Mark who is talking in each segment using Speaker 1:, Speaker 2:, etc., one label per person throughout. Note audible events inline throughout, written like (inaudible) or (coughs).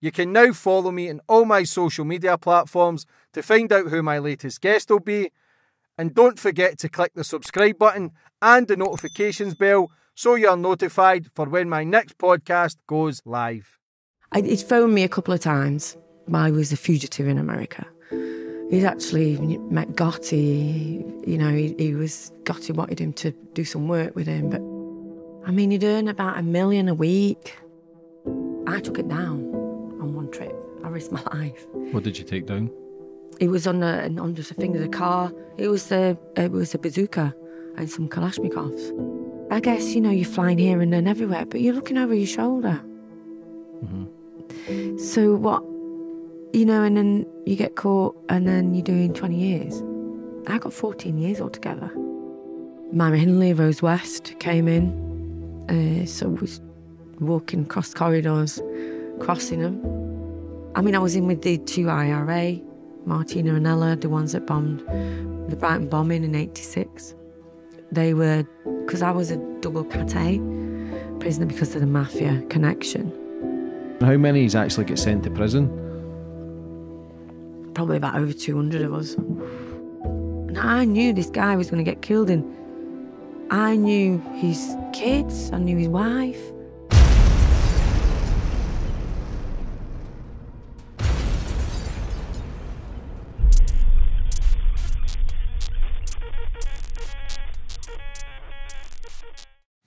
Speaker 1: You can now follow me on all my social media platforms to find out who my latest guest will be. And don't forget to click the subscribe button and the notifications bell so you're notified for when my next podcast goes live.
Speaker 2: I, he'd phoned me a couple of times I was a fugitive in America. He'd actually met Gotti, you know, he, he was, Gotti wanted him to do some work with him, but I mean, he'd earn about a million a week. I took it down trip. I risked my (laughs) life.
Speaker 3: What did you take down?
Speaker 2: It was on the on just the thing of the car. It was a it was a bazooka and some Kalashnikovs. I guess you know you're flying here and then everywhere, but you're looking over your shoulder. Mm-hmm. So what, you know, and then you get caught, and then you're doing 20 years. I got 14 years altogether. Myra Hindley, Rose West came in, uh, so was walking across corridors, crossing them. I mean, I was in with the two IRA, Martina and Ella, the ones that bombed the Brighton bombing in 86. They were, because I was a double Cat A prisoner because of the mafia connection.
Speaker 3: How many actually get sent to prison?
Speaker 2: Probably about over 200 of us. And I knew this guy was going to get killed, and I knew his kids, I knew his wife.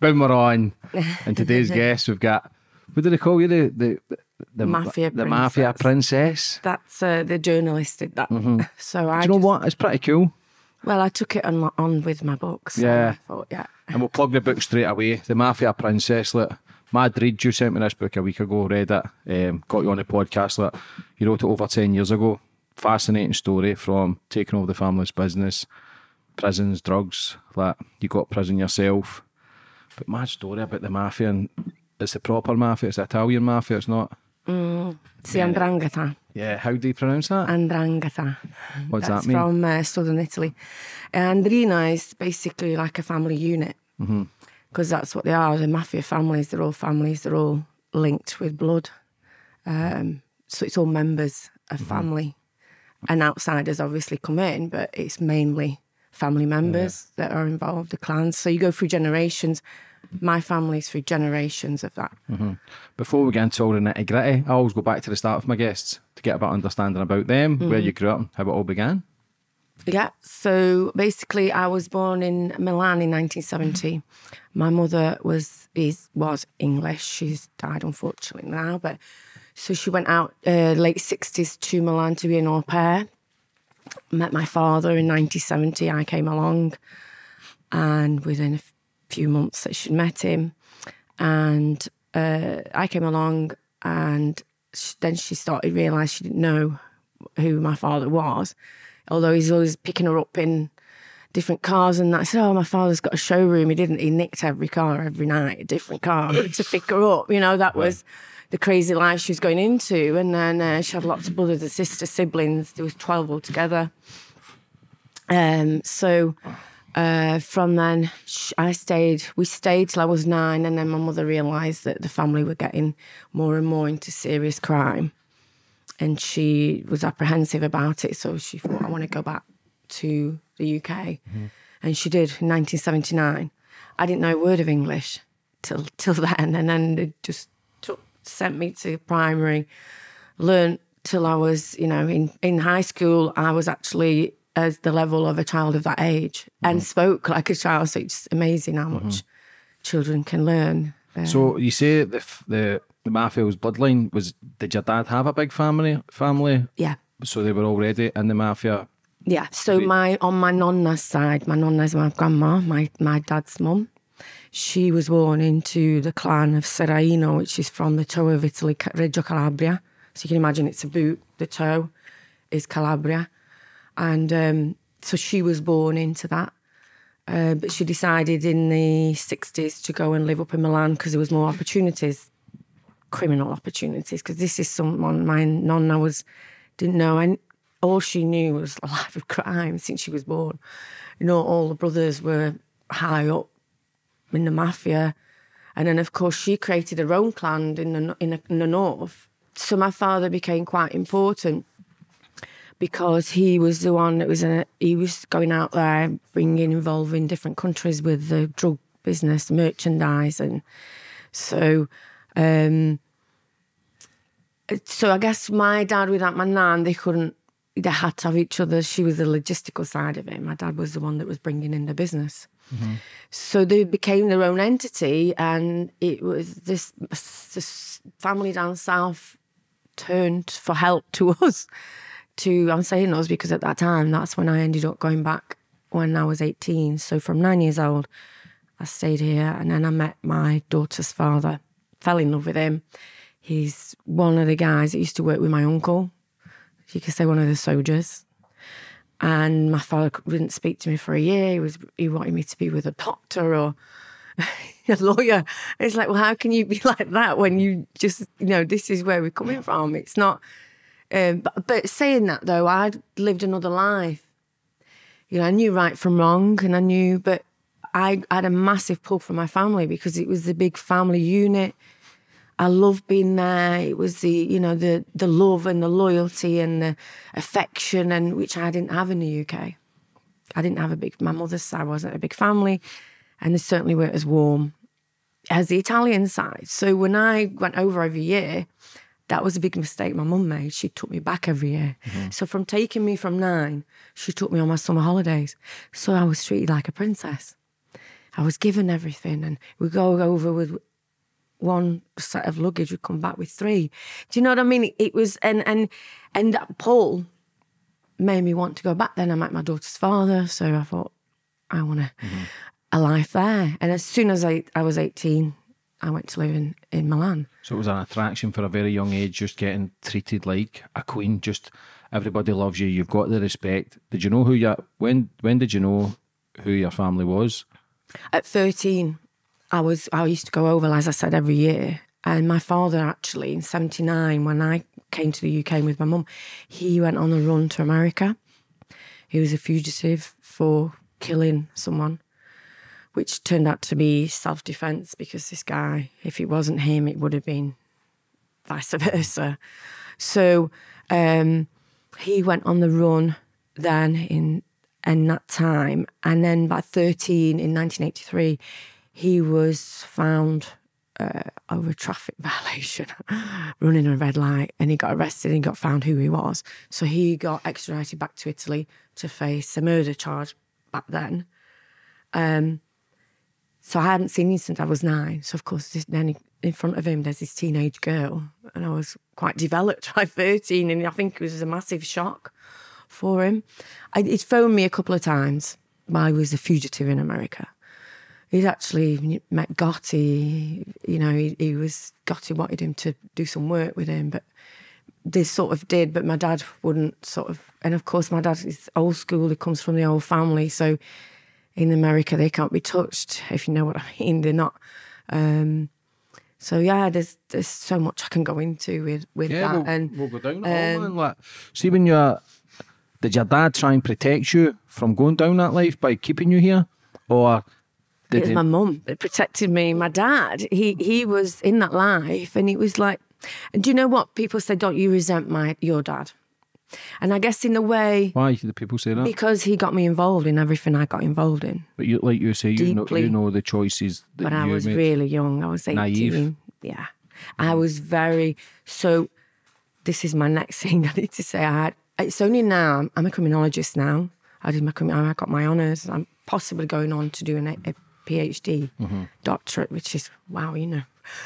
Speaker 3: On, (laughs) and today's guest, we've got what do they call you? The the the
Speaker 2: Mafia
Speaker 3: the mafia princess.
Speaker 2: That's uh, the journalist did that. (laughs) So I
Speaker 3: Do you know
Speaker 2: just-
Speaker 3: what? It's pretty cool.
Speaker 2: Well, I took it on, on with my books. so
Speaker 3: Yeah.
Speaker 2: Thought, yeah.
Speaker 3: And we'll plug the book straight away. The Mafia Princess. Look, Mad Reed, you sent me this book a week ago, read it, um, got you on the podcast. Look, you wrote it over 10 years ago. Fascinating story from taking over the family's business, prisons, drugs. Like, you got prison yourself. But mad story about the mafia. And it's the proper mafia, it's the Italian mafia, it's not.
Speaker 2: It's the Andrangheta.
Speaker 3: Yeah, how do you pronounce that?
Speaker 2: Andrangheta.
Speaker 3: What does
Speaker 2: That's
Speaker 3: that mean?
Speaker 2: from uh, southern Italy. Andrina is basically like a family unit
Speaker 3: Mm-hmm.
Speaker 2: because that's what they are. The mafia families, they're all families, they're all linked with blood. Um, so it's all members of
Speaker 3: Mm-hmm.
Speaker 2: family. And outsiders obviously come in, but it's mainly family members that are involved, the clans. So you go through generations. My family's through generations of that.
Speaker 3: Before we get into all the nitty gritty, I always go back to the start of my guests to get a of understanding about them, where
Speaker 2: Mm-hmm.
Speaker 3: you grew up, and how it all began.
Speaker 2: Yeah. So basically, I was born in Milan in 1970. My mother was is was English. She's died unfortunately now, but so she went out uh, late 60s to Milan to be an au pair. Met my father in 1970. I came along, and within a few months that she'd met him, and uh, I came along, and sh- then she started realise she didn't know who my father was, although he's always picking her up in different cars and that. I said, Oh, my father's got a showroom. He didn't, he nicked every car every night, a different car (laughs) to pick her up. You know, that was the crazy life she was going into. And then uh, she had lots of brothers and sisters, siblings. There was 12 altogether. Um, so uh, from then, I stayed, we stayed till I was nine. And then my mother realised that the family were getting more and more into serious crime and she was apprehensive about it. So she thought, I want to go back to the UK. And she did in 1979. I didn't know a word of English till till (laughs) then. And then they just took, sent me to primary, learned till I was, you know, in, in high school, I was actually as the level of a child of that age and spoke like a child. So it's amazing how much children can learn. Uh,
Speaker 3: So you say the the the mafia was bloodline. Was did your dad have a big family? Family,
Speaker 2: yeah.
Speaker 3: so they were already in the mafia.
Speaker 2: Yeah. So my on my nonna's side, my nonna's my grandma, my my dad's mum. She was born into the clan of Serraino, which is from the toe of Italy, Reggio Calabria. So you can imagine it's a boot. The toe is Calabria, and um, so she was born into that. Uh, but she decided in the 60s to go and live up in Milan because there was more opportunities, criminal opportunities. Because this is someone my nonna was didn't know, and all she knew was a life of crime since she was born. You know, all the brothers were high up in the mafia, and then of course she created her own clan in the in, the- in the north so my father became quite important because he was the one that was in a, he was going out there bringing involving different countries with the drug business merchandise and so um so I guess my dad without my nan they couldn't they had to have each other. She was the logistical side of it. My dad was the one that was bringing in the business. So they became their own entity and it was this this family down south turned for help to (laughs) us to I'm saying us because at that time that's when I ended up going back when I was 18 so from 9 years old I stayed here and then I met my daughter's father fell in love with him he's one of the guys that used to work with my uncle you could say one of the soldiers and my father wouldn't speak to me for a year he was he wanted me to be with a doctor or (laughs) a lawyer. It's like, well, how can you be (laughs) like that when you just, you know, this is where we're coming from. It's not. Um, but, but saying that though, I'd lived another life. You know, I knew right from wrong, and I knew, but I, I had a massive pull for my family because it was the big family unit. I loved being there. It was the, you know, the the love and the loyalty and the affection, and which I didn't have in the UK. I didn't have a big. My mother's side wasn't a big family and they certainly weren't as warm as the Italian side. So when I went over every year, that was a big mistake my mum made. She took me back every year. Mm-hmm. So from taking me from nine, she took me on my summer holidays. So I was treated like a princess. I was given everything, and we go over with one set of luggage. We come back with three. Do you know what I mean? It was and and and that pull made me want to go back. Then I met my daughter's father, so I thought I want to mm-hmm. a life there. And as soon as I, I was 18, I went to live in, in Milan.
Speaker 3: So it was an attraction for a very young age, just getting treated like a queen. Just everybody loves you. You've got the respect. Did you know who you? When when did you know who your family was?
Speaker 2: At 13, I was I used to go over, as I said, every year. And my father actually in 79, when I came to the UK with my mum, he went on a run to America. He was a fugitive for killing someone, which turned out to be self defense because this guy, if it wasn't him, it would have been vice (laughs) versa. So um, he went on the run then in in that time, and then by thirteen in 1983, he was found uh, over a traffic (laughs) violation, running a red light, and he got arrested and got found who he was. So he got extradited back to Italy to face a murder charge back then. Um, so I hadn't seen him since I was nine. So of course, this, then in front of him, there's this teenage girl, and I was quite developed by (laughs) 13, and I think it was a massive shock for him. I, he'd phoned me a couple of times while he was a fugitive in America. He'd actually met Gotti. You know, he, he was Gotti wanted him to do some work with him, but they sort of did. But my dad wouldn't sort of. And of course, my dad is old school. He comes from the old family, so in America they can't be touched. If you know what I (laughs) mean, they're not. Um, so yeah, there's there's so much I can go into with with
Speaker 3: Yeah,
Speaker 2: that.
Speaker 3: we'll,
Speaker 2: and
Speaker 3: we'll go down it all. Like, see, when you're, did your dad try and protect you from going down that life by keeping you here, or
Speaker 2: It
Speaker 3: did he?
Speaker 2: my mum that protected me. My dad, he he was in that life, and it was like, and do you know what people say? Don't you resent my your dad? And I guess in a way,
Speaker 3: Why do people say that?
Speaker 2: because he got me involved in everything I got involved in.
Speaker 3: but you, like you say, you know, you know the choices that
Speaker 2: But I was
Speaker 3: made.
Speaker 2: really young. I was eighteen.
Speaker 3: Naive.
Speaker 2: Yeah, I was very. So, this is my next (laughs) thing I need to say. I had. It's only now. I'm a criminologist now. I did my. I got my honours. I'm possibly going on to do an, a PhD
Speaker 3: Mm-hmm.
Speaker 2: doctorate, which is wow. You know,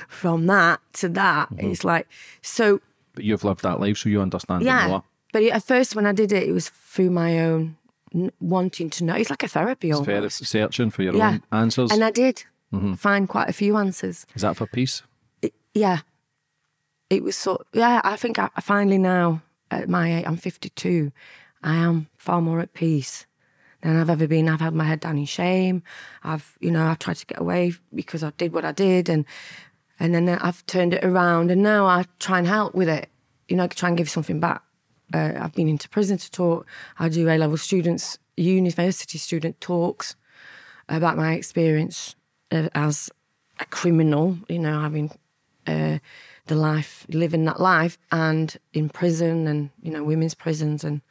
Speaker 2: from that to that,
Speaker 3: Mm-hmm.
Speaker 2: it's like so.
Speaker 3: but you've lived that life, so you understand it
Speaker 2: Yeah.
Speaker 3: more.
Speaker 2: But at first, when I did it, it was through my own wanting to know. It's like a therapy
Speaker 3: It's
Speaker 2: almost.
Speaker 3: very searching for your
Speaker 2: Yeah.
Speaker 3: own answers.
Speaker 2: And I did
Speaker 3: Mm-hmm.
Speaker 2: find quite a few answers.
Speaker 3: Is that for peace?
Speaker 2: yeah, it was sort. Yeah, I think I, I finally now at my age, I'm 52. I am far more at peace than I've ever been. I've had my head down in shame. I've, you know, I've tried to get away because I did what I did, and and then I've turned it around, and now I try and help with it. You know, try and give something back. Uh, I've been into prison to talk. I do A level students, university student talks about my experience uh, as a criminal, you know, having uh, the life, living that life, and in prison and you know women's prisons and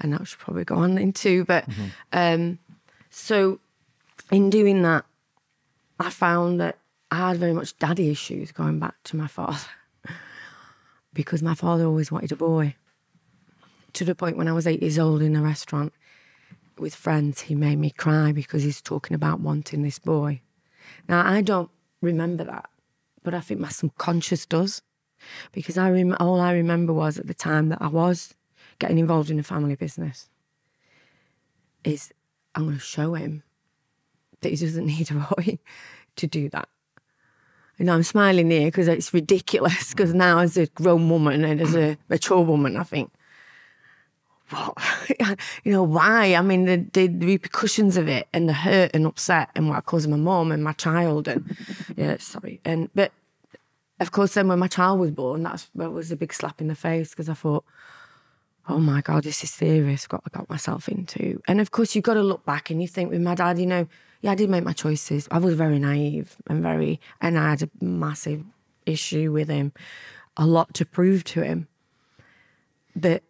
Speaker 2: and that should probably go on into. But um, so in doing that, I found that I had very much daddy issues going back to my father (laughs) because my father always wanted a boy. To the point when I was eight years old in a restaurant with friends, he made me cry because he's talking about wanting this boy. Now I don't remember that, but I think my subconscious does, because I rem- all I remember was at the time that I was getting involved in a family business. Is I'm going to show him that he doesn't (laughs) need a boy to do that. You know, I'm smiling here because it's ridiculous. Because now, as a grown woman and as a mature woman, I think, (laughs) you know, why? I mean, the, the, repercussions of it and the hurt and upset and what I caused my mom and my child and yeah, sorry. And but of course, then when my child was born, that's that was a big slap in the face because I thought, oh my god, this is serious. What I got myself into. And of course, you've got to look back and you think with my dad, you know, yeah, I did make my choices. I was very naive and very, and I had a massive issue with him, a lot to prove to him. But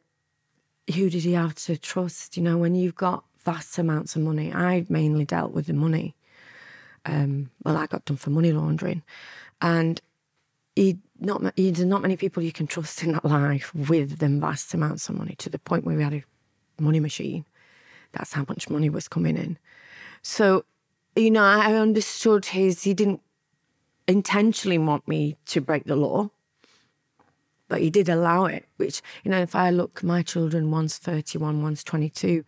Speaker 2: who did he have to trust? You know, when you've got vast amounts of money, I mainly dealt with the money. Um, well, I got done for money laundering, and he not there's not many people you can trust in that life with them vast amounts of money to the point where we had a money machine. That's how much money was coming in. So, you know, I understood his. He didn't intentionally want me to break the law but he did allow it. Which you know, if I look, my children, one's thirty-one, one's twenty-two.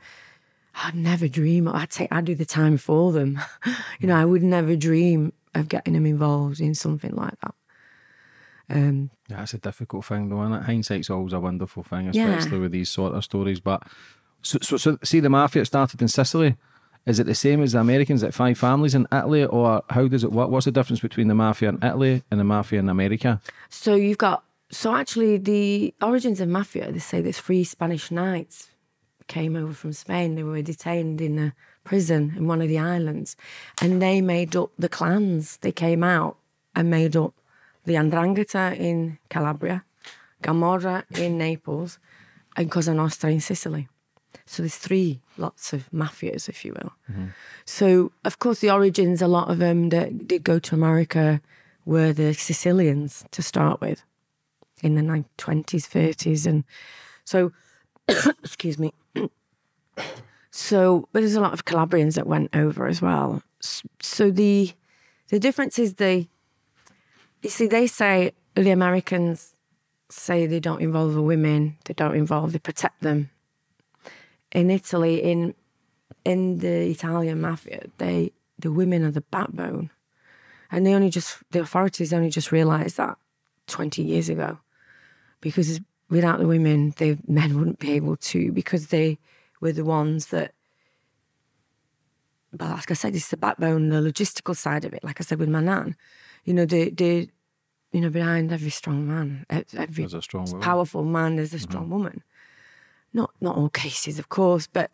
Speaker 2: I'd never dream. I'd say I'd do the time for them. (laughs) you know, I would never dream of getting them involved in something like that. Um,
Speaker 3: Yeah, it's a difficult thing though, and hindsight's always a wonderful thing,
Speaker 2: Yeah.
Speaker 3: especially with these sort of stories. But so, so, so see, the mafia started in Sicily. Is it the same as the Americans? at five families in Italy, or how does it work? What's the difference between the mafia in Italy and the mafia in America?
Speaker 2: so you've got so actually the origins of mafia. They say there's three Spanish knights came over from Spain. They were detained in a prison in one of the islands, and they made up the clans. They came out and made up the Andrangheta in Calabria, Camorra in Naples, and Cosa Nostra in Sicily. So there's three lots of mafias, if you will. Mm-hmm. So of course the origins, a lot of them that did go to America were the Sicilians to start with in the 1920s, 30s, and so (coughs) excuse me. (coughs) so, but there's a lot of Calabrians that went over as well. So the the difference is the you see they say the Americans say they don't involve the women, they don't involve, they protect them. In Italy, in in the Italian mafia, they the women are the backbone, and they only just the authorities only just realised that twenty years ago, because without the women, the men wouldn't be able to because they were the ones that. But like I said, it's the backbone, the logistical side of it. Like I said with my nan, you know, the the, you know, behind every strong man, every
Speaker 3: strong woman.
Speaker 2: powerful man, there's a strong mm-hmm. woman. Not not all cases, of course, but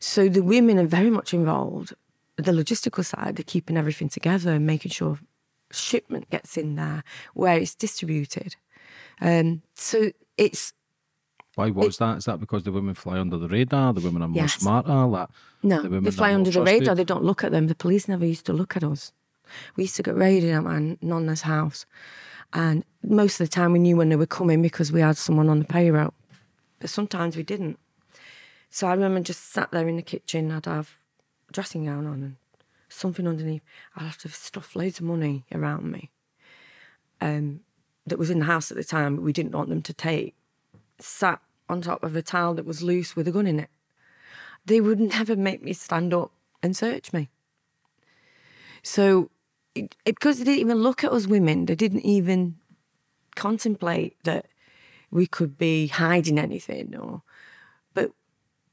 Speaker 2: so the women are very much involved. The logistical side, they're keeping everything together and making sure shipment gets in there where it's distributed. Um, so it's
Speaker 3: Why was that? Is that because the women fly under the radar? The women are more
Speaker 2: Yes.
Speaker 3: smarter? Like,
Speaker 2: no,
Speaker 3: the women
Speaker 2: they fly under the radar. They don't look at them. The police never used to look at us. We used to get raided at my nonna's house, and most of the time we knew when they were coming because we had someone on the payroll. But sometimes we didn't. So I remember just sat there in the kitchen. I'd have a dressing gown on and something underneath. I'd have to stuff loads of money around me. Um, that was in the house at the time, we didn't want them to take. Sat on top of a towel that was loose with a gun in it they would never make me stand up and search me. So, it, because they didn't even look at us women, they didn't even contemplate that we could be hiding anything. Or, but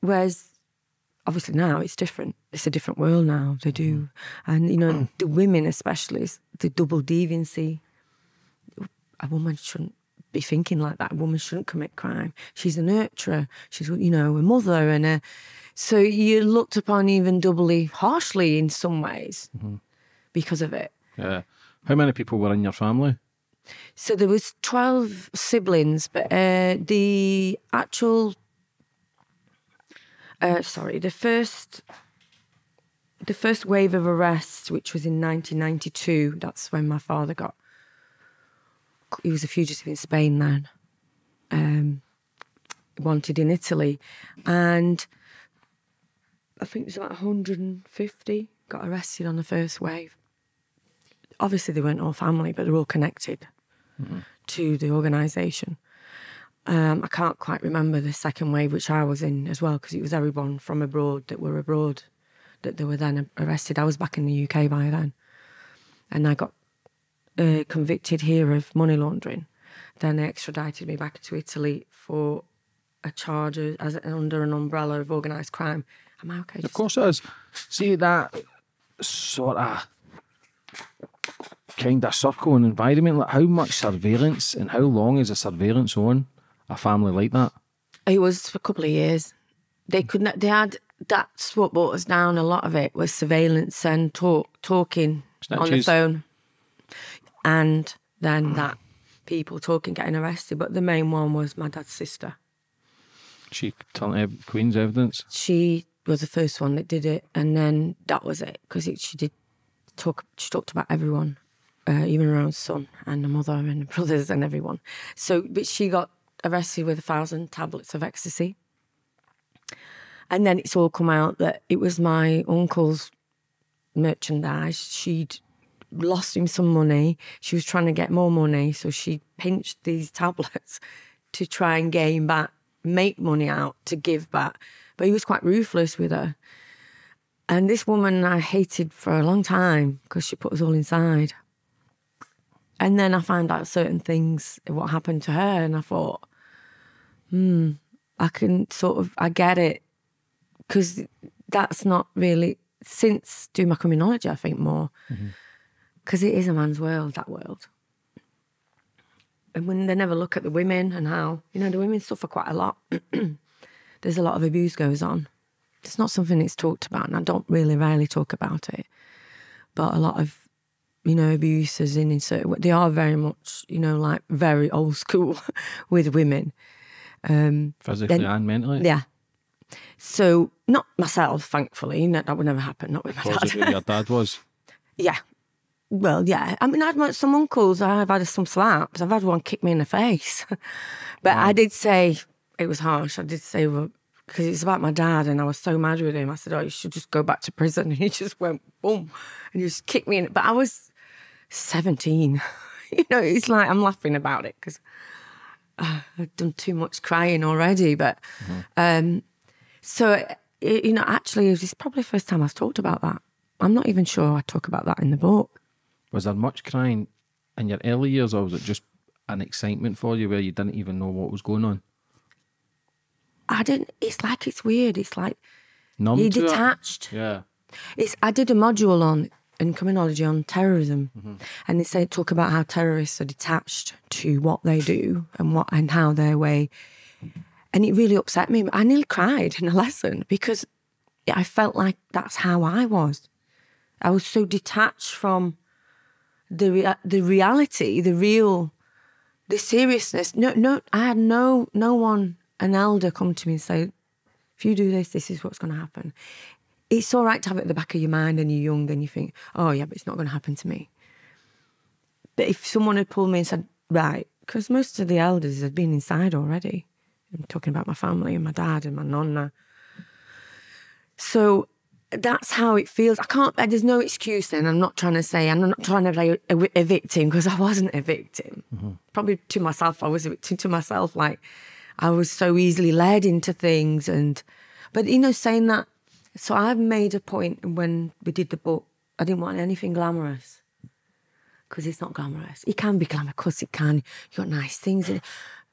Speaker 2: whereas obviously now it's different. It's a different world now. They do, and you know the women especially the double deviancy. A woman shouldn't be thinking like that. A woman shouldn't commit crime. She's a nurturer. She's you know a mother and a. So you're looked upon even doubly harshly in some ways because of it.
Speaker 3: yeah. How many people were in your family?
Speaker 2: So there was twelve siblings, but uh, the actual, uh, sorry, the first, the first wave of arrests, which was in 1992, that's when my father got. He was a fugitive in Spain then. Um, wanted in Italy, and I think it was about 150 got arrested on the first wave. Obviously, they weren't all family, but they're all connected to the organisation. Um, I can't quite remember the second wave, which I was in as well, because it was everyone from abroad that were abroad that they were then arrested. I was back in the UK by then, and I got uh, convicted here of money laundering. Then they extradited me back to Italy for a charge of- as under an umbrella of organised crime. Am I okay?
Speaker 3: Of course it is. See that sort of kind of circle and environment. Like how much surveillance and how long is a surveillance on a family like that?
Speaker 2: It was for a couple of years. They could not. They had. That's what brought us down. A lot of it was surveillance and talk, talking on the phone, and then that people talking, getting arrested. But the main one was my dad's sister.
Speaker 3: She ev- Queen's evidence.
Speaker 2: She was the first one that did it, and then that was it because she did talk. She talked about everyone, uh, even her own son and the mother and the brothers and everyone. So, but she got arrested with a thousand tablets of ecstasy, and then it's all come out that it was my uncle's merchandise. She'd lost him some money. She was trying to get more money, so she pinched these (laughs) tablets to try and gain back, make money out to give back. But he was quite ruthless with her. And this woman I hated for a long time because she put us all inside. And then I found out certain things, what happened to her, and I thought, hmm, I can sort of, I get it. Because that's not really, since doing my criminology, I think more, because it is a man's world, that world. And when they never look at the women and how, you know, the women suffer quite a lot. (clears throat) There's a lot of abuse goes on. It's not something that's talked about, and I don't really rarely talk about it. But a lot of, you know, abusers in, in certain, they are very much, you know, like very old school (laughs) with women. Um,
Speaker 3: Physically
Speaker 2: Then-
Speaker 3: and mentally.
Speaker 2: yeah. So not myself, thankfully. No, that would never happen. Not with my dad.
Speaker 3: your dad was. (laughs)
Speaker 2: Yeah. Well, yeah. I mean, I've had some uncles. I've had some slaps. I've had one kick me in the face. (laughs) but I did say it was harsh. I did say because it's about my dad, and I was so mad with him. I said, "Oh, you should just go back to prison." And (laughs) he just went boom, and he just kicked me in. But I was seventeen. (laughs) you know, it's like I'm laughing about it because I've done too much crying already. But um, so it, you know, actually, is probably the first time I've talked about that. I'm not even sure I talk about that in the book.
Speaker 3: Was there much crying in your early years, or was it just an excitement for you where you didn't even know what was going on?
Speaker 2: I didn't. It's like it's weird. It's like
Speaker 3: Numb
Speaker 2: you're
Speaker 3: to it?
Speaker 2: detached.
Speaker 3: Yeah.
Speaker 2: It's. I did a module on in criminology on terrorism, mm-hmm. and they say talk about how terrorists are detached to what they do and what and how their way. And it really upset me. I nearly cried in a (laughs) lesson because I felt like that's how I was. I was so detached from the rea- the reality, the real, the seriousness. No, no, I had no no one, an elder, come to me and say, "If you do this, this is what's going to happen." It's all right to have it at the back of your mind, and you're young, and you think, "Oh yeah, but it's not going to happen to me." But if someone had pulled me and said, "Right," because most of the elders had been inside already. I'm talking about my family and my dad and my nonna. So that's how it feels. I can't. Uh, there's no excuse. Then I'm not trying to say. I'm not trying to play a, a victim because I wasn't a victim. Mm-hmm. Probably to myself, I was a victim to myself. Like I was so easily led into things, and but you know, saying that. So I've made a point when we did the book. I didn't want anything glamorous because it's not glamorous. It can be glamorous, of course it can. You got nice things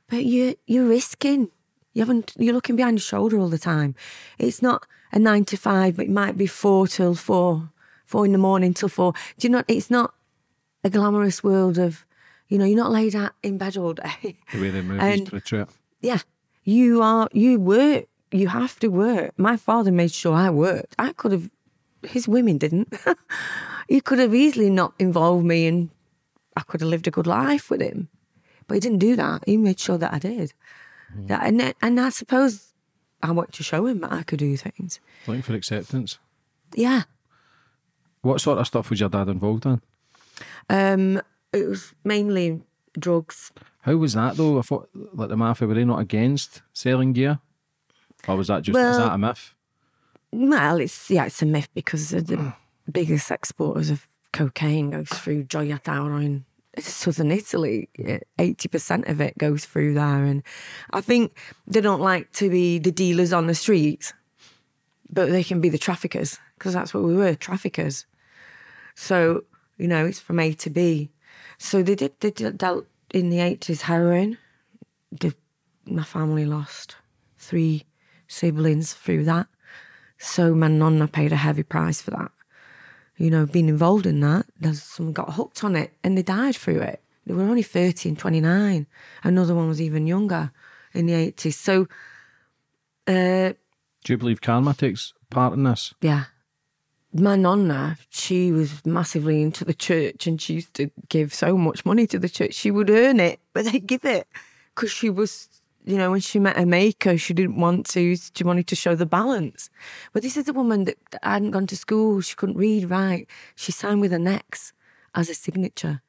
Speaker 2: but you you're risking. You haven't. You're looking behind your shoulder all the time. It's not a nine to five, but it might be four till four, four in the morning till four. Do you know? It's not a glamorous world of, you know, you're not laid out in bed all day.
Speaker 3: The way the movies
Speaker 2: And-
Speaker 3: portray it.
Speaker 2: yeah, you are. You work. You have to work. My father made sure I worked. I could have. His women didn't. (laughs) he could have easily not involved me and I could have lived a good life with him. But he didn't do that. He made sure that I did. And and I suppose I wanted to show him that I could do things.
Speaker 3: Looking for acceptance.
Speaker 2: Yeah.
Speaker 3: What sort of stuff was your dad involved in?
Speaker 2: Um, it was mainly drugs.
Speaker 3: How was that though? I thought like the mafia were they not against selling gear, or was that just is that a myth?
Speaker 2: Well, it's yeah, it's a myth because the (clears throat) biggest exporters of cocaine goes through Gioia Tauro in southern Italy. Eighty percent of it goes through there, and I think they don't like to be the dealers on the streets, but they can be the traffickers because that's what we were, traffickers. So you know, it's from A to B. So they did they dealt in the eighties heroin. The, my family lost three siblings through that. So my nonna paid a heavy price for that. You know, been involved in that, there's someone got hooked on it and they died through it. They were only 30 and 29. Another one was even younger in the 80s. So, uh,
Speaker 3: Do you believe karma takes part in this?
Speaker 2: yeah. My nonna, she was massively into the church and she used to give so much money to the church. She would earn it, but they'd give it because she was, you know, when she met her maker, she didn't want to, she wanted to show the balance. But this is a woman that hadn't gone to school, she couldn't read, write. She signed with an X as a signature.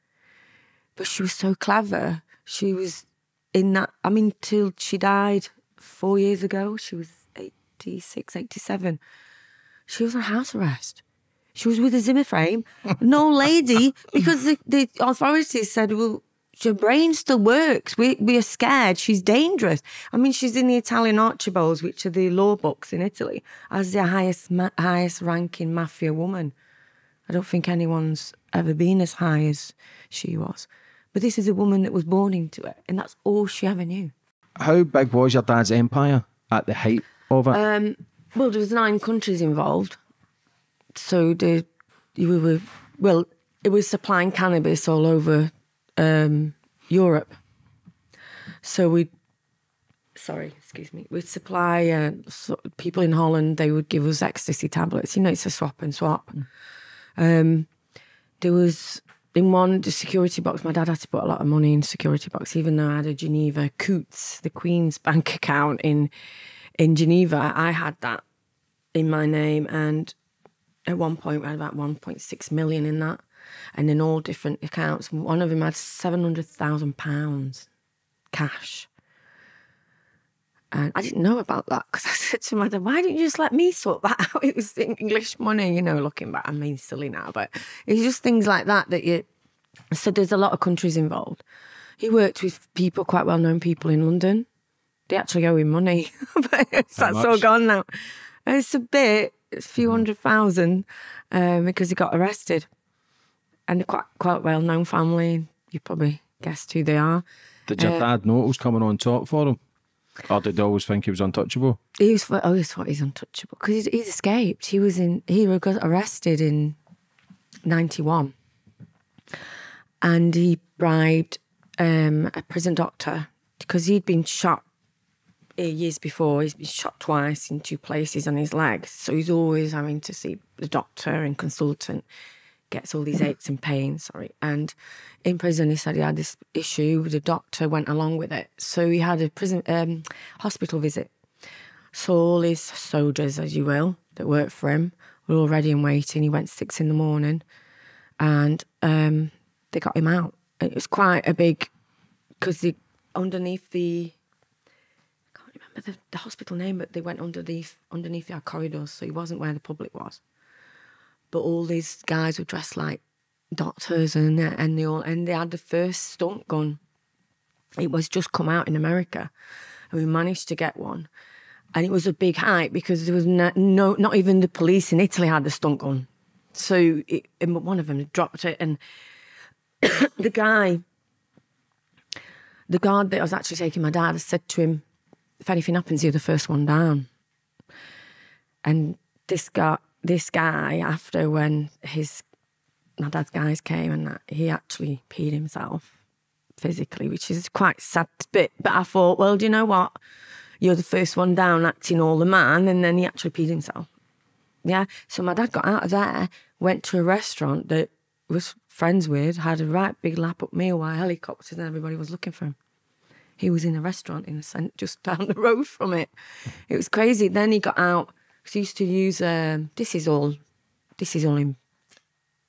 Speaker 2: But she was so clever. She was in that, I mean, till she died four years ago, she was 86, 87 she was on house arrest. She was with a Zimmer frame, no lady, because the, the authorities said, well, your brain still works. We, we are scared. She's dangerous. I mean, she's in the Italian Archibalds, which are the law books in Italy, as the highest ma- highest ranking mafia woman. I don't think anyone's ever been as high as she was. But this is a woman that was born into it, and that's all she ever knew.
Speaker 3: How big was your dad's empire at the height of it?
Speaker 2: Um, well, there was nine countries involved, so the we were well. It was supplying cannabis all over um, Europe. So we, sorry, excuse me, we'd supply uh, so people in Holland. They would give us ecstasy tablets. You know, it's a swap and swap. Um, there was in one the security box. My dad had to put a lot of money in security box, even though I had a Geneva Coutts, the Queen's (laughs) bank account in in Geneva. I had that in my name, and at one point we had about 1.6 million in that, and in all different accounts. One of them had 700,000 pounds cash. And I didn't know about that because I (laughs) said to my dad, why didn't you just let me sort that (laughs) out? It was English money, you know, looking back. I mean, silly now, but it's just things like that that you. So there's a lot of countries involved. He worked with people, quite well known people in London. They actually owe him money, (laughs) but that's all gone now. It's a bit, it's a few hundred thousand um, because he got arrested. And they're quite, quite well known family. You probably guessed who they are.
Speaker 3: did your
Speaker 2: uh,
Speaker 3: dad know it was coming on top for him? Or did they always think he was untouchable?
Speaker 2: He was, I always thought he's untouchable because he's, he's escaped. He was in, he got arrested in 91 and he bribed um, a prison doctor because he'd been shot years before. He's been shot twice in two places on his legs. So he's always having to see the doctor and consultant, gets all these aches and pains, sorry. And in prison, he said he had this issue. The doctor went along with it. So he had a prison um, hospital visit. So all his soldiers, as you will, that worked for him, were all ready and waiting. He went six in the morning and um, they got him out. It was quite a big, because underneath the, I can't remember the, the hospital name, but they went underneath underneath our corridors, so he wasn't where the public was. But all these guys were dressed like doctors, and and they all and they had the first stun gun. It was just come out in America, and we managed to get one. And it was a big hype because there was no, no not even the police in Italy had the stun gun. So it, one of them dropped it, and (coughs) the guy, the guard that was actually taking my dad, said to him, "If anything happens, you're the first one down." And this guy, this guy, after when his my dad's guys came and that, he actually peed himself physically, which is quite sad bit. But I thought, well, do you know what? You're the first one down, acting all the man, and then he actually peed himself. Yeah. So my dad got out of there, went to a restaurant that was friends with had a right big lap up Mealway helicopters and everybody was looking for him. He was in a restaurant in the cent- just down the road from it. It was crazy. Then he got out because used to use. Um, this is all. This is all in.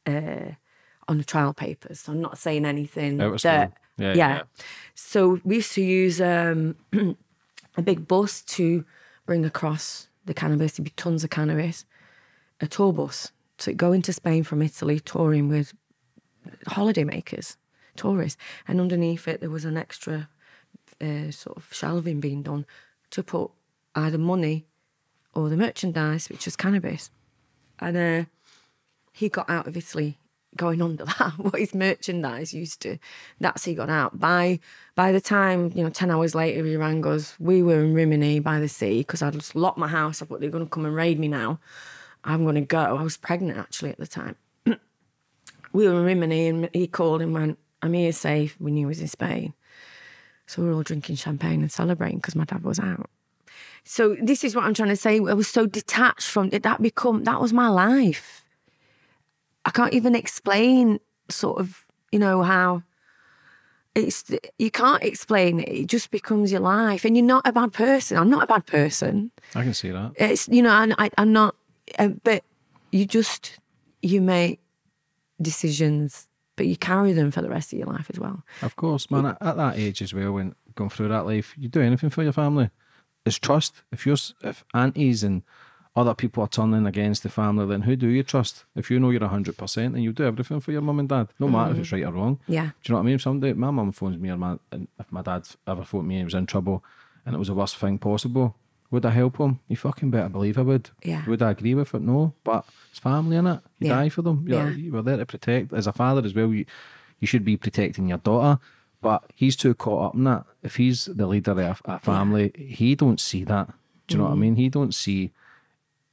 Speaker 2: Uh, on the trial papers. So I'm not saying anything.
Speaker 3: Out
Speaker 2: that-
Speaker 3: Yeah,
Speaker 2: yeah.
Speaker 3: yeah.
Speaker 2: So we used to use um, (clears throat) a big bus to bring across the cannabis. There'd be tons of cannabis. A tour bus. So go into Spain from Italy, touring with holidaymakers, tourists. And underneath it, there was an extra uh, sort of shelving being done to put either money or the merchandise, which was cannabis. And uh, he got out of Italy going under (laughs) that, what his merchandise used to. That's he got out. By by the time, you know, 10 hours later, he rang us. We were in Rimini by the sea because I'd just locked my house. I thought they're going to come and raid me now. I'm going to go. I was pregnant actually at the time. (clears throat) we were in Rimini and he called and went, I'm here safe. We knew he was in Spain. So we were all drinking champagne and celebrating because my dad was out. So this is what I'm trying to say. I was so detached from it. That become that was my life. I can't even explain sort of, you know, how it's you can't explain it. It just becomes your life. And you're not a bad person. I'm not a bad person.
Speaker 3: I can see that.
Speaker 2: It's you know, and I, I'm not uh, but you just you make decisions but you carry them for the rest of your life as well.
Speaker 3: Of course, man. At, at that age as well, when going through that life, you do anything for your family. It's trust. If you're if aunties and other people are turning against the family, then who do you trust? If you know you're hundred percent, then you do everything for your mum and dad, no matter if mm-hmm. it's right or wrong.
Speaker 2: Yeah.
Speaker 3: Do you know what I mean? If somebody, my mum phones me or my, and if my dad ever phoned me and he was in trouble, and it was the worst thing possible, would I help him? You fucking better believe I would.
Speaker 2: Yeah.
Speaker 3: Would I agree with it? No, but it's family in it. You
Speaker 2: Yeah.
Speaker 3: die for them. You're,
Speaker 2: Yeah.
Speaker 3: you were there to protect. As a father as well, you you should be protecting your daughter. But he's too caught up in that. If he's the leader of a, family, he don't see that. Do you know what I
Speaker 2: Mm.
Speaker 3: mean? He don't see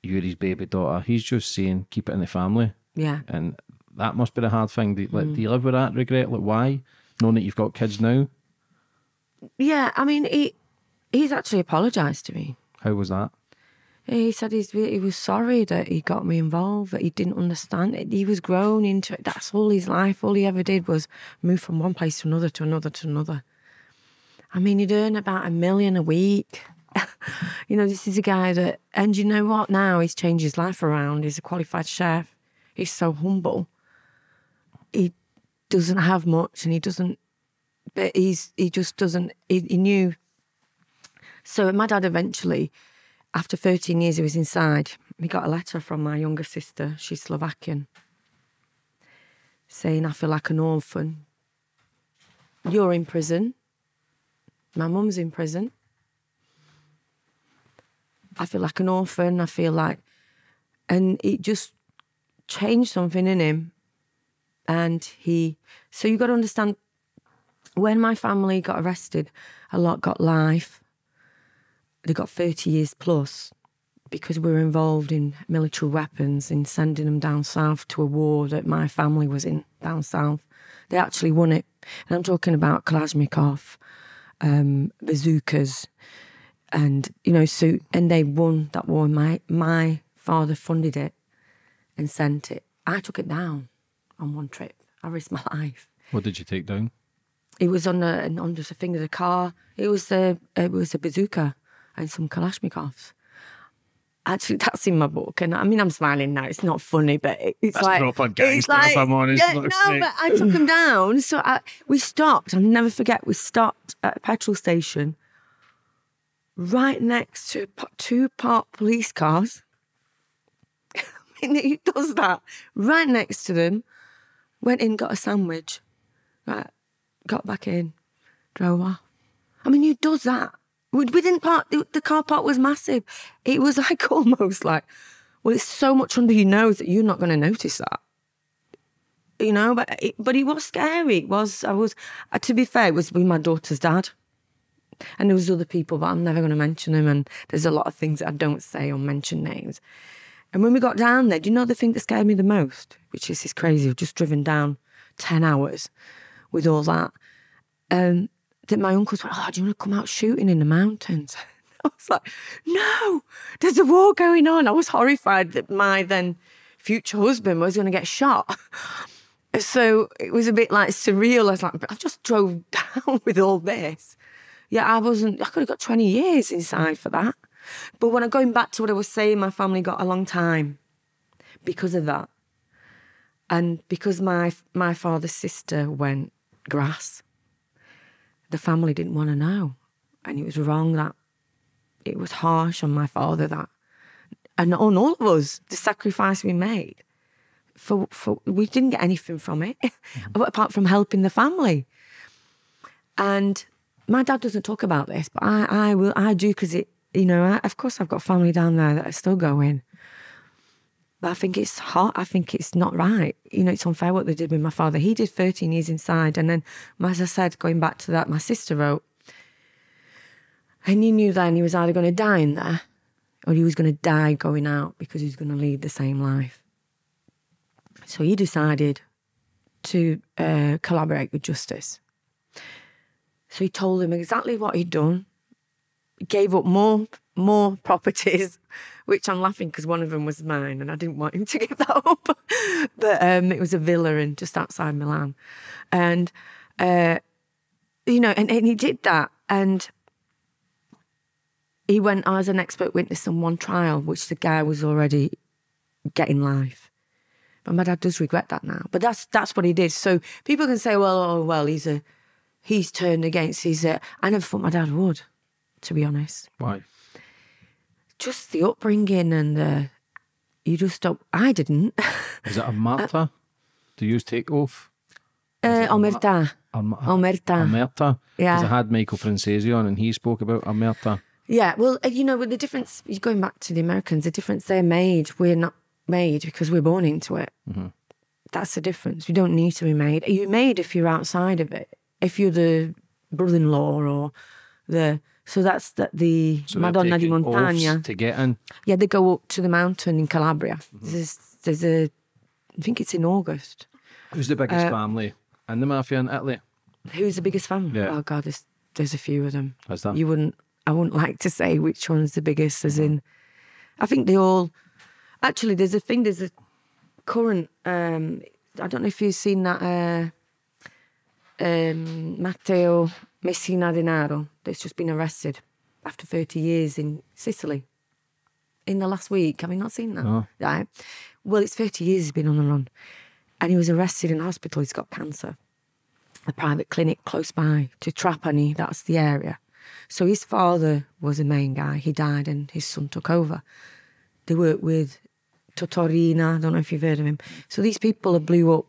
Speaker 3: you're baby daughter. He's just saying keep it in the family.
Speaker 2: Yeah.
Speaker 3: And that must be the hard thing. Do,
Speaker 2: Mm.
Speaker 3: do you live with that regret? Like why? Knowing that you've got kids now.
Speaker 2: Yeah, I mean he he's actually apologized to me.
Speaker 3: How was that?
Speaker 2: He said he's, he was sorry that he got me involved, that he didn't understand it. He was grown into it. That's all his life. All he ever did was move from one place to another, to another, to another. I mean, he'd earn about a million a week. (laughs) you know, this is a guy that, and you know what? Now he's changed his life around. He's a qualified chef. He's so humble. He doesn't have much and he doesn't, but he's, he just doesn't, he, he knew. So my dad eventually, after 13 years he was inside, he got a letter from my younger sister, she's Slovakian, saying, I feel like an orphan. You're in prison. My mum's in prison. I feel like an orphan. I feel like, and it just changed something in him. And he, so you got to understand, when my family got arrested, a lot got life. They got 30 years plus because we were involved in military weapons, in sending them down south to a war that my family was in down south. They actually won it. And I'm talking about Kalashnikov, um, bazookas, and you know, so and they won that war. My my father funded it and sent it. I took it down on one trip. I risked my (laughs) life.
Speaker 3: What did you take down?
Speaker 2: It was on the on just a thing of the car. It was a it was a bazooka and some Kalashnikovs. Actually, that's in my book, and I mean, I'm smiling now. It's not funny, but it, it's
Speaker 3: That's
Speaker 2: like
Speaker 3: proper
Speaker 2: it's
Speaker 3: gangster, if I'm honest,
Speaker 2: Yeah, no,
Speaker 3: mate.
Speaker 2: but I took them (laughs) down. So I, we stopped. I'll never forget. We stopped at a petrol station right next to two parked police cars. (laughs) I mean, he does that right next to them. Went in, got a sandwich, right, got back in, drove off. I mean, who does that? We, we didn't park. The, the car park was massive. It was (laughs) like almost like, well, it's so much under your nose that you're not going to notice that. You know, but it, but it was scary. It was. I was. Uh, to be fair, it was with my daughter's dad, and there was other people, but I'm never going to mention them. And there's a lot of things that I don't say or mention names. And when we got down there, do you know the thing that scared me the most? Which is this crazy. We've just driven down ten hours with all that. Um, that my uncles went, Oh, do you want to come out shooting in the mountains? (laughs) I was like, No, there's a war going on. I was horrified that my then future husband was going to get shot. (laughs) So it was a bit like surreal. I was like, I just drove (laughs) down with all this. Yeah, I wasn't, I could have got 20 years inside for that. But when I'm going back to what I was saying, my family got a long time because of that. And because my my father's sister went grass, the family didn't want to know. And it was wrong that it was harsh on my father that and on all of us, the sacrifice we made. For, for we didn't get anything from it mm-hmm. (laughs) apart from helping the family. And my dad doesn't talk about this, but I, I will I do because it you know, I, of course I've got family down there that are still going. But I think it's hot. I think it's not right. You know, it's unfair what they did with my father. He did 13 years inside. And then, as I said, going back to that, my sister wrote, and he knew then he was either going to die in there or he was going to die going out because he was going to lead the same life. So he decided to uh, collaborate with Justice. So he told him exactly what he'd done, gave up more more properties, which I'm laughing because one of them was mine and I didn't want him to give that up. (laughs) but um, it was a villa in just outside Milan. And, uh, you know, and, and he did that. And he went as an expert witness on one trial, which the guy was already getting life. But my dad does regret that now. But that's that's what he did. So people can say, well, oh well, he's a he's turned against. He's a. I never thought my dad would, to be honest.
Speaker 3: Why?
Speaker 2: Just the upbringing and the you just don't. I didn't. (laughs)
Speaker 3: Is it a martyr? Do you take oath?
Speaker 2: Uh, omerta. Omerta.
Speaker 3: Omerta?
Speaker 2: Yeah.
Speaker 3: Because I had Michael Franzese on and he spoke about Omerta.
Speaker 2: Yeah, well, uh, you know, with the difference, going back to the Americans, the difference they're made, we're not made because we're born into it. That's the difference. We don't need to be made. You're made if you're outside of it. If you're the brother-in-law or the so that's the, the
Speaker 3: So
Speaker 2: Madonna di Montagna.
Speaker 3: to get in.
Speaker 2: Yeah, they go up to the mountain in Calabria. There's, there's a, I think it's in August.
Speaker 3: Who's the biggest
Speaker 2: Uh,
Speaker 3: family in the mafia in Italy?
Speaker 2: Who's the biggest family?
Speaker 3: Yeah.
Speaker 2: Oh God, there's there's a few of them.
Speaker 3: Is that?
Speaker 2: You wouldn't. I wouldn't like to say which one's the biggest. As in, I think they all. Actually, there's a thing. There's a current. Um, I don't know if you've seen that. Uh, um, Matteo Messina Denaro that's just been arrested after 30 years in Sicily. In the last week, have you not seen that?
Speaker 3: No.
Speaker 2: Right. Well, it's 30 years he's been on the run, and he was arrested in hospital. He's got cancer a private clinic close by to Trapani, that's the area. So his father was the main guy. He died and his son took over. They worked with Toto Riina, I don't know if you've heard of him. So these people have blew up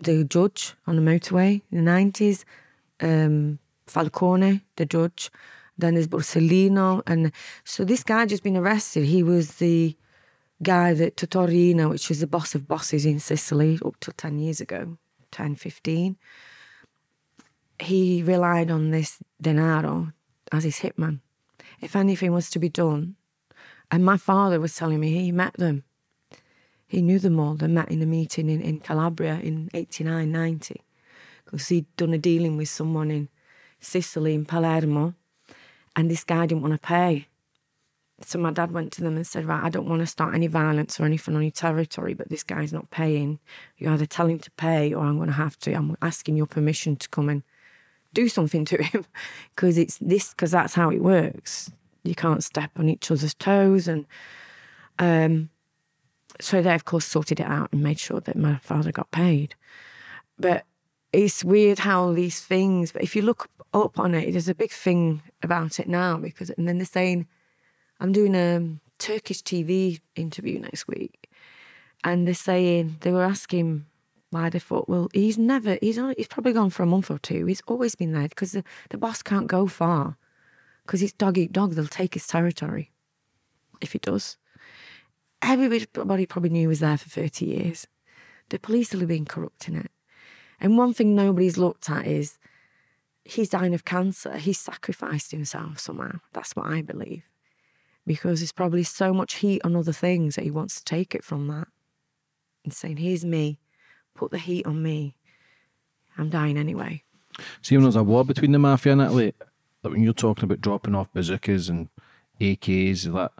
Speaker 2: the judge on the motorway in the 90s, um, Falcone, the judge. Then there's Borsellino. And so this guy just been arrested. He was the guy that Toto Riina, which was the boss of bosses in Sicily up to 10 years ago, 10, 15 he relied on this Denaro as his hitman. If anything was to be done, and my father was telling me he met them. He knew them all. They met in a meeting in, in Calabria in 89, 90. Because he'd done a dealing with someone in Sicily, in Palermo, and this guy didn't want to pay. So my dad went to them and said, Right, I don't want to start any violence or anything on your territory, but this guy's not paying. You either tell him to pay or I'm going to have to. I'm asking your permission to come and do something to him (laughs) because it's this because that's how it works you can't step on each other's toes and um so they of course sorted it out and made sure that my father got paid but it's weird how these things but if you look up on it there's a big thing about it now because and then they're saying i'm doing a turkish tv interview next week and they're saying they were asking why they thought, well, he's never, he's only, he's probably gone for a month or two. He's always been there because the, the boss can't go far because it's dog eat dog. They'll take his territory if he does. Everybody probably knew he was there for 30 years. The police have been corrupting it. And one thing nobody's looked at is he's dying of cancer. He's sacrificed himself somehow. That's what I believe. Because there's probably so much heat on other things that he wants to take it from that and saying, here's me put the heat on me. I'm dying anyway.
Speaker 3: See, when there's a war between the mafia and Italy, like when you're talking about dropping off bazookas and AKs, that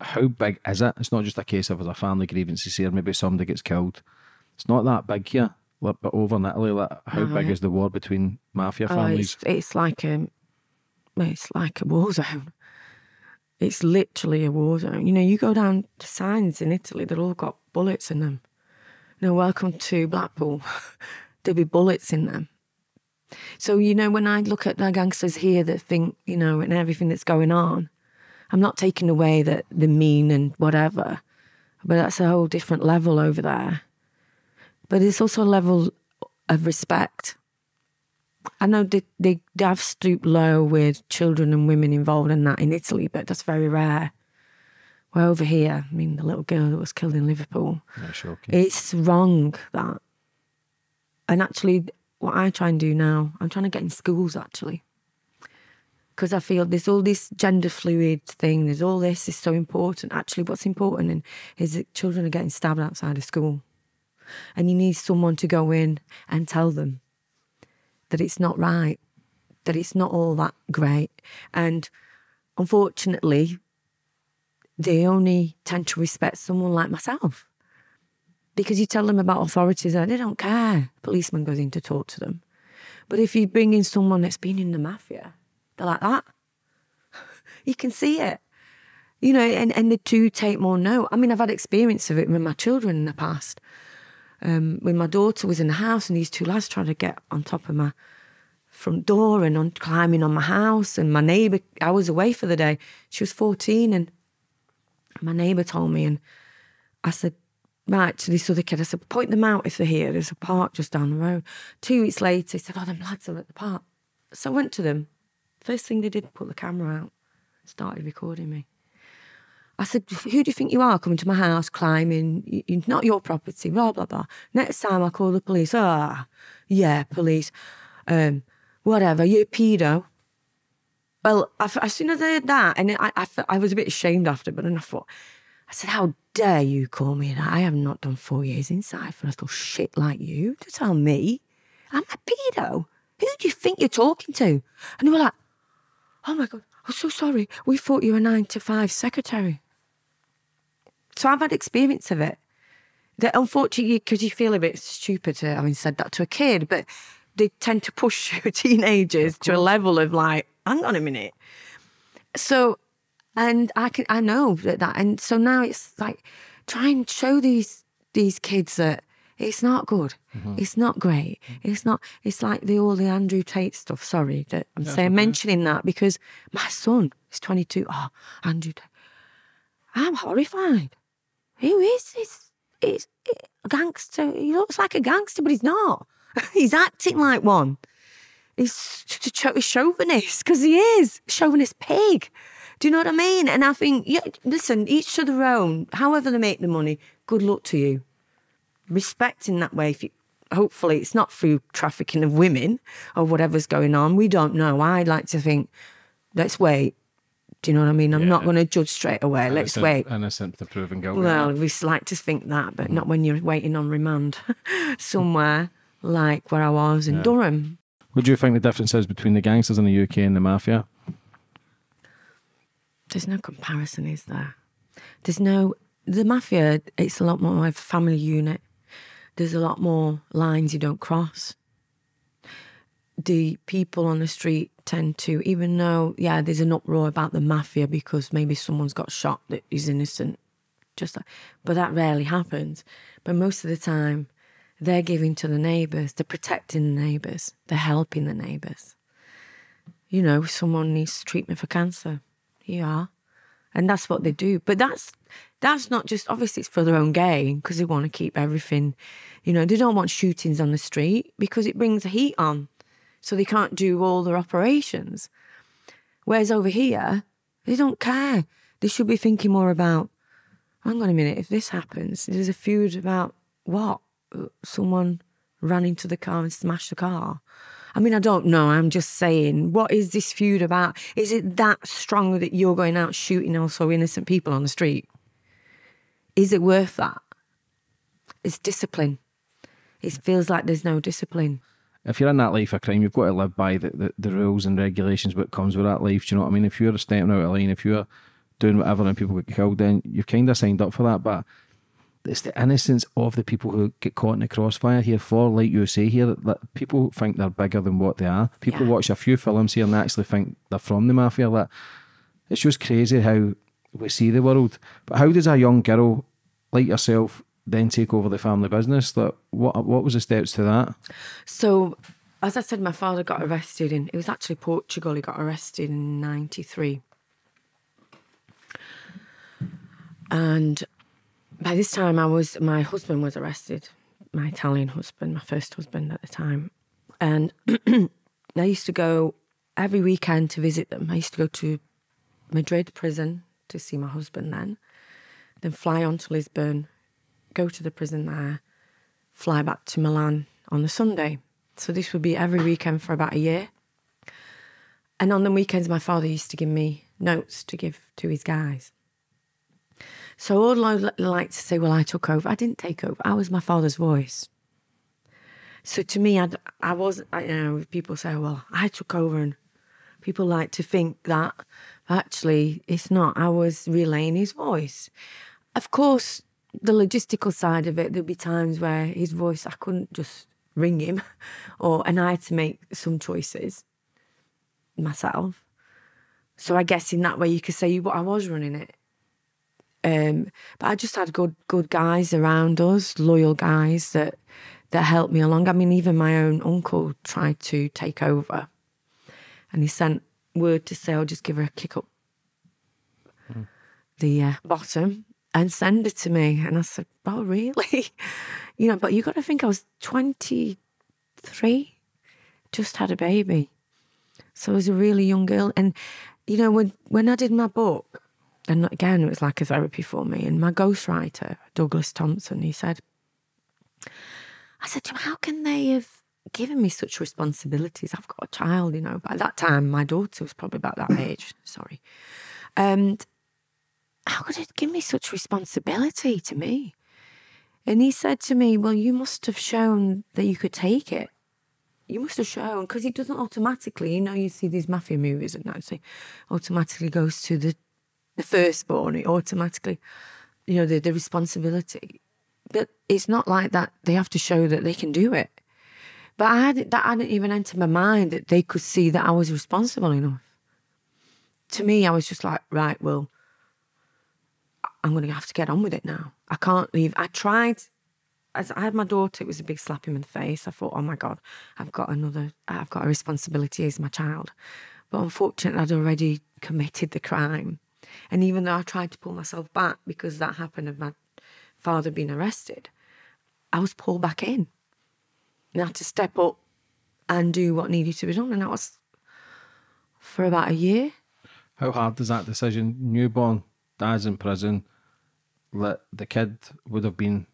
Speaker 3: how big is it? It's not just a case of as a family grievance to say, or maybe somebody gets killed. It's not that big here. like, but over in Italy, like, how big is the war between mafia
Speaker 2: Oh,
Speaker 3: families?
Speaker 2: it's, it's like a, it's like a war (laughs) zone. It's literally a war zone. You know, you go down to signs in Italy, they've all got bullets in them. You know, welcome to Blackpool. (laughs) There'll be bullets in them. So, you know, when I look at the gangsters here that think, you know, and everything that's going on, I'm not taking away that they're mean and whatever, but that's a whole different level over there. But it's also a level of respect. I know they, they, have stooped low with children and women involved in that in Italy, but that's very rare. Well, over here, I mean, the little girl that was killed in Liverpool, it's wrong that. And actually, what I try and do now, I'm trying to get in schools actually. Because I feel there's all this gender fluid thing, there's all this is so important. Actually, what's important is that children are getting stabbed outside of school. And you need someone to go in and tell them that it's not right, that it's not all that great. And unfortunately, they only tend to respect someone like myself because you tell them about authorities and they don't care. Policeman goes in to talk to them. But if you bring in someone that's been in the mafia, they're like that. You can see it. You know, and, and the two take more note. I mean, I've had experience of it with my children in the past. Um, when my daughter was in the house and these two lads trying to get on top of my front door and on climbing on my house and my neighbour I was away for the day. She was 14 and my neighbour told me and I said, right, to this other kid, I said, point them out if they're here. There's a park just down the road. Two weeks later, he said, oh, them lads are at the park. So I went to them. First thing they did, put the camera out, started recording me. I said, who do you think you are coming to my house, climbing? Not your property, blah, blah, blah. Next time I call the police. Ah, yeah, police. Um, whatever, you're a pedo. Well, I, as soon as I heard that, and I, I, I was a bit ashamed after, but then I thought, I said, how dare you call me that? I have not done four years inside for a little shit like you to tell me I'm a pedo. Who do you think you're talking to? And they were like, oh my God, I'm so sorry. We thought you were a nine to five secretary. So I've had experience of it. That unfortunately, because you feel a bit stupid to having said that to a kid, but they tend to push (laughs) teenagers to a level of like, hang on a minute. So, and I can I know that, that and so now it's like try and show these these kids that it's not good. Mm-hmm. It's not great. It's not. It's like the all the Andrew Tate stuff. Sorry that I'm saying mentioning that because my son is 22. Oh, Andrew Tate. I'm horrified. Who is this? It's a gangster. He looks like a gangster, but he's not. (laughs) he's acting like one. He's he's chauvinist because he is chauvinist pig. Do you know what I mean? And I think, yeah, listen, each to their own. However they make the money, good luck to you. Respect in that way. If you, hopefully, it's not through trafficking of women or whatever's going on. We don't know. I like to think, let's wait. Do you know what I mean? I'm not going to judge straight away. Let's wait.
Speaker 3: Innocent to proven guilty.
Speaker 2: Well, we like to think that, but not when you're waiting on remand (laughs) somewhere like where I was in Durham.
Speaker 3: what do you think the difference is between the gangsters in the UK and the mafia?
Speaker 2: There's no comparison, is there? There's no the mafia. It's a lot more of a family unit. There's a lot more lines you don't cross. The people on the street tend to, even though yeah, there's an uproar about the mafia because maybe someone's got shot that is innocent, just like, but that rarely happens. But most of the time, they're giving to the neighbours, they're protecting the neighbours, they're helping the neighbours. You know, someone needs treatment for cancer. Here you are. And that's what they do. But that's that's not just obviously it's for their own gain because they want to keep everything. You know, they don't want shootings on the street because it brings heat on. So they can't do all their operations. Whereas over here, they don't care. They should be thinking more about, hang on a minute, if this happens, there's a feud about what? Uh, Someone ran into the car and smashed the car. I mean, I don't know. I'm just saying, what is this feud about? Is it that strong that you're going out shooting also innocent people on the street? Is it worth that? It's discipline. It feels like there's no discipline.
Speaker 3: If you're in that life of crime, you've got to live by the, the, the rules and regulations what comes with that life. Do you know what I mean? If you're stepping out of line, if you're doing whatever and people get killed, then you've kind of signed up for that. But it's the innocence of the people who get caught in the crossfire here for, like you say here, that, that people think they're bigger than what they are. People
Speaker 2: Yeah.
Speaker 3: watch a few films here and actually think they're from the mafia. Like, it's just crazy how we see the world. But how does a young girl like yourself then take over the family business? Like, what what was the steps to that?
Speaker 2: So, as I said, my father got arrested in, it was actually Portugal. He got arrested in 93. And by this time, I was, my husband was arrested, my Italian husband, my first husband at the time. And (clears throat) I used to go every weekend to visit them. I used to go to Madrid prison to see my husband then, then fly on to Lisbon, go to the prison there, fly back to Milan on the Sunday. So this would be every weekend for about a year. And on the weekends, my father used to give me notes to give to his guys. So all I like to say, well, I took over. I didn't take over. I was my father's voice. So to me, I'd, I was, I, you know, people say, well, I took over, and people like to think that. Actually, it's not. I was relaying his voice. Of course, the logistical side of it, there'd be times where his voice, I couldn't just ring him, (laughs) or and I had to make some choices myself. So I guess in that way, you could say you- I was running it. Um, but I just had good good guys around us, loyal guys that that helped me along. I mean, even my own uncle tried to take over, and he sent word to say, "I'll just give her a kick up the uh, bottom and send it to me." And I said, "Oh, really?" (laughs) you know, but you got to think I was twenty three, just had a baby, so I was a really young girl, and you know when when I did my book and again, it was like a therapy for me. And my ghostwriter, Douglas Thompson, he said, I said to him, how can they have given me such responsibilities? I've got a child, you know. By that time, my daughter was probably about that age, sorry. And how could it give me such responsibility to me? And he said to me, well, you must have shown that you could take it. You must have shown, because it doesn't automatically, you know, you see these mafia movies and that, so automatically goes to the the firstborn, it automatically, you know, the, the responsibility. But it's not like that. They have to show that they can do it. But I had, that hadn't even entered my mind that they could see that I was responsible enough. To me, I was just like, right, well, I'm going to have to get on with it now. I can't leave. I tried. As I had my daughter, it was a big slap in the face. I thought, oh my God, I've got another, I've got a responsibility as my child. But unfortunately, I'd already committed the crime. And even though I tried to pull myself back because that happened of my father being arrested, I was pulled back in. And I had to step up and do what needed to be done. And that was for about a year.
Speaker 3: How hard is that decision? Newborn, dad's in prison. Let the kid would have been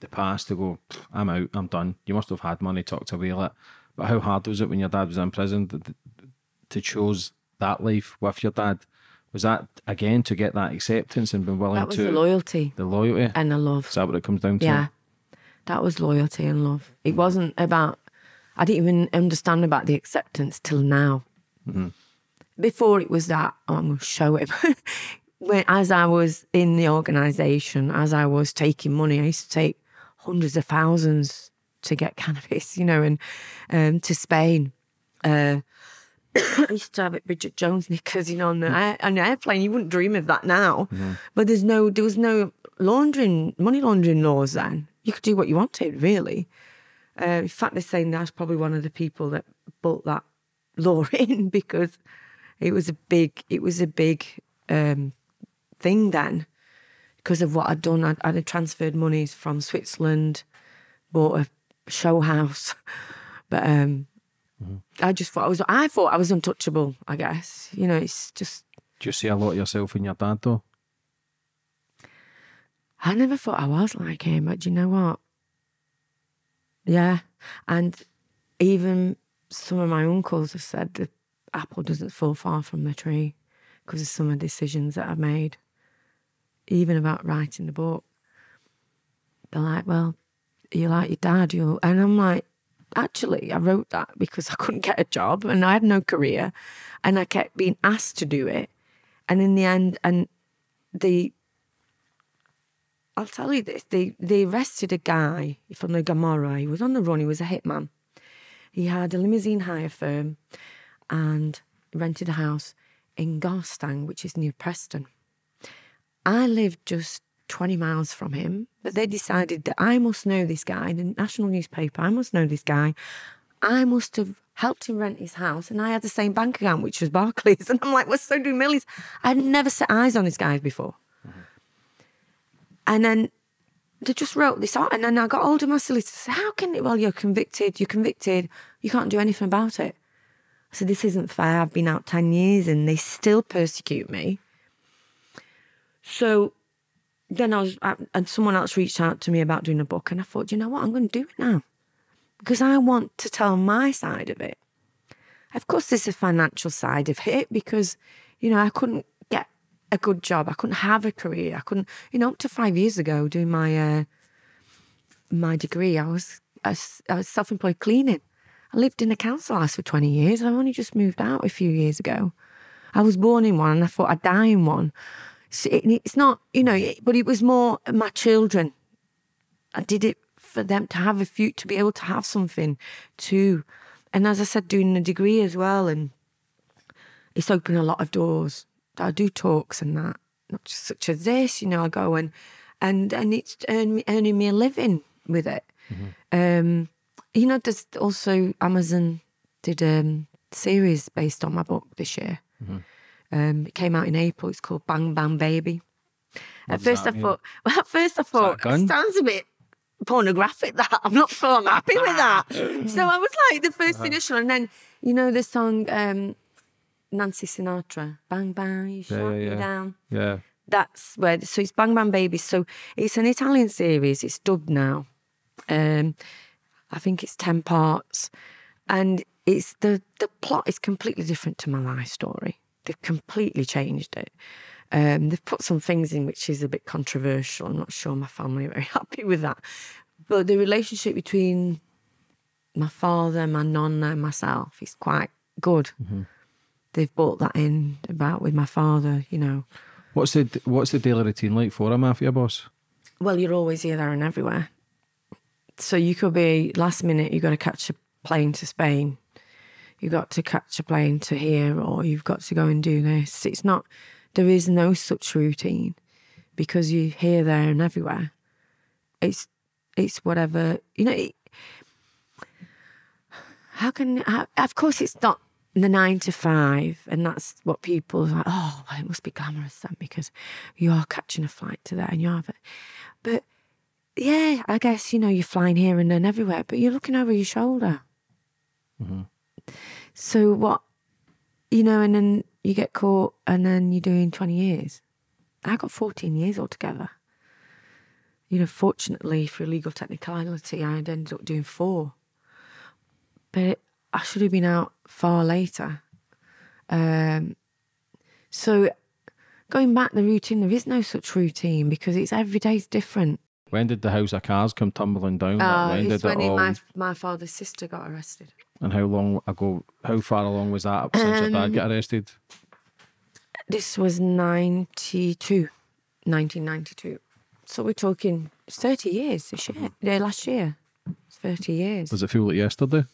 Speaker 3: the past to go. I'm out. I'm done. You must have had money tucked away. Like, but how hard was it when your dad was in prison to, to choose that life with your dad? Was that again to get that acceptance and be willing to?
Speaker 2: That was
Speaker 3: to
Speaker 2: the loyalty
Speaker 3: the loyalty?
Speaker 2: and the love.
Speaker 3: Is that what it comes down to?
Speaker 2: Yeah. That was loyalty and love. It wasn't about, I didn't even understand about the acceptance till now. Before it was that, oh, I'm going to show him. (laughs) when, as I was in the organisation, as I was taking money, I used to take hundreds of thousands to get (laughs) cannabis, you know, and um, to Spain. Uh, (coughs) I used to have it Bridget Jones knickers, you know, on the, on the airplane. You wouldn't dream of that now. But there's no, there was no laundering, money laundering laws then. You could do what you wanted, really. Uh, in fact, they're saying that's probably one of the people that brought that (laughs) law in because it was a big, it was a big um, thing then because of what I'd done. I'd, I'd transferred monies from Switzerland, bought a show house, (laughs) but um, I just thought I was. I thought I was untouchable. I guess you know. It's just
Speaker 3: Do you see a lot of yourself in your dad though?
Speaker 2: I never thought I was like him, but do you know what? Yeah, and even some of my uncles have said the apple doesn't fall far from the tree because of some of the decisions that I've made. Even about writing the book, they're like, "Well, you're like your dad?" You and I'm like, actually, I wrote that because I couldn't get a job and I had no career, and I kept being asked to do it, and in the end, and the I'll tell you this: they they arrested a guy from the Gomorrah. He was on the run. He was a hitman. He had a limousine hire firm, and rented a house in Garstang, which is near Preston. I lived just 20 miles from him, but they decided that I must know this guy, in the national newspaper, I must know this guy. I must have helped him rent his house, and I had the same bank account, which was Barclays. (laughs) And I'm like, well, so do Millie's. I'd never set eyes on this guy before. Mm-hmm. And then they just wrote this out, and then I got hold of my solicitor. said, How can it? Well, you're convicted. You're convicted. You can't do anything about it. I said, this isn't fair. I've been out 10 years and they still persecute me. So then I was, and someone else reached out to me about doing a book, and I thought, you know what, I'm going to do it now because I want to tell my side of it. Of course, there's a financial side of it because, you know, I couldn't get a good job, I couldn't have a career, I couldn't, you know, up to five years ago doing my uh, my degree, I was I was, I was self-employed cleaning. I lived in a council house for 20 years. I only just moved out a few years ago. I was born in one and I thought I'd die in one. It's not, you know, but it was more my children. I did it for them to have a future, to be able to have something too. And as I said, doing a degree as well. And it's opened a lot of doors. I do talks and that, not just such as this, you know, I go and, and, and it's earn earning me a living with it. Mm-hmm. Um, you know, there's also Amazon did a series based on my book this year. Mm-hmm. Um, it came out in April. It's called Bang Bang Baby. at first, I thought. (laughs) Well, at first, I thought it sounds a bit pornographic. (laughs) That I'm not sure I'm happy with that. (laughs) so I was like the 1st uh-huh. initial, and then you know the song um, Nancy Sinatra, "Bang Bang, you shot yeah, yeah, me down."
Speaker 3: Yeah.
Speaker 2: That's where. So it's Bang Bang Baby. So it's an Italian series. It's dubbed now. Um, I think it's 10 parts. And it's the, the plot is completely different to my life story. They've completely changed it. Um, they've put some things in which is a bit controversial. I'm not sure my family are very (laughs) happy with that. But the relationship between my father, my nonna, and myself is quite good. Mm-hmm. They've brought that in about with my father, you know.
Speaker 3: What's the what's the daily routine like for a mafia boss?
Speaker 2: Well, you're always here, there, and everywhere. So you could be last minute, you've got to catch a plane to Spain. You've got to catch a plane to here, or you've got to go and do this. It's not, there is no such routine because you're here, there, and everywhere. It's, it's whatever, you know, it, how can, how, of course, it's not the nine to five, and that's what people are like, oh, well, it must be glamorous then because you are catching a flight to there and you have it. But yeah, I guess, you know, you're flying here and then everywhere, but you're looking over your shoulder. Mm-hmm. So what, you know, and then you get caught and then you're doing 20 years. I got 14 years altogether. You know, fortunately, for legal technicality, I ended up doing four. But I should have been out far later. Um, so going back the routine, there is no such routine because it's every day's different.
Speaker 3: When did the house of cards come tumbling down?
Speaker 2: Uh,
Speaker 3: when
Speaker 2: did when it all... my, my father's sister got arrested.
Speaker 3: And how long ago, how far along was that since um, your dad got arrested?
Speaker 2: This was 92, 1992. So we're talking 30 years this year, yeah, last year. 30 years.
Speaker 3: Does it feel like yesterday?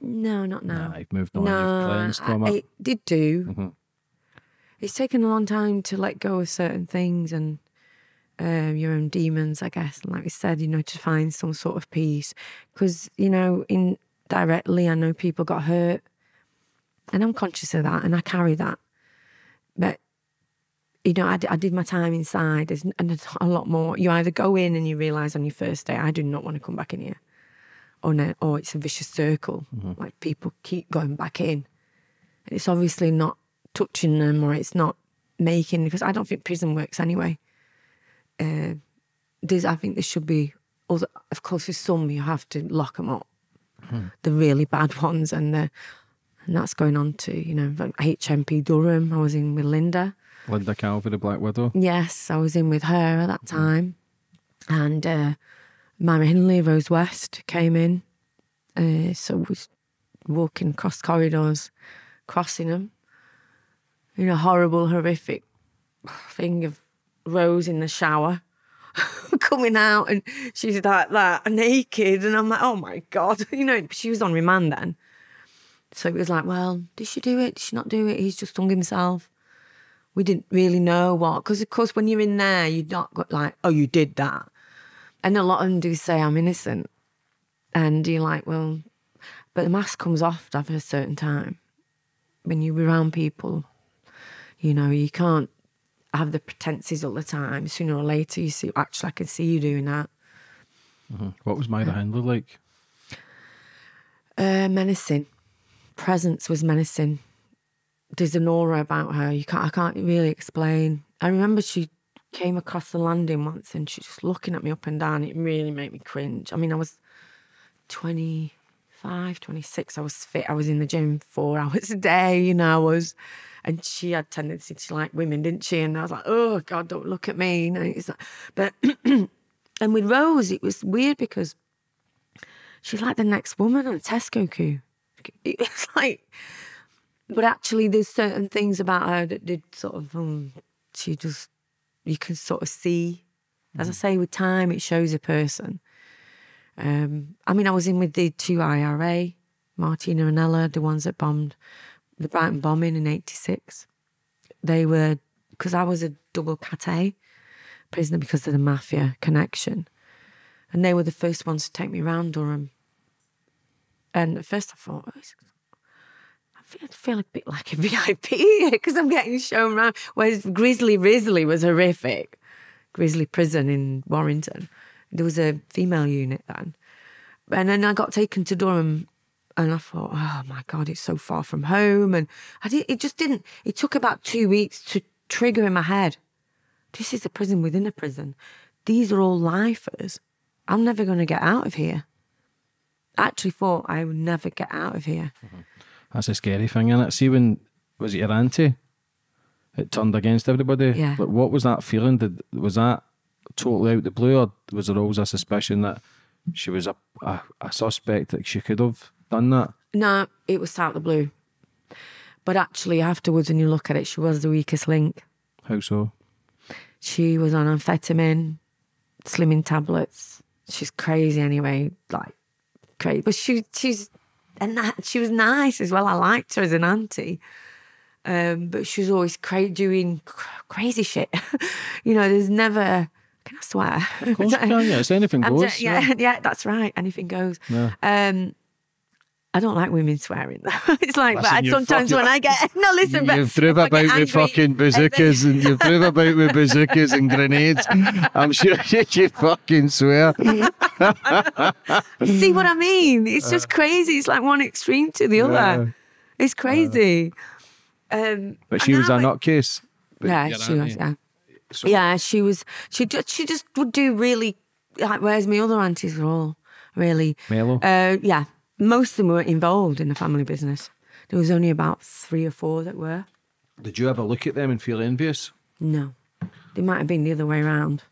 Speaker 2: No, not now.
Speaker 3: Nah, I've moved on. No, you've
Speaker 2: it. It did do. Mm-hmm. It's taken a long time to let go of certain things and um, your own demons, I guess. And like we said, you know, to find some sort of peace. Because, you know, indirectly, I know people got hurt. And I'm conscious of that and I carry that. But, you know, I, I did my time inside there's, and there's a lot more. You either go in and you realise on your first day, I do not want to come back in here. Or, no, or it's a vicious circle. Mm-hmm. Like people keep going back in. And it's obviously not touching them or it's not making, because I don't think prison works anyway uh, there's, I think there should be, other, of course, there's some you have to lock them up, hmm. the really bad (laughs) ones, and the, and that's going on to you know HMP Durham. I was in with Linda.
Speaker 3: Linda Calvey, the Black Widow.
Speaker 2: Yes, I was in with her at that hmm. time, and uh, Myra Hindley, Rose West came in. Uh, so we was walking across corridors, crossing them. You know, horrible, horrific (sighs) thing of Rose in the shower. (laughs) coming out and she's like that naked. And I'm like oh my god. (laughs) You know she was on remand then. So it was like well did she do it? Did she not do it? He's just hung himself. We didn't really know what because of course when you're in there you're not got like oh you did that. And a lot of them do say i'm innocent. And you're like well but the mask comes off after a certain time. When you're around people you know you can't have the pretenses all the time. Sooner or later you see actually i can see you doing that.
Speaker 3: What was Myra Hindley like?
Speaker 2: uh, menacing. Presence was menacing. There's an aura about her. You can't i can't really explain. I remember she came across the landing once and she just looking at me up and down. It really made me cringe. I mean i was 25 26 i was fit i was in the gym four (laughs) hours a day you know i was and she had tendency to like women didn't she and i was like oh god don't look at me you know it's like, but (clears throat) and with rose it was weird because she's like the next woman on Tesco queue. It's like, but actually, there's certain things about her that did sort of, um, she just, you can sort of see. As I say, with time, it shows a person. Um, I mean, I was in with the two IRA, Martina and Ella, the ones that bombed the Brighton bombing in '86. They were because I was a double Cat A prisoner because of the mafia connection. And they were the first ones to take me around Durham. And at first I thought, oh, I feel a bit like a (laughs) VIP because I'm getting shown around. Whereas Grizzly Risley was horrific. Risley Prison in Warrington. There was a female unit then. And then I got taken to Durham and I thought, oh my God, it's so far from home. And I did, it just didn't, it took about two weeks to trigger in my head. This is a prison within a prison. These are all lifers. I'm never going to get out of here. I actually thought I would never get out of here. Mm-hmm.
Speaker 3: That's a scary thing, innit? See when was it your auntie? It turned against everybody.
Speaker 2: Yeah.
Speaker 3: Like, what was that feeling? Did was that totally out of the blue, or was there always a suspicion that she was a a, a suspect that she could have done that?
Speaker 2: No, it was out of the blue. But actually, afterwards, when you look at it, she was the weakest link.
Speaker 3: How so?
Speaker 2: She was on amphetamine, slimming tablets. She's crazy anyway, like crazy. But she she's and that she was nice as well. I liked her as an auntie. Um, but she was always cra- doing cr- crazy shit. (laughs) you know, there's never. Can I swear? (laughs)
Speaker 3: Of course you can, yeah. It's anything goes.
Speaker 2: ju- yeah, (laughs) yeah, that's right. Anything goes.
Speaker 3: Yeah.
Speaker 2: Um, I don't like women swearing. (laughs) it's like,
Speaker 3: Listen,
Speaker 2: but sometimes
Speaker 3: fucking-
Speaker 2: when I get no, listen, but
Speaker 3: You've drove
Speaker 2: if I
Speaker 3: about
Speaker 2: get
Speaker 3: with fucking bazookas and you've drove about with bazookas and grenades. I'm sure you fucking swear.
Speaker 2: See what I mean? It's
Speaker 3: Uh.
Speaker 2: just crazy. It's like one extreme to the other.
Speaker 3: Yeah.
Speaker 2: It's crazy. um,
Speaker 3: But she was a
Speaker 2: now it-
Speaker 3: nutcase.
Speaker 2: Yeah, she was.
Speaker 3: auntie.
Speaker 2: Yeah, she was. She just, she just would do really like. Whereas my other aunties were all really
Speaker 3: Mellow.
Speaker 2: Uh, yeah, most of them were involved in the family business. There was only about three or four that were.
Speaker 3: Did you ever look at them and feel envious?
Speaker 2: No, they might have been the other way around.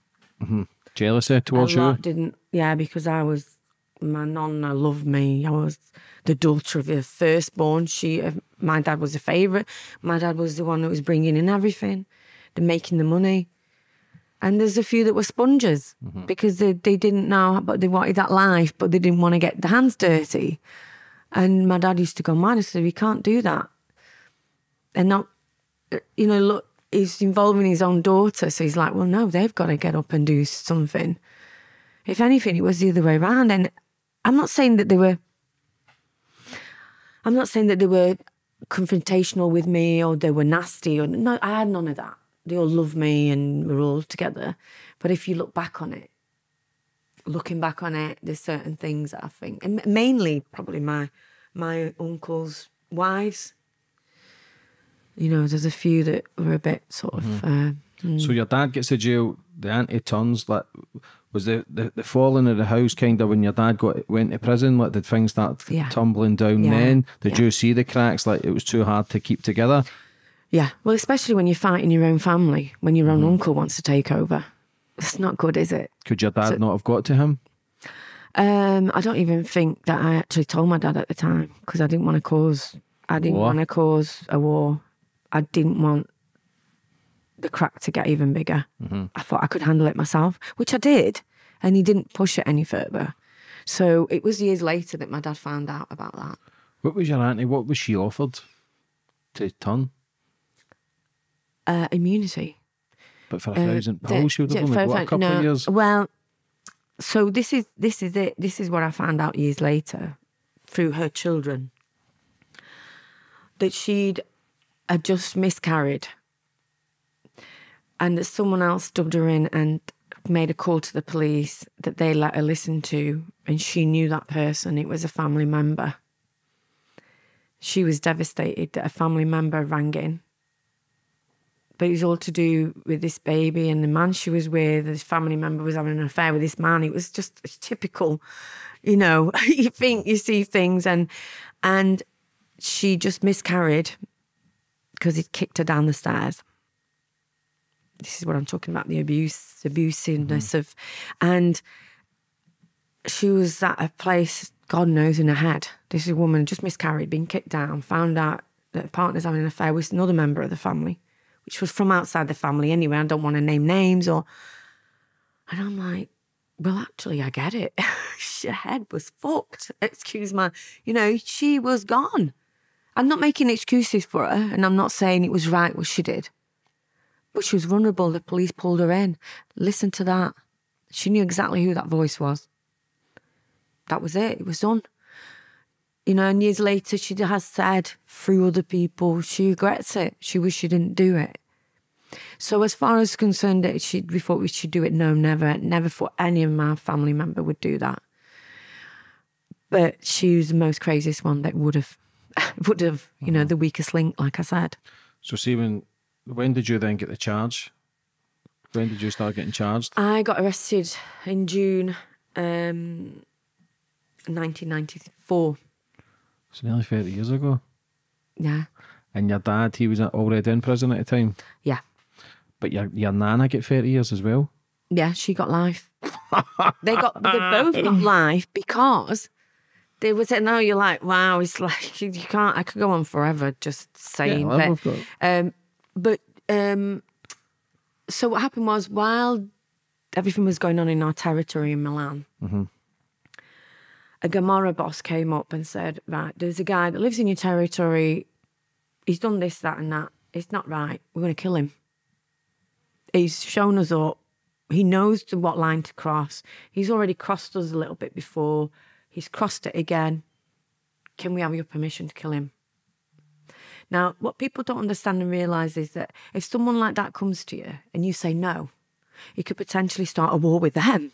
Speaker 3: Jealousy towards
Speaker 2: a
Speaker 3: you?
Speaker 2: didn't. Yeah, because I was my nonna loved me. I was the daughter of the firstborn. She, uh, my dad was a favourite. My dad was the one that was bringing in everything, the making the money. And there's a few that were sponges mm-hmm. because they, they didn't know, but they wanted that life, but they didn't want to get their hands dirty. And my dad used to go mad. I said, "We can't do that." And not, uh, you know, look, he's involving his own daughter, so he's like, "Well, no, they've got to get up and do something." If anything, it was the other way around. And I'm not saying that they were. I'm not saying that they were confrontational with me or they were nasty or no. I had none of that. They all love me and we're all together. But if you look back on it, looking back on it, there's certain things that I think, and mainly probably my my uncle's wives. You know, there's a few that were a bit sort of. Uh,
Speaker 3: So your dad gets to jail, the auntie turns, like, was the, the, the falling of the house kind of when your dad got went to prison? Like, did things start
Speaker 2: Yeah.
Speaker 3: tumbling down
Speaker 2: Yeah.
Speaker 3: then? Did
Speaker 2: Yeah.
Speaker 3: you see the cracks? Like, it was too hard to keep together?
Speaker 2: Yeah, well, especially when you're fighting your own family, when your own uncle wants to take over. It's not good, is it?
Speaker 3: Could your dad
Speaker 2: So-
Speaker 3: not have got to him?
Speaker 2: Um, I don't even think that I actually told my dad at the time because I didn't want to cause. I didn't want to cause a war. I didn't want. the crack to get even bigger. I thought I could handle it myself, which I did, and he didn't push it any further. So it was years later that my dad found out about that.
Speaker 3: What was your auntie? What was she offered to turn?
Speaker 2: Uh, immunity.
Speaker 3: But for a
Speaker 2: Uh,
Speaker 3: thousand
Speaker 2: the-
Speaker 3: pounds, she would have only got a couple
Speaker 2: no,
Speaker 3: of years.
Speaker 2: Well, so this is this is it. This is what I found out years later through her children that she'd had just miscarried, and that someone else dubbed her in and made a call to the police that they let her listen to, and she knew that person. It was a family member. She was devastated that a family member rang in but it was all to do with this baby and the man she was with. This family member was having an affair with this man. It was just it's typical, you know. (laughs) you think you see things, and and she just miscarried because he'd kicked her down the stairs. This is what I'm talking about: the abuse, abusiveness mm-hmm. of, and she was at a place God knows in her head. This is a woman just miscarried, been kicked down, found out that her partner's having an affair with another member of the family which was from outside the family anyway. I don't want to name names or. And I'm like, well, actually, I get it. (laughs) Her head was fucked. Excuse my, you know, she was gone. I'm not making excuses for her, and I'm not saying it was right what she did. But she was vulnerable. The police pulled her in. Listen to that. She knew exactly who that voice was. That was it. It was done. You know, and years later, she has said through other people, she regrets it. She wished she didn't do it. So, as far as concerned, she we thought we should do it. No, never, never thought any of my family member would do that. But she was the most craziest one that would have, (laughs) would have, you know, the weakest link, like I said.
Speaker 3: So, see, when, when did you then get the charge? When did you start getting charged?
Speaker 2: I got arrested in June, um, 1994.
Speaker 3: It's nearly 30 years ago.
Speaker 2: Yeah,
Speaker 3: And your dad, he was already in prison at the time.
Speaker 2: yeah,
Speaker 3: But your, your nana get 30 years as well.
Speaker 2: yeah. She got life. they got they both got life because they were saying, no. You're like, wow. It's like (laughs) you can't. I could go on forever just saying.
Speaker 3: well,
Speaker 2: but, um, but um, so what happened was while everything was going on in our territory in Milan. A Camorra boss came up and said, Right, there's a guy that lives in your territory. He's done this, that, and that. It's not right. We're going to kill him. He's shown us up. He knows what line to cross. He's already crossed us a little bit before. He's crossed it again. Can we have your permission to kill him? Now, what people don't understand and realize is that if someone like that comes to you and you say no, you could potentially start a war with them.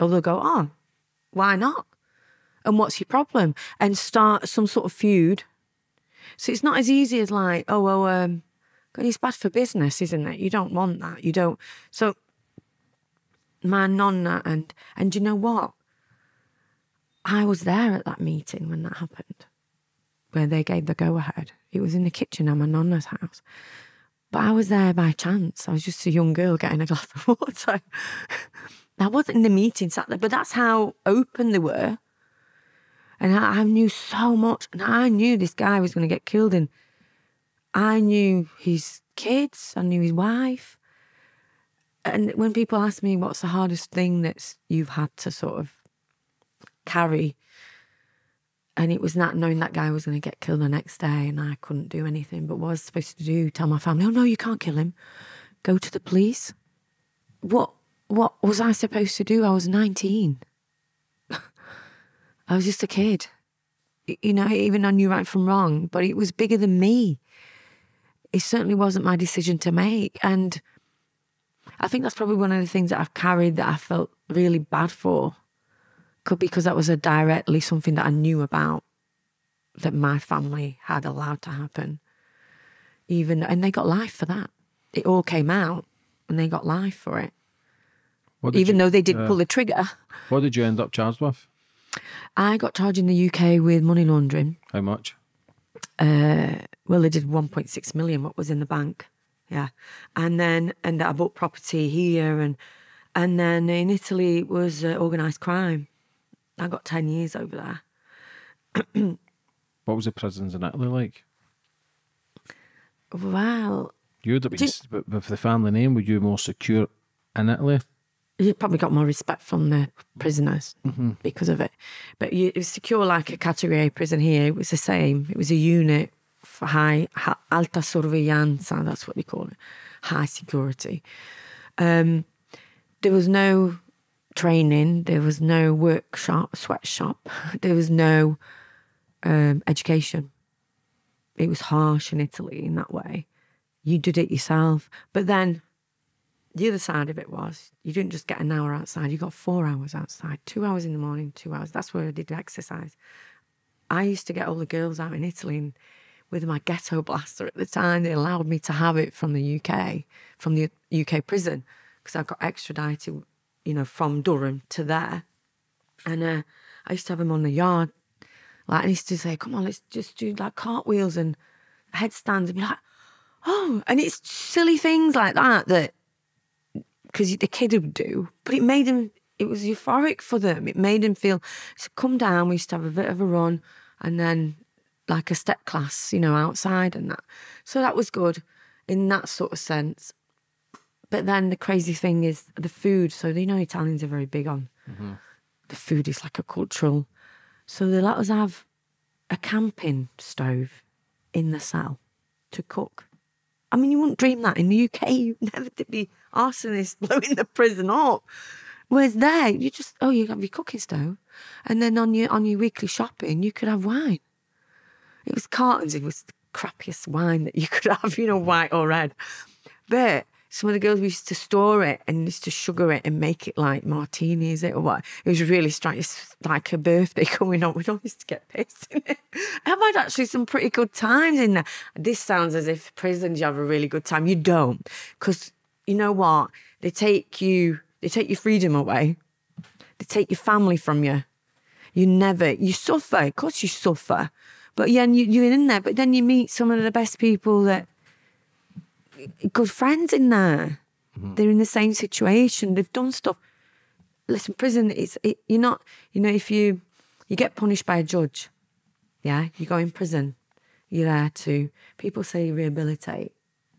Speaker 2: Or they'll go, oh, why not? And what's your problem? And start some sort of feud. So it's not as easy as like, oh, well, um, it's bad for business, isn't it? You don't want that. You don't. So my nonna and and you know what? I was there at that meeting when that happened, where they gave the go ahead. It was in the kitchen at my nonna's house. But I was there by chance. I was just a young girl getting a glass of (laughs) water. I wasn't in the meeting sat there, but that's how open they were. And I, I knew so much. And I knew this guy was going to get killed. And I knew his kids, I knew his wife. And when people ask me what's the hardest thing that you've had to sort of carry, and it was not knowing that guy was going to get killed the next day, and I couldn't do anything. But what I was supposed to do? Tell my family, "Oh no, you can't kill him. Go to the police." What? What was I supposed to do? I was nineteen. (laughs) I was just a kid. You know, even I knew right from wrong, but it was bigger than me. It certainly wasn't my decision to make, and I think that's probably one of the things that I've carried that I felt really bad for. Could because that was a directly something that I knew about that my family had allowed to happen. Even and they got life for that. It all came out and they got life for it. Even
Speaker 3: you-
Speaker 2: though they didn't
Speaker 3: uh,
Speaker 2: pull the trigger.
Speaker 3: What did you end up charged with?
Speaker 2: I got charged in the UK with money laundering.
Speaker 3: How much?
Speaker 2: Uh, well, they did 1.6 million, what was in the bank. Yeah. And then, and I bought property here. And and then in Italy, it was uh, organised crime. I got 10 years over there. (clears throat)
Speaker 3: What was the prisons in Italy like?
Speaker 2: Well,
Speaker 3: You would have been,
Speaker 2: Do you-
Speaker 3: with with the family name, were you more secure in Italy?
Speaker 2: You probably got more respect from the prisoners because of it. But you, it was secure like a category A prison here. It was the same. It was a unit for high, alta sorveglianza, that's what they call it, high security. Um, there was no training, there was no workshop, sweatshop, (laughs) there was no um, education. It was harsh in Italy in that way. You did it yourself. But then the other side of it was you didn't just get an hour outside, you got four hours outside, two hours in the morning, two hours. That's where I did exercise. I used to get all the girls out in Italy and with my ghetto blaster at the time. They allowed me to have it from the UK, from the UK prison, because I got extradited, you know, from Durham to there. And uh, I used to have them on the yard. Like, I used to say, come on, let's just do like cartwheels and headstands and be like, oh, and it's silly things like that that because the kid would do, but it made them, it was euphoric for them. It made them feel, so come down, we used to have a bit of a run and then like a step class, you know, outside and that. So that was good in that sort of sense. But then the crazy thing is the food. So, you know, Italians are very big on mm-hmm. the food is like a cultural. So they let us have a camping stove in the cell to cook. I mean, you wouldn't dream that in the UK. (laughs) You'd never be arsonists (laughs) blowing the prison up. Whereas there, you just oh, you have your cooking stove, and then on your on your weekly shopping, you could have wine. It was cartons. It was the crappiest wine that you could (laughs) have, you know, white or red. But some of the girls we used to store it and used to sugar it and make it like martinis it or what. It was really strange. It's like a birthday (laughs) coming up. We'd always get pissed in it. (laughs) I've had actually some pretty good times in there. This sounds as if prisons you have a really good time. You don't, because you know what? They take you. They take your freedom away. They take your family from you. You never. You suffer. Of course, you suffer. But yeah, you, you're in there. But then you meet some of the best people that good friends in there. Mm-hmm. They're in the same situation. They've done stuff. Listen, prison is it, you're not. You know, if you you get punished by a judge, yeah, you go in prison. You're there to. People say rehabilitate.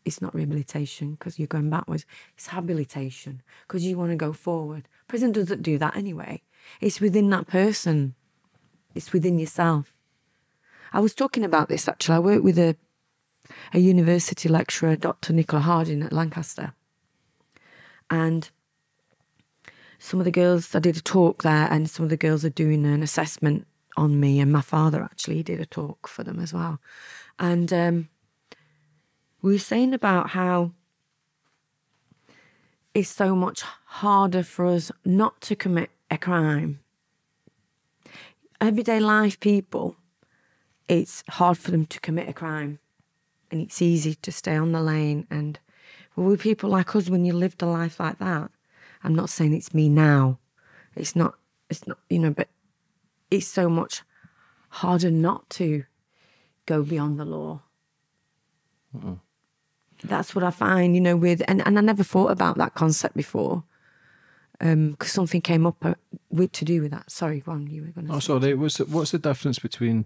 Speaker 2: It's not rehabilitation because you're going backwards. It's habilitation because you want to go forward. Prison doesn't do that anyway. It's within that person. It's within yourself. I was talking about this actually. I worked with a a university lecturer, Dr. Nicola Harding at Lancaster. And some of the girls, I did a talk there, and some of the girls are doing an assessment on me. And my father actually did a talk for them as well. And um, we were saying about how it's so much harder for us not to commit a crime. Everyday life people, it's hard for them to commit a crime and it's easy to stay on the lane. And well, with people like us, when you lived a life like that, I'm not saying it's me now. It's not. It's not. You know, but it's so much harder not to go beyond the law. That's what I find. You know, with and, and I never thought about that concept before. Because something came up uh, with to do with that. Sorry, Ron, you were going to.
Speaker 3: Oh, sorry. What's the, what's the difference between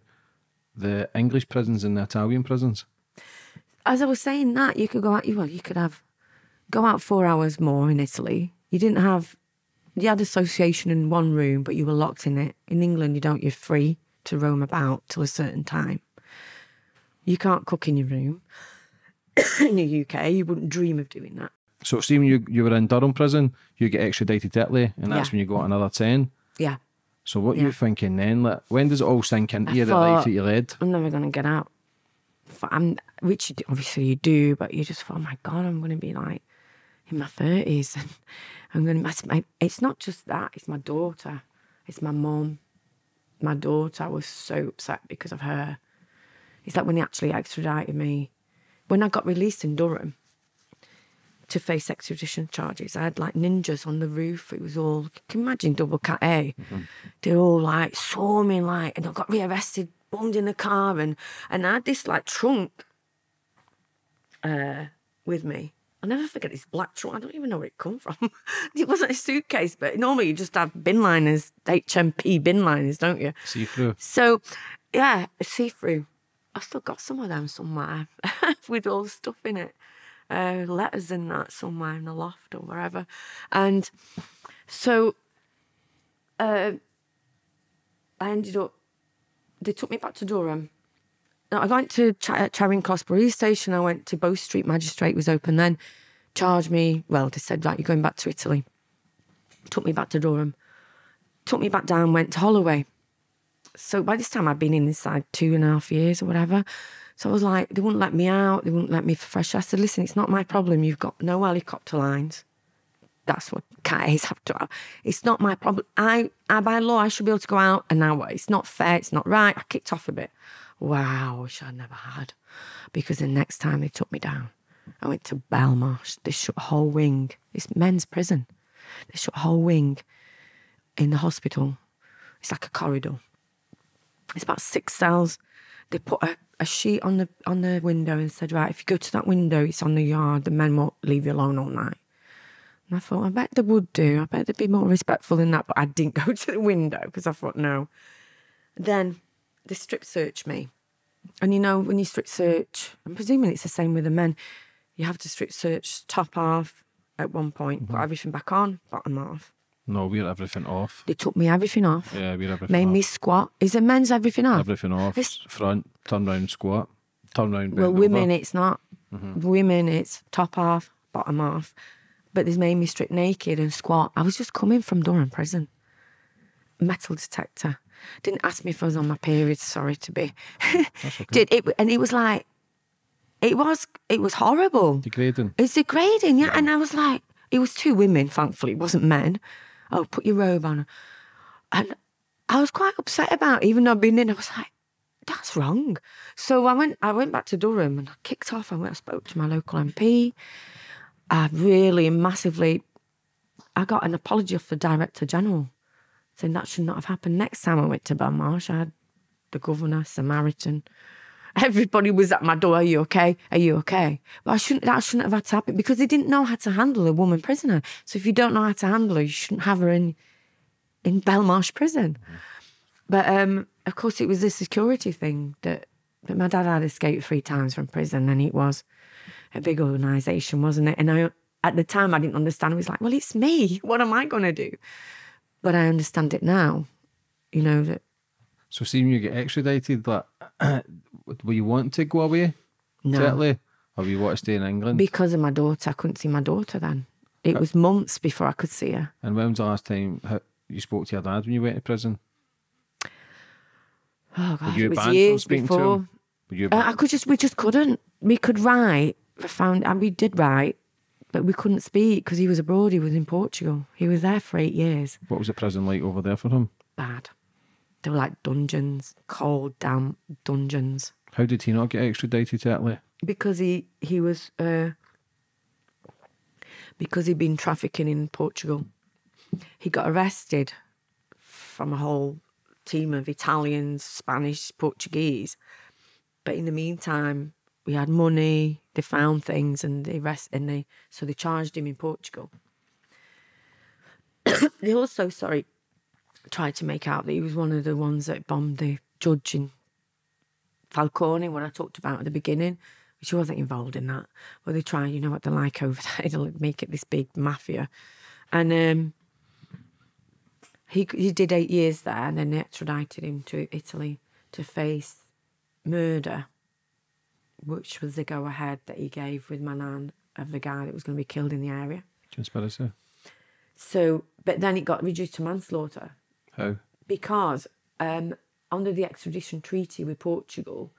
Speaker 3: the English prisons and the Italian prisons?
Speaker 2: As I was saying that, you could go out. Well, you could have go out four hours more in Italy. You didn't have. You had association in one room, but you were locked in it. In England, you don't. You're free to roam about till a certain time. You can't cook in your room. (coughs) in the UK, you wouldn't dream of doing that.
Speaker 3: So, Stephen, you, you were in Durham prison, you get extradited to Italy, and that's
Speaker 2: Yeah.
Speaker 3: when you got another 10.
Speaker 2: Yeah,
Speaker 3: So, what are
Speaker 2: Yeah.
Speaker 3: you thinking then? Like, when does it all sink into
Speaker 2: I
Speaker 3: you, the life that you led?
Speaker 2: I'm never going to get out. I'm, which obviously you do, but you just thought, oh my God, I'm going to be like in my 30s. (laughs) And I'm going to, it's not just that, it's my daughter, it's my mum. My daughter, I was so upset because of her. It's like when they actually extradited me. When I got released in Durham to face extradition charges, I had like ninjas on the roof. It was all, can you imagine double cat A? Eh? Mm-hmm. They're all like swarming, like, and I got rearrested, bombed in the car, and and I had this like trunk uh, with me. I'll never forget this black trunk. I don't even know where it come from. (laughs) it wasn't a suitcase, but normally you just have bin liners, HMP bin liners, don't you?
Speaker 3: See through.
Speaker 2: So, yeah, see through. I still got some of them somewhere (laughs) with all the stuff in it. uh, letters in that somewhere in the loft or wherever. And so uh, I ended up, they took me back to Durham. Now, I went to Ch- uh, Charing Cross Police Station. I went to Bow Street Magistrate was open then. Charged me. Well, they said, right, you're going back to Italy. Took me back to Durham. Took me back down, went to Holloway. So by this time, I'd been in inside two and a half years or whatever. So I was like, they wouldn't let me out. They wouldn't let me for fresh. I said, listen, it's not my problem. You've got no helicopter lines. That's what guys have to. It's not my problem. I, I, by law, I should be able to go out an hour. It's not fair. It's not right. I kicked off a bit. Wow, I wish I'd never had. Because the next time they took me down, I went to Belmarsh. They shut whole wing. It's men's prison. They shut whole wing in the hospital. It's like a corridor. It's about six cells. They put a, a sheet on the on the window and said, right, if you go to that window, it's on the yard. The men won't leave you alone all night. And I thought, I bet they would do. I bet they'd be more respectful than that. But I didn't (laughs) go to the window because I thought, no. Then they strip searched me. And you know, when you strip search, I'm presuming it's the same with the men, you have to strip search top half at one point, put mm-hmm. everything back on, bottom half.
Speaker 3: No, we're everything off.
Speaker 2: They took me everything off,
Speaker 3: Yeah, we're everything off.
Speaker 2: made
Speaker 3: off.
Speaker 2: me squat. Is it men's everything off?
Speaker 3: everything off.
Speaker 2: It's-
Speaker 3: Front, turn round, squat. Turn round,
Speaker 2: Well, women,
Speaker 3: over.
Speaker 2: it's not. Mm-hmm. Women, it's top half, bottom half. But they made me strip naked and squat. I was just coming from Durham prison. Metal detector. Didn't ask me if I was on my period. Sorry to be. (laughs) Did it? And it was like, it was. It was horrible.
Speaker 3: Degrading.
Speaker 2: It's degrading, yeah. And I was like, it was two women, thankfully, it wasn't men. Oh, put your robe on. And I was quite upset about it, even though I'd been in, I was like, that's wrong. So I went I went back to Durham and I kicked off. I went I spoke to my local MP. I really massively I got an apology off the Director General saying that should not have happened. Next time I went to Belmarsh, I had the governor, Samaritan. Everybody was at my door. Are you okay? Are you okay? But I shouldn't. That shouldn't have had to happen because they didn't know how to handle a woman prisoner. So if you don't know how to handle her, you shouldn't have her in in Belmarsh prison. But um, of course, it was the security thing that. But my dad had escaped three times from prison, and it was a big organisation, wasn't it? And I, at the time, I didn't understand. I was like, "Well, it's me. What am I going to do?" But I understand it now. You know that
Speaker 3: So, seeing you get extradited, like, (clears throat) were you want to go away
Speaker 2: no,
Speaker 3: or were you want to stay in England?
Speaker 2: because of my daughter, I couldn't see my daughter then. It uh, was months before I could see her.
Speaker 3: and when was the last time you spoke to your dad when you went to prison?
Speaker 2: Oh
Speaker 3: God,
Speaker 2: it was years before.
Speaker 3: You
Speaker 2: Uh, I could just, we just couldn't. We could write. I found, and we did write, but we couldn't speak because he was abroad. He was in Portugal. He was there for eight years.
Speaker 3: what was the prison like over there for him?
Speaker 2: Bad. They were like dungeons, cold, damp dungeons.
Speaker 3: How did he not get extradited to Italy?
Speaker 2: Because he he was uh, because he'd been trafficking in Portugal. He got arrested from a whole team of Italians, Spanish, Portuguese. But in the meantime, we had money. They found things, and they arrest and they so they charged him in Portugal. (coughs) they also, sorry, tried to make out that he was one of the ones that bombed the judge in Falcone, what I talked about at the beginning, he wasn't involved in that. But they try, you know what they're like over (laughs) there, they'll make it this big mafia. And um, he he did eight years there, and then they extradited him to Italy to face murder, which was the go ahead that he gave with my nan of the guy that was going to be killed in the area.
Speaker 3: Conspiracy.
Speaker 2: So, but then it got reduced to manslaughter
Speaker 3: How?
Speaker 2: because um, under the extradition treaty with Portugal,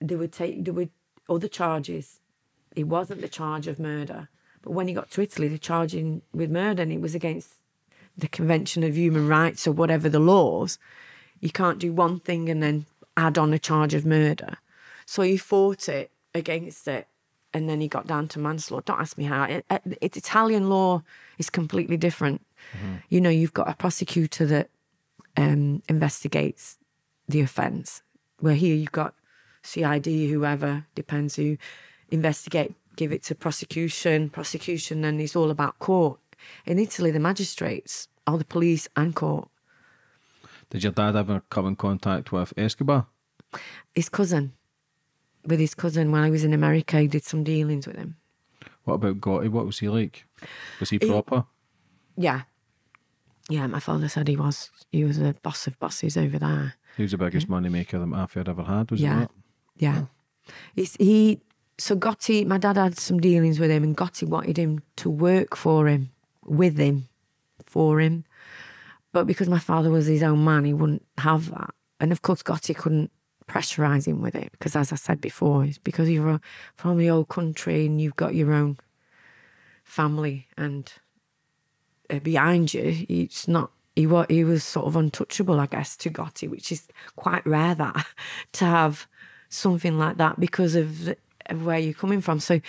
Speaker 2: they would take there were other charges. It wasn't the charge of murder, but when he got to Italy, the charging with murder, and it was against the Convention of Human Rights or whatever the laws. You can't do one thing and then add on a charge of murder. So he fought it against it, and then he got down to manslaughter. Don't ask me how. It, it, it's Italian law is completely different. You know, you've got a prosecutor that um, investigates the offence, where here you've got CID, whoever depends who investigate, give it to prosecution. Prosecution, and it's all about court. In Italy, the magistrates are the police and court.
Speaker 3: Did your dad ever come in contact with Escobar?
Speaker 2: His cousin, with his cousin when I was in America. He did some dealings with him.
Speaker 3: What about Gotti? What was he like? Was he proper?
Speaker 2: Yeah. Yeah, my father said he was he was a boss of bosses over there.
Speaker 3: He was the biggest money maker that Mafia had ever had, was he
Speaker 2: Yeah.
Speaker 3: not?
Speaker 2: Yeah. He's, he so Gotti, my dad had some dealings with him, and Gotti wanted him to work for him, with him, for him. But because my father was his own man, he wouldn't have that. And of course, Gotti couldn't pressurize him with it because, as I said before, it's because you're from the old country and you've got your own family and uh, behind you. It's not. He was, he was sort of untouchable, I guess, to Gotti, which is quite rare that (laughs) to have something like that because of, of where you're coming from. So,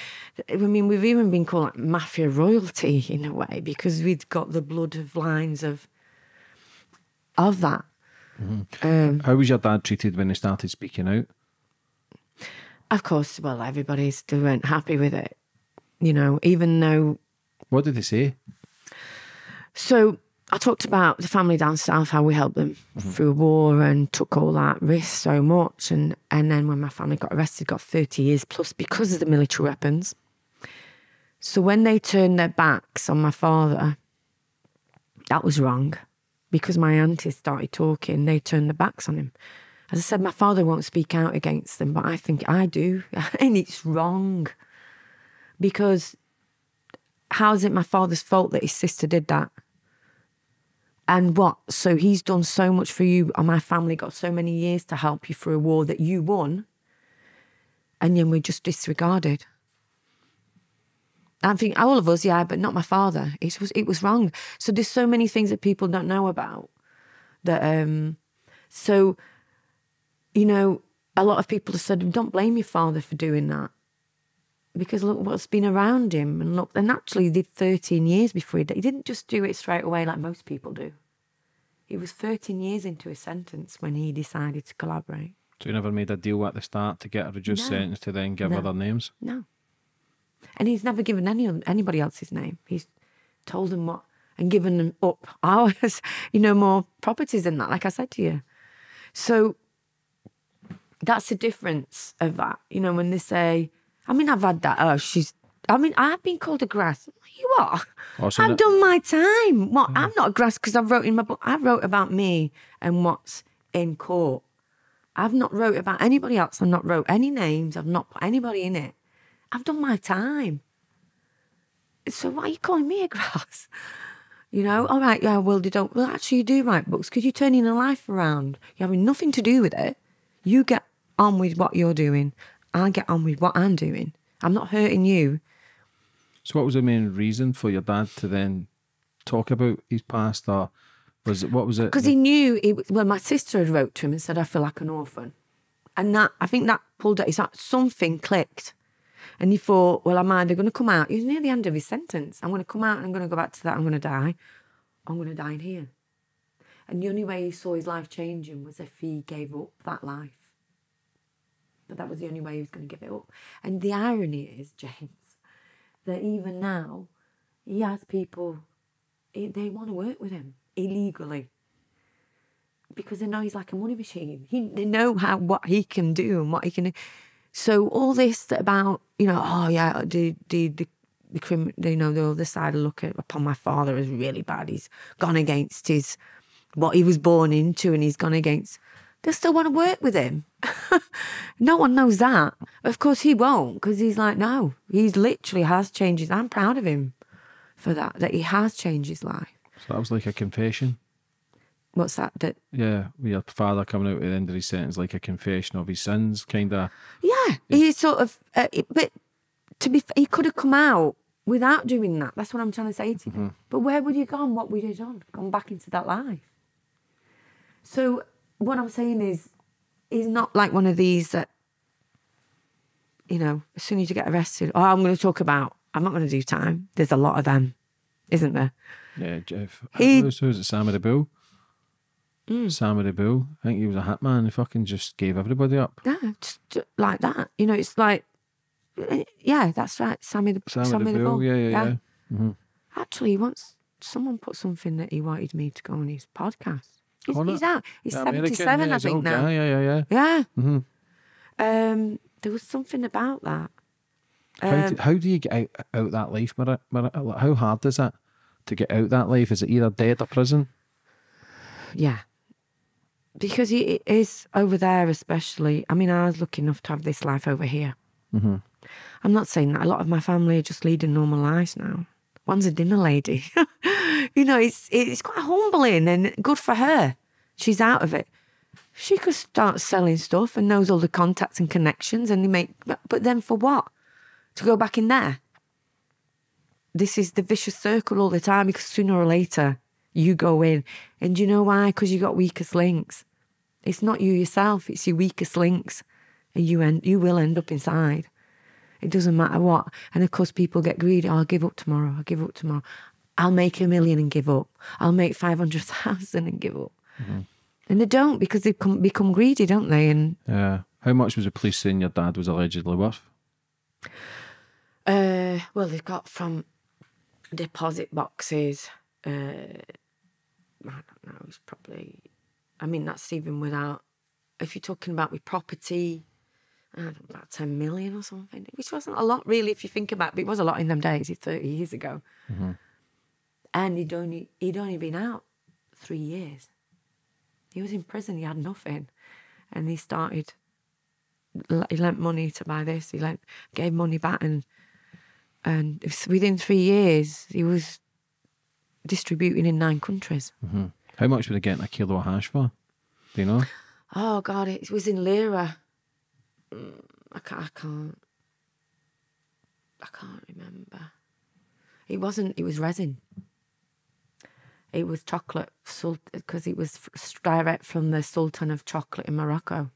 Speaker 2: I mean, we've even been called like mafia royalty in a way because we've got the blood of lines of of that. Um,
Speaker 3: How was your dad treated when he started speaking out?
Speaker 2: of course, well, everybody still weren't happy with it, you know, even though
Speaker 3: What did he say?
Speaker 2: So I talked about the family down south, how we helped them through a war and took all that risk so much. And, and then when my family got arrested, got 30 years plus because of the military weapons. So when they turned their backs on my father, that was wrong. Because my aunties started talking, they turned their backs on him. As I said, my father won't speak out against them, but I think I do. (laughs) and it's wrong. Because how's it my father's fault that his sister did that? And what? So he's done so much for you, and my family got so many years to help you through a war that you won, and then we're just disregarded. I think all of us, yeah, but not my father. It was it was wrong. So there's so many things that people don't know about. That um, so, you know, a lot of people have said, don't blame your father for doing that because look what's been around him and look and actually he did 13 years before he did. He didn't just do it straight away like most people do. He was 13 years into his sentence when he decided to collaborate.
Speaker 3: So you never made a deal at the start to get a reduced
Speaker 2: No.
Speaker 3: sentence to then give
Speaker 2: No.
Speaker 3: other names?
Speaker 2: No. And he's never given any anybody else his name. He's told them what and given them up (laughs) ours, you know, more properties than that, like I said to you. So that's the difference of that. You know, when they say, I mean, I've had that, oh, she's, I mean, I've been called a grass. You are.
Speaker 3: Oh, so
Speaker 2: I've done my time. What? I'm not a grass because I wrote in my book, I wrote about me and what's in court. I've not wrote about anybody else. I've not wrote any names. I've not put anybody in it. I've done my time. So why are you calling me a grass? You know, all right, yeah, well, they don't. Well, actually, you do write books because you're turning a life around. You're having nothing to do with it. You get on with what you're doing. I get on with what I'm doing. I'm not hurting you.
Speaker 3: So what was the main reason for your dad to then talk about his past or was it what was it?
Speaker 2: Because he knew it was, well, my sister had wrote to him and said, I feel like an orphan. And that, I think that pulled at his heart. Something clicked. And he thought, well, I'm either going to come out. Was near the end of his sentence. I'm going to come out and I'm going to go back to that. I'm going to die. I'm going to die in here. And the only way he saw his life changing was if he gave up that life. But that was the only way he was going to give it up. And the irony is, James, that even now, he has people, they want to work with him illegally because they know he's like a money machine. He, they know how what he can do and what he can. So all this about you know, oh yeah, the the the, the crim, you know, the other side look at, upon my father as really bad. He's gone against his what he was born into, and he's gone against. They still want to work with him. (laughs) no one knows that. Of course, he won't because he's like, no, he's literally has changed his. I'm proud of him for that. That he has changed his life.
Speaker 3: so that was like a confession.
Speaker 2: What's that? That
Speaker 3: Yeah, with your father coming out at the end of his sentence like a confession of his sins, kind of.
Speaker 2: Yeah, he sort of, uh, but to be, he could have come out without doing that. That's what I'm trying to say to you. But where would you gone? What would you done? Gone back into that life. So what I'm saying is, he's not like one of these that, you know, as soon as you get arrested, oh, I'm going to talk about. I'm not going to do time. There's a lot of them, isn't there?
Speaker 3: Yeah, Jeff.
Speaker 2: He-
Speaker 3: Who was, who was it? Sammy the Bull. Sammy the Bull. I think he was a hitman. He fucking just gave everybody up.
Speaker 2: Yeah, just, just like that. You know, it's like, uh, yeah, that's right. Sammy the
Speaker 3: Sammy, the, Bull.
Speaker 2: Bull.
Speaker 3: Yeah, yeah, yeah.
Speaker 2: Actually, once someone put something that he wanted me to go on his podcast. He's,
Speaker 3: Oh,
Speaker 2: he's out. He's
Speaker 3: The American,
Speaker 2: 77,
Speaker 3: yeah,
Speaker 2: I think now.
Speaker 3: guy, Yeah, yeah, yeah.
Speaker 2: Yeah.
Speaker 3: Mm-hmm.
Speaker 2: Um, there was something about that.
Speaker 3: How,
Speaker 2: Um,
Speaker 3: do, how do you get out, out that life, Mar- Mar- How hard is it to get out that life? Is it either dead or prison?
Speaker 2: Yeah. Because it is over there, especially. I mean, I was lucky enough to have this life over here.
Speaker 3: Mm-hmm.
Speaker 2: I'm not saying that a lot of my family are just leading normal lives now. One's a dinner lady. (laughs) you know, it's it's quite humbling and good for her. She's out of it. She could start selling stuff and knows all the contacts and connections, and they make. But, but then for what? To go back in there? This is the vicious circle all the time because sooner or later you go in, and do you know why? Because you got weakest links. It's not you yourself; it's your weakest links, and you end. You will end up inside. It doesn't matter what. And of course, people get greedy. Oh, I'll give up tomorrow. I'll give up tomorrow. I'll make a million and give up. I'll make 500,000 and give up. And they don't because they become, become greedy, don't they? And
Speaker 3: Yeah. How much was the police saying your dad was allegedly worth?
Speaker 2: uh, well, they've got from deposit boxes. Uh, I don't know. It's probably. I mean, that's even without. If you're talking about with property, I don't know, about ten million or something, which wasn't a lot really if you think about. it. But it was a lot in them days. Thirty years ago. Mm-hmm. And he'd only he'd only been out three years. He was in prison. He had nothing, and he started. He lent money to buy this. He lent gave money back, and and within three years he was distributing in nine countries.
Speaker 3: Mm-hmm. How much were they getting a kilo of hash for? Do you know?
Speaker 2: Oh God, it was in lira. Mm, I can't, I can't. I can't remember. It wasn't. It was resin. It was chocolate, salt because it was direct from the Sultan of Chocolate in Morocco,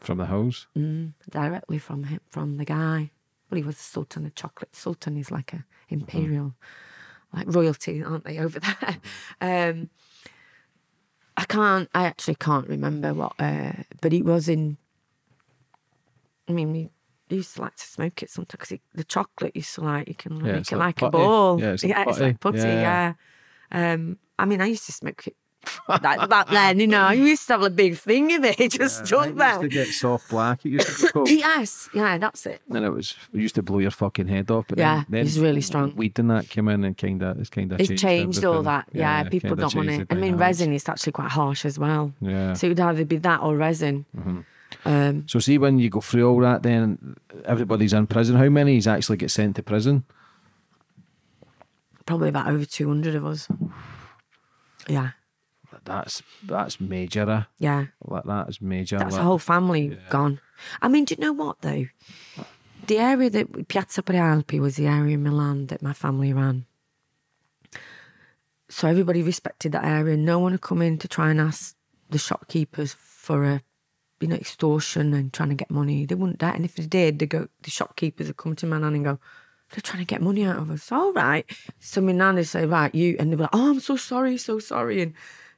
Speaker 3: From the house?
Speaker 2: mm, directly from him, from the guy. Well, he was the Sultan of Chocolate. Sultan is like a imperial, like royalty, aren't they over there? (laughs) Um, I can't. I actually can't remember what. Uh, but it was in. I mean, we used to like to smoke it sometimes because the chocolate used to like you can
Speaker 3: Yeah,
Speaker 2: make it
Speaker 3: like
Speaker 2: like, a ball.
Speaker 3: Yeah, it's like (laughs)
Speaker 2: like
Speaker 3: putty.
Speaker 2: putty.
Speaker 3: Yeah.
Speaker 2: Yeah. Um. I mean, I used to smoke it. That, back then, you know, you used to have a big thing of it. It just stood there.
Speaker 3: to get soft black. It used to (laughs) be called.
Speaker 2: Yes, yeah, that's it.
Speaker 3: and it was it used to blow your fucking head off. But
Speaker 2: Yeah,
Speaker 3: then, then
Speaker 2: it was really strong.
Speaker 3: Weed and that came in and kind of it's kind of
Speaker 2: It's
Speaker 3: changed,
Speaker 2: changed all that. Yeah,
Speaker 3: it
Speaker 2: people don't want it. I mean, resin is actually quite harsh as well.
Speaker 3: Yeah.
Speaker 2: So it would either be that or resin. Um,
Speaker 3: So see when you go through all that, then everybody's in prison. How many is actually get sent to prison?
Speaker 2: probably about over 200 of us. Yeah,
Speaker 3: That's that's major. eh?
Speaker 2: yeah.
Speaker 3: Like that is major.
Speaker 2: That's
Speaker 3: like-
Speaker 2: a whole family gone. I mean, do you know what though? The area that Piazza Prealpi was the area in Milan that my family ran. So everybody respected that area. No one would come in to try and ask the shopkeepers for a, you know, extortion and trying to get money. They wouldn't that. And if they did, they go. The shopkeepers would come to my nan and go, "They're trying to get money out of us." All right. So my nan would say, "Right, you," and they'd be like, "Oh, I'm so sorry, so sorry," and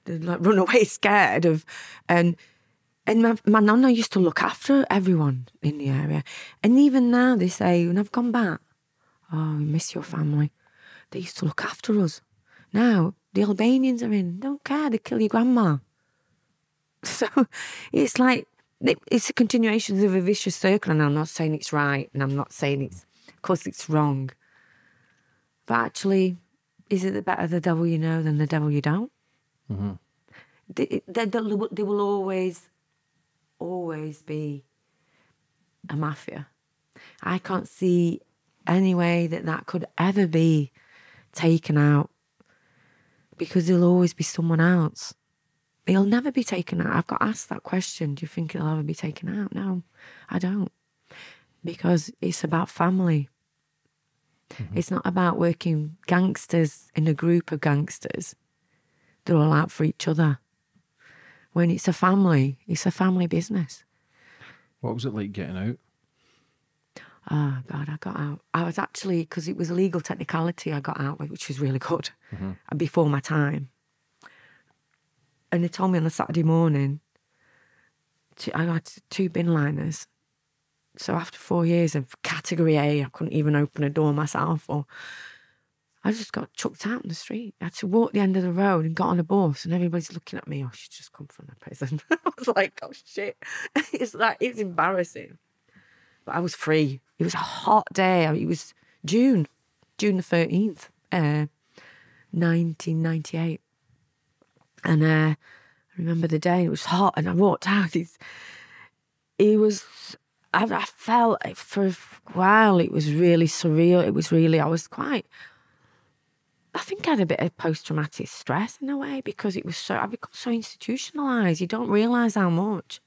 Speaker 2: like run (laughs) away scared of, and and my, my nana used to look after everyone in the area. And even now they say, when I've gone back, oh, we miss your family. They used to look after us. Now the Albanians are in, don't care, they kill your grandma. (laughs) So it's like, it's a continuation of a vicious circle. And I'm not saying it's right, and I'm not saying it's, of course, it's wrong. But actually, is it the better the devil you know than the devil you don't? Mm-hmm. They, they, they will- they will always always be a mafia. I can't see any way that that could ever be taken out because there'll always be someone else. He'll never be taken out. I've got asked that question. Do you think he'll ever be taken out? No, I don't. Because it's about family. Mm-hmm. It's not about working gangsters in a group of gangsters. They're all out for each other. When it's a family, it's a family business.
Speaker 3: What was it like getting out?
Speaker 2: Oh God, I got out. I was actually because it was a legal technicality. I got out, which was really good, and before my time. And they told me on a Saturday morning. I had two bin liners. So after four years of category A, I couldn't even open a door myself, or I just got chucked out in the street. I had to walk the end of the road and got on a bus, and everybody's looking at me. Oh, she's just come from the prison. (laughs) I was like, oh shit! (laughs) it's like it's embarrassing. but I was free. It was a hot day. It was June, June the 13th, uh, 1998. And uh, I remember the day, it was hot, and I walked out. It was, I, I felt for a while, it was really surreal. It was really, I was quite, I think I had a bit of post traumatic stress in a way because it was so, I become so institutionalized. You don't realize how much.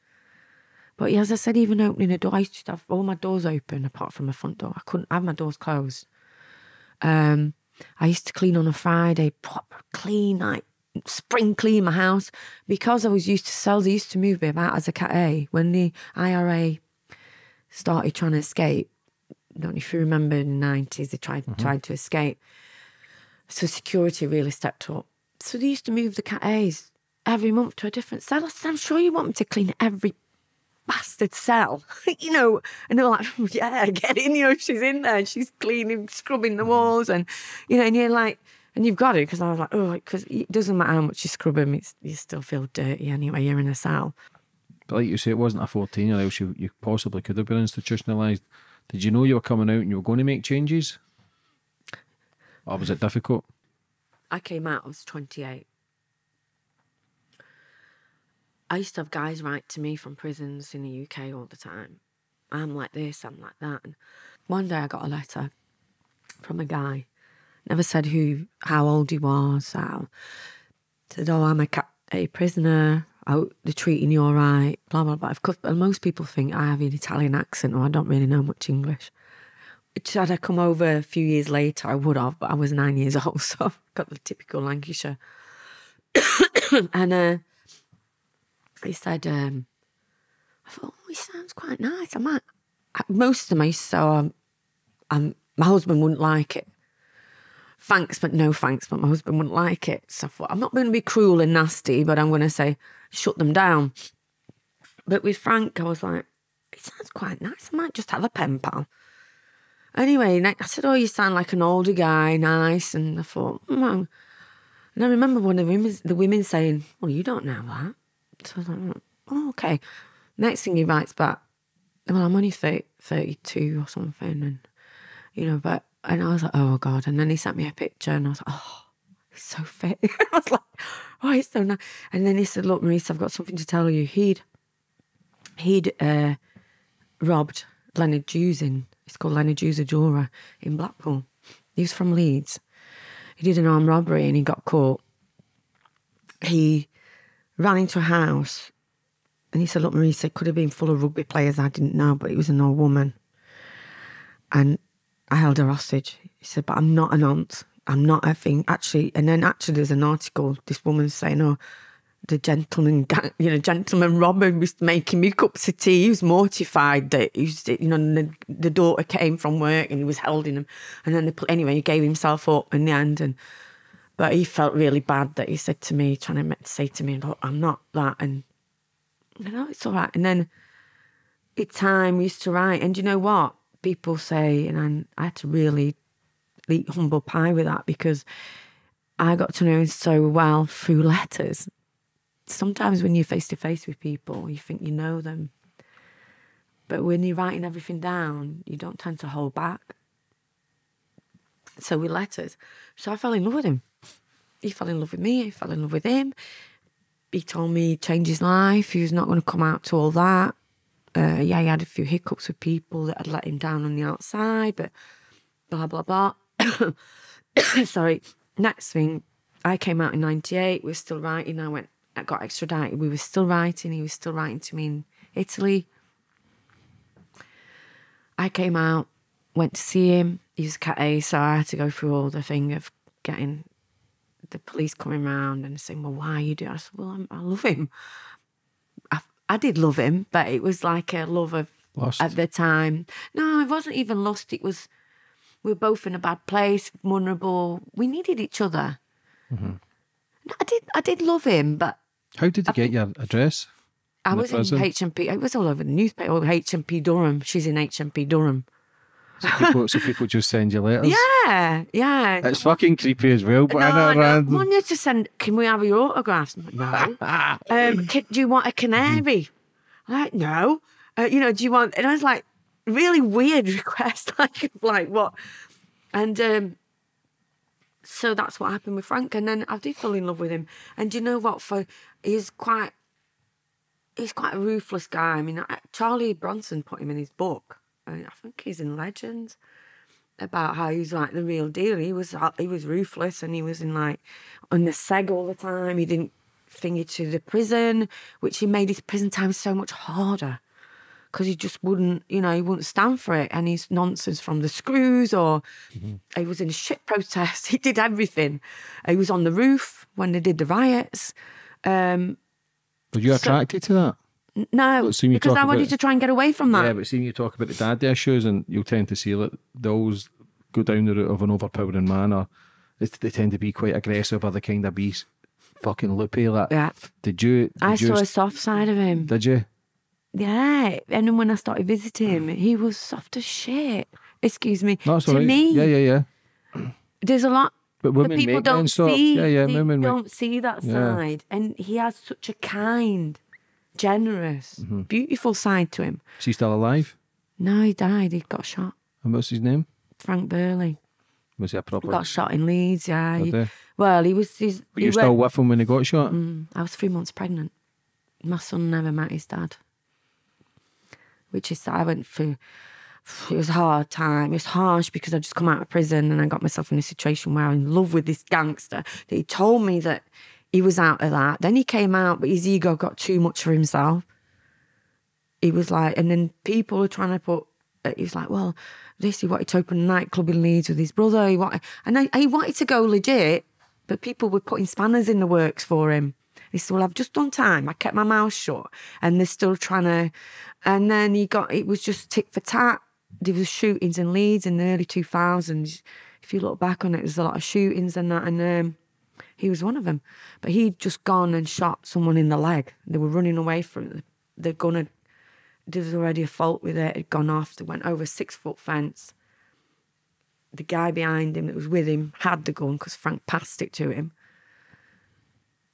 Speaker 2: But as I said, even opening a door, I used to have all my doors open apart from my front door. I couldn't have my doors closed. Um, I used to clean on a Friday, proper clean, like spring clean my house because I was used to cells. I used to move me about as a cat A. When the IRA started trying to escape, I don't know if you remember in the 90s, they tried, mm-hmm. tried to escape. So security really stepped up. So they used to move the cat A's every month to a different cell. I said, I'm sure you want me to clean every bastard cell, (laughs) you know. And they're like, (laughs) yeah, get in, you know, she's in there, and she's cleaning, scrubbing the mm. walls, and you know, and you're like, and you've got it because I was like, oh, because it doesn't matter how much you scrub them, it's, you still feel dirty anyway. You're in a cell.
Speaker 3: But like you say, it wasn't a 14 year old. You, you possibly could have been institutionalised. Did you know you were coming out and you were going to make changes? Or was it difficult?
Speaker 2: I came out, I was 28. I used to have guys write to me from prisons in the UK all the time. I'm like this, I'm like that. And one day I got a letter from a guy. Never said who, how old he was. How said, "Oh, I'm a, a prisoner. Oh, they're treating you all right." Blah blah blah. Of course, most people think I have an Italian accent, or I don't really know much English. Had I come over a few years later, I would have, but I was nine years (laughs) old, so I've got the typical Lancashire. (coughs) and uh, he said, um, I thought, oh, he sounds quite nice. I might. Most of them I used to say, oh, I'm, my husband wouldn't like it. Thanks, but no thanks, but my husband wouldn't like it. So I thought, I'm not going to be cruel and nasty, but I'm going to say, shut them down. But with Frank, I was like, it sounds quite nice. I might just have a pen pal. Anyway, I said, oh, you sound like an older guy, nice. And I thought, mm. and I remember one of the women, the women saying, well, you don't know that. So I was like, oh, okay. Next thing he writes back, well, I'm only 30, 32 or something. And, you know, but, and I was like, oh, God. And then he sent me a picture and I was like, oh, he's so fit. (laughs) I was like, oh, he's so nice. And then he said, look, Marisa, I've got something to tell you. He'd, he'd uh, robbed Leonard Jewson. It's called Leonard Jewellery in Blackpool. He was from Leeds. He did an armed robbery and he got caught. He ran into a house and he said, Look, Marisa, could have been full of rugby players. I didn't know, but it was an old woman. And I held her hostage. He said, But I'm not an aunt. I'm not a thing. Actually, and then actually, there's an article, this woman's saying, Oh, the gentleman, you know, gentleman Robin was making me cups of tea. He was mortified that he was, you know, the, the daughter came from work and he was holding him. And then, the, anyway, he gave himself up in the end. And but he felt really bad that he said to me, trying to say to me, Look, I'm not that. And you know, it's all right. And then it's time we used to write. And you know what? People say, and I, I had to really eat humble pie with that because I got to know him so well through (laughs) letters. Sometimes when you're face to face with people, you think you know them. But when you're writing everything down, you don't tend to hold back. So with letters. So I fell in love with him he fell in love with me. I fell in love with him. He told me he'd change his life. He was not going to come out to all that. Uh, yeah, he had a few hiccups with people that had let him down on the outside, but blah, blah, blah. (coughs) Sorry. Next thing, I came out in 98. We're still writing. I went, I got extradited. We were still writing. He was still writing to me in Italy. I came out, went to see him. He was cat A, so I had to go through all the thing of getting the police coming around and saying, "Well, why are you doing?" I said, "Well, I'm, i love him. I, I, did love him, but it was like a love of
Speaker 3: lust.
Speaker 2: at the time. No, it wasn't even lust. It was we were both in a bad place, vulnerable. We needed each other. Mm-hmm. I did. I did love him, but
Speaker 3: how did you I get your address?
Speaker 2: I was in HMP. It was all over the newspaper. HMP Durham. She's in HMP Durham.
Speaker 3: So people, so people just send you letters.
Speaker 2: Yeah, yeah.
Speaker 3: It's fucking creepy as well. But no, I know,
Speaker 2: random. One used to send. Can we have your autographs? No. (laughs) um, can, do you want a canary? I'm like no. Uh, you know, do you want? And I was like, really weird (laughs) request, like like what, and um, so that's what happened with Frank, and then I did fall in love with him, and you know what? For he's quite he's quite a ruthless guy. I mean, Charlie Bronson put him in his book. I, think he's in Legends about how he's like the real deal. He was uh, he was ruthless and he was in like on the seg all the time. He didn't finger to the prison, which he made his prison time so much harder because he just wouldn't, you know, he wouldn't stand for it. And he's nonsense from the screws, or mm-hmm. he was in a shit (laughs) protest. He did everything. He was on the roof when they did the riots. Um,
Speaker 3: Were you attracted so, to that?
Speaker 2: No, because I wanted
Speaker 3: about,
Speaker 2: to try and get away from that.
Speaker 3: Yeah, but seeing you talk about the daddy issues, and you'll tend to see that they always go down the route of an overpowering man, or they tend to be quite aggressive, or the kind of be fucking loopy. Like,
Speaker 2: yeah.
Speaker 3: Did you? Did
Speaker 2: I
Speaker 3: you
Speaker 2: saw a soft side of him.
Speaker 3: Did you?
Speaker 2: Yeah, and then when I started visiting him, he was soft as shit. Excuse me.
Speaker 3: No,
Speaker 2: to
Speaker 3: right.
Speaker 2: me,
Speaker 3: yeah, yeah, yeah.
Speaker 2: There's a lot
Speaker 3: but women
Speaker 2: people don't
Speaker 3: see. Yeah, yeah,
Speaker 2: they
Speaker 3: women
Speaker 2: don't
Speaker 3: make,
Speaker 2: see that
Speaker 3: yeah.
Speaker 2: side, and he has such a kind, generous,
Speaker 3: Mm-hmm.
Speaker 2: beautiful side to him.
Speaker 3: Is he still alive?
Speaker 2: No, he died. He got shot.
Speaker 3: And what's his name?
Speaker 2: Frank Burley
Speaker 3: Was he a proper?
Speaker 2: got shot in Leeds. Yeah. He- well, he was. He's,
Speaker 3: Were
Speaker 2: he
Speaker 3: you still
Speaker 2: went-
Speaker 3: with him when he got shot?
Speaker 2: Mm, I was three months pregnant. My son never met his dad, which is I went through. It was a hard time. It was harsh because I just come out of prison and I got myself in a situation where I'm in love with this gangster. That he told me that he was out of that. Then he came out, but his ego got too much for himself. He was like, and then people were trying to put. uh, He was like, well, this he wanted to open a nightclub in Leeds with his brother. He wanted, and I, he wanted to go legit, but people were putting spanners in the works for him. He said, Well, I've just done time. I kept my mouth shut. And they're still trying to. And then he got, it was just tick for tat. There was shootings in Leeds in the early 2000s. If you look back on it, there's a lot of shootings and that. And um, he was one of them. But he'd just gone and shot someone in the leg. They were running away from it. The gun had, there was already a fault with it. It had gone off. They went over a six foot fence. The guy behind him that was with him had the gun because Frank passed it to him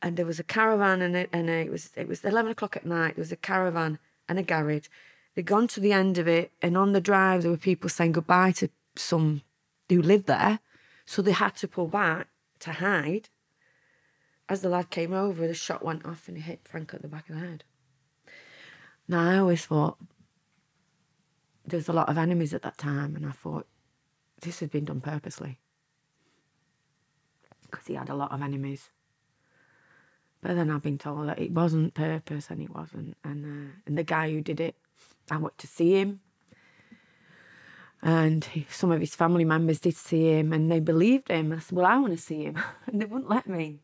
Speaker 2: and there was a caravan and it, and it was it was eleven o'clock at night. There was a caravan and a garage. They'd gone to the end of it, and on the drive there were people saying goodbye to some who lived there, so they had to pull back to hide. As the lad came over, the shot went off and it hit Frank at the back of the head. Now I always thought there was a lot of enemies at that time, and I thought this had been done purposely because he had a lot of enemies. But then I've been told that it wasn't purpose and it wasn't. And uh, and the guy who did it, I went to see him. And he, some of his family members did see him and they believed him. I said, Well, I want to see him. (laughs) and they wouldn't let me.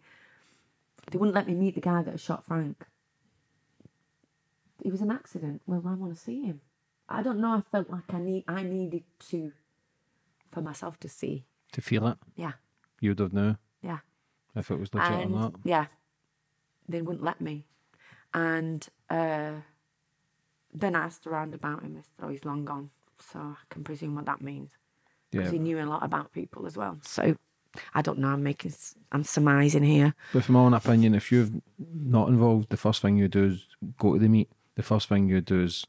Speaker 2: They wouldn't let me meet the guy that shot Frank. It was an accident. Well, I want to see him. I don't know. I felt like I need I needed to for myself to see.
Speaker 3: To feel it,
Speaker 2: Yeah.
Speaker 3: you'd have known
Speaker 2: Yeah.
Speaker 3: if it was legit
Speaker 2: and
Speaker 3: or not.
Speaker 2: yeah, they wouldn't let me. And uh, then I asked around about him. Said, "Oh, he's long gone." So I can presume what that means because
Speaker 3: Yeah.
Speaker 2: he knew a lot about people as well. So I don't know. I'm making, I'm surmising here.
Speaker 3: But from my own opinion, if you're not involved, the first thing you do is go to the meet. The first thing you do is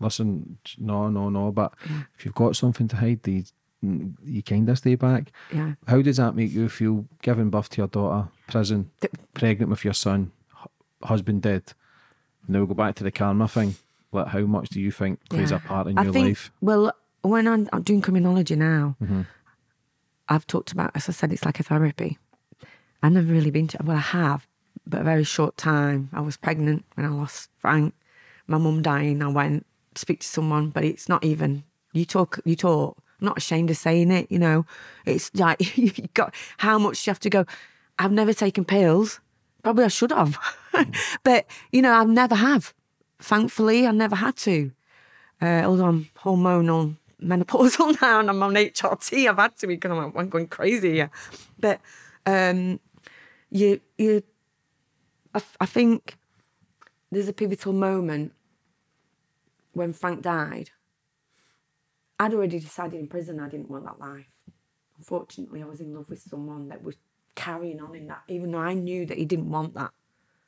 Speaker 3: listen. No, no, no. But if you've got something to hide, you, you kind of stay back.
Speaker 2: Yeah.
Speaker 3: How does that make you feel? Giving birth to your daughter, prison,
Speaker 2: Th-
Speaker 3: pregnant with your son, hu- husband dead. Now we go back to the karma thing. Like, how much do you think plays
Speaker 2: Yeah.
Speaker 3: a part in
Speaker 2: I
Speaker 3: your
Speaker 2: think,
Speaker 3: life?
Speaker 2: Well, when I'm, I'm doing criminology now,
Speaker 3: Mm-hmm.
Speaker 2: I've talked about, as I said, it's like a therapy. I've never really been to, well, I have, but a very short time. I was pregnant when I lost Frank. My mum dying, I went to speak to someone, but it's not even, you talk, you talk. I'm not ashamed of saying it, you know. It's like, (laughs) you've got, how much you have to go? I've never taken pills. Probably I should have. (laughs) but, you know, I've never have. Thankfully, I never had to. Uh, although I'm hormonal menopausal (laughs) now and I'm on HRT, I've had to because I'm, I'm going crazy here. But um, you, you, I think there's a pivotal moment when Frank died. I'd already decided in prison I didn't want that life. Unfortunately, I was in love with someone that was carrying on in that, even though I knew that he didn't want that.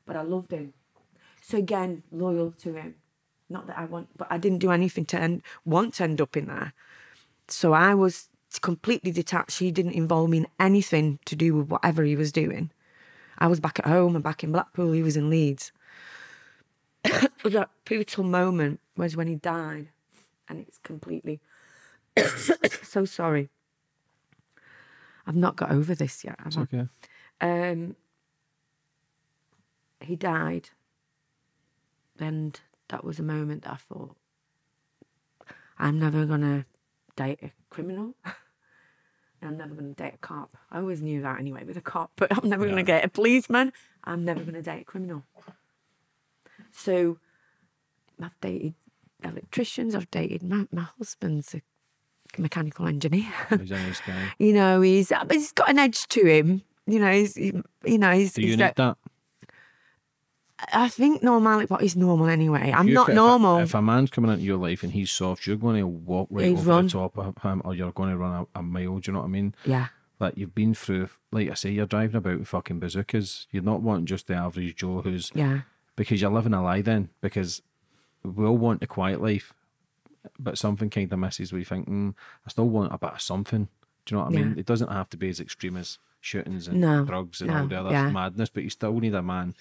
Speaker 2: But I loved him. So again, loyal to him. Not that I want, but I didn't do anything to end, want to end up in there. So I was completely detached. He didn't involve me in anything to do with whatever he was doing. I was back at home and back in Blackpool. He was in Leeds. (coughs) that pivotal moment was when he died, and it's completely. (coughs) so sorry. I've not got over this yet. Have
Speaker 3: okay.
Speaker 2: Um, he died, and that was a moment that I thought, I'm never gonna date a criminal. (laughs) I'm never gonna date a cop. I always knew that anyway with a cop, but I'm never gonna date a policeman. I'm never gonna date a criminal. So, I've dated electricians. I've dated my my husband's a mechanical engineer.
Speaker 3: He's a nice guy. (laughs)
Speaker 2: you know, he's uh, he's got an edge to him. You know, he's he, you know he's.
Speaker 3: Do you
Speaker 2: he's
Speaker 3: need that?
Speaker 2: I think normality, but he's normal anyway. I'm
Speaker 3: You
Speaker 2: not
Speaker 3: could- if a-
Speaker 2: normal.
Speaker 3: If a, man's coming into your life and he's soft, you're going to walk right
Speaker 2: He's
Speaker 3: over
Speaker 2: run.
Speaker 3: the top of him, or you're going to run a, a mile. Do you know what I mean?
Speaker 2: yeah,
Speaker 3: Like you've been through, like I say, you're driving about with fucking bazookas. You're not wanting just the average Joe who's
Speaker 2: yeah,
Speaker 3: because you're living a lie then. Because we all want a quiet life, but something kind of misses. We think, mm, I still want a bit of something. Do you know what I mean? It doesn't have to be as extreme as shootings and
Speaker 2: No,
Speaker 3: drugs and
Speaker 2: no,
Speaker 3: all the other
Speaker 2: yeah.
Speaker 3: madness, but you still need a man.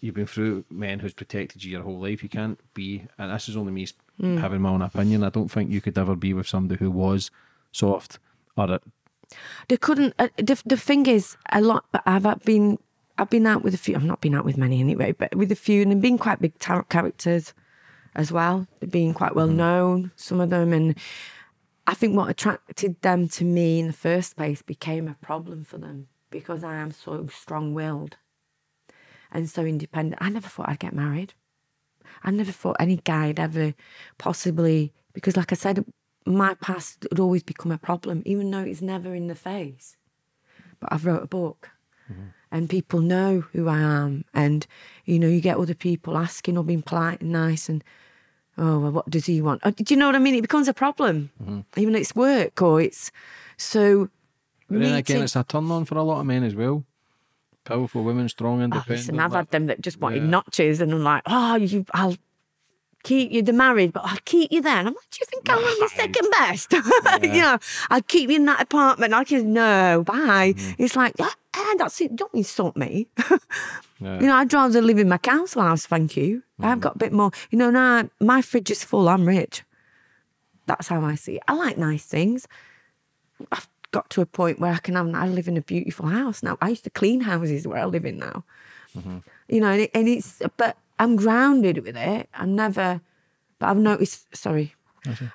Speaker 3: You've been through men who's protected you your whole life. You can't be, and this is only me
Speaker 2: Mm.
Speaker 3: having my own opinion. I don't think you could ever be with somebody who was soft or a,
Speaker 2: they couldn't. Uh, the the thing is, a lot. But I've been I've been out with a few. I've not been out with many anyway, but with a few, and been quite big characters as well. They've quite well mm-hmm. known, some of them, and I think what attracted them to me in the first place became a problem for them because I am so strong-willed and so independent. I never thought I'd get married. I never thought any guy'd ever possibly because, like I said, my past would always become a problem, even though it's never in the face. But I've wrote a book, mm-hmm. and people know who I am, and you know, you get other people asking or being polite and nice, and oh, well, what does he want? Oh, do you know what I mean? It becomes a problem, even though it's work or it's so.
Speaker 3: But then again, it's a turn on for a lot of men as well. Powerful women, strong,
Speaker 2: Oh,
Speaker 3: independent.
Speaker 2: listen, I've had them that just wanted
Speaker 3: Yeah.
Speaker 2: notches, and I'm like, oh, you, I'll keep you. They're married, but I'll keep you there. And I'm like, do you think I want you second best? (laughs) you know, I'll keep you in that apartment. I just no, bye.
Speaker 3: Mm-hmm.
Speaker 2: It's like, yeah, and that's it. Don't insult me. (laughs)
Speaker 3: Yeah.
Speaker 2: You know, I'd rather live in my council house. Thank you.
Speaker 3: Mm-hmm.
Speaker 2: I've got a bit more. You know, now my fridge is full. I'm rich. That's how I see it. I like nice things. I've got to a point where I can have. I live in a beautiful house now. I used to clean houses where I live in now. You know, and, it, and it's. But I'm grounded with it. I'm never. But I've noticed. Sorry,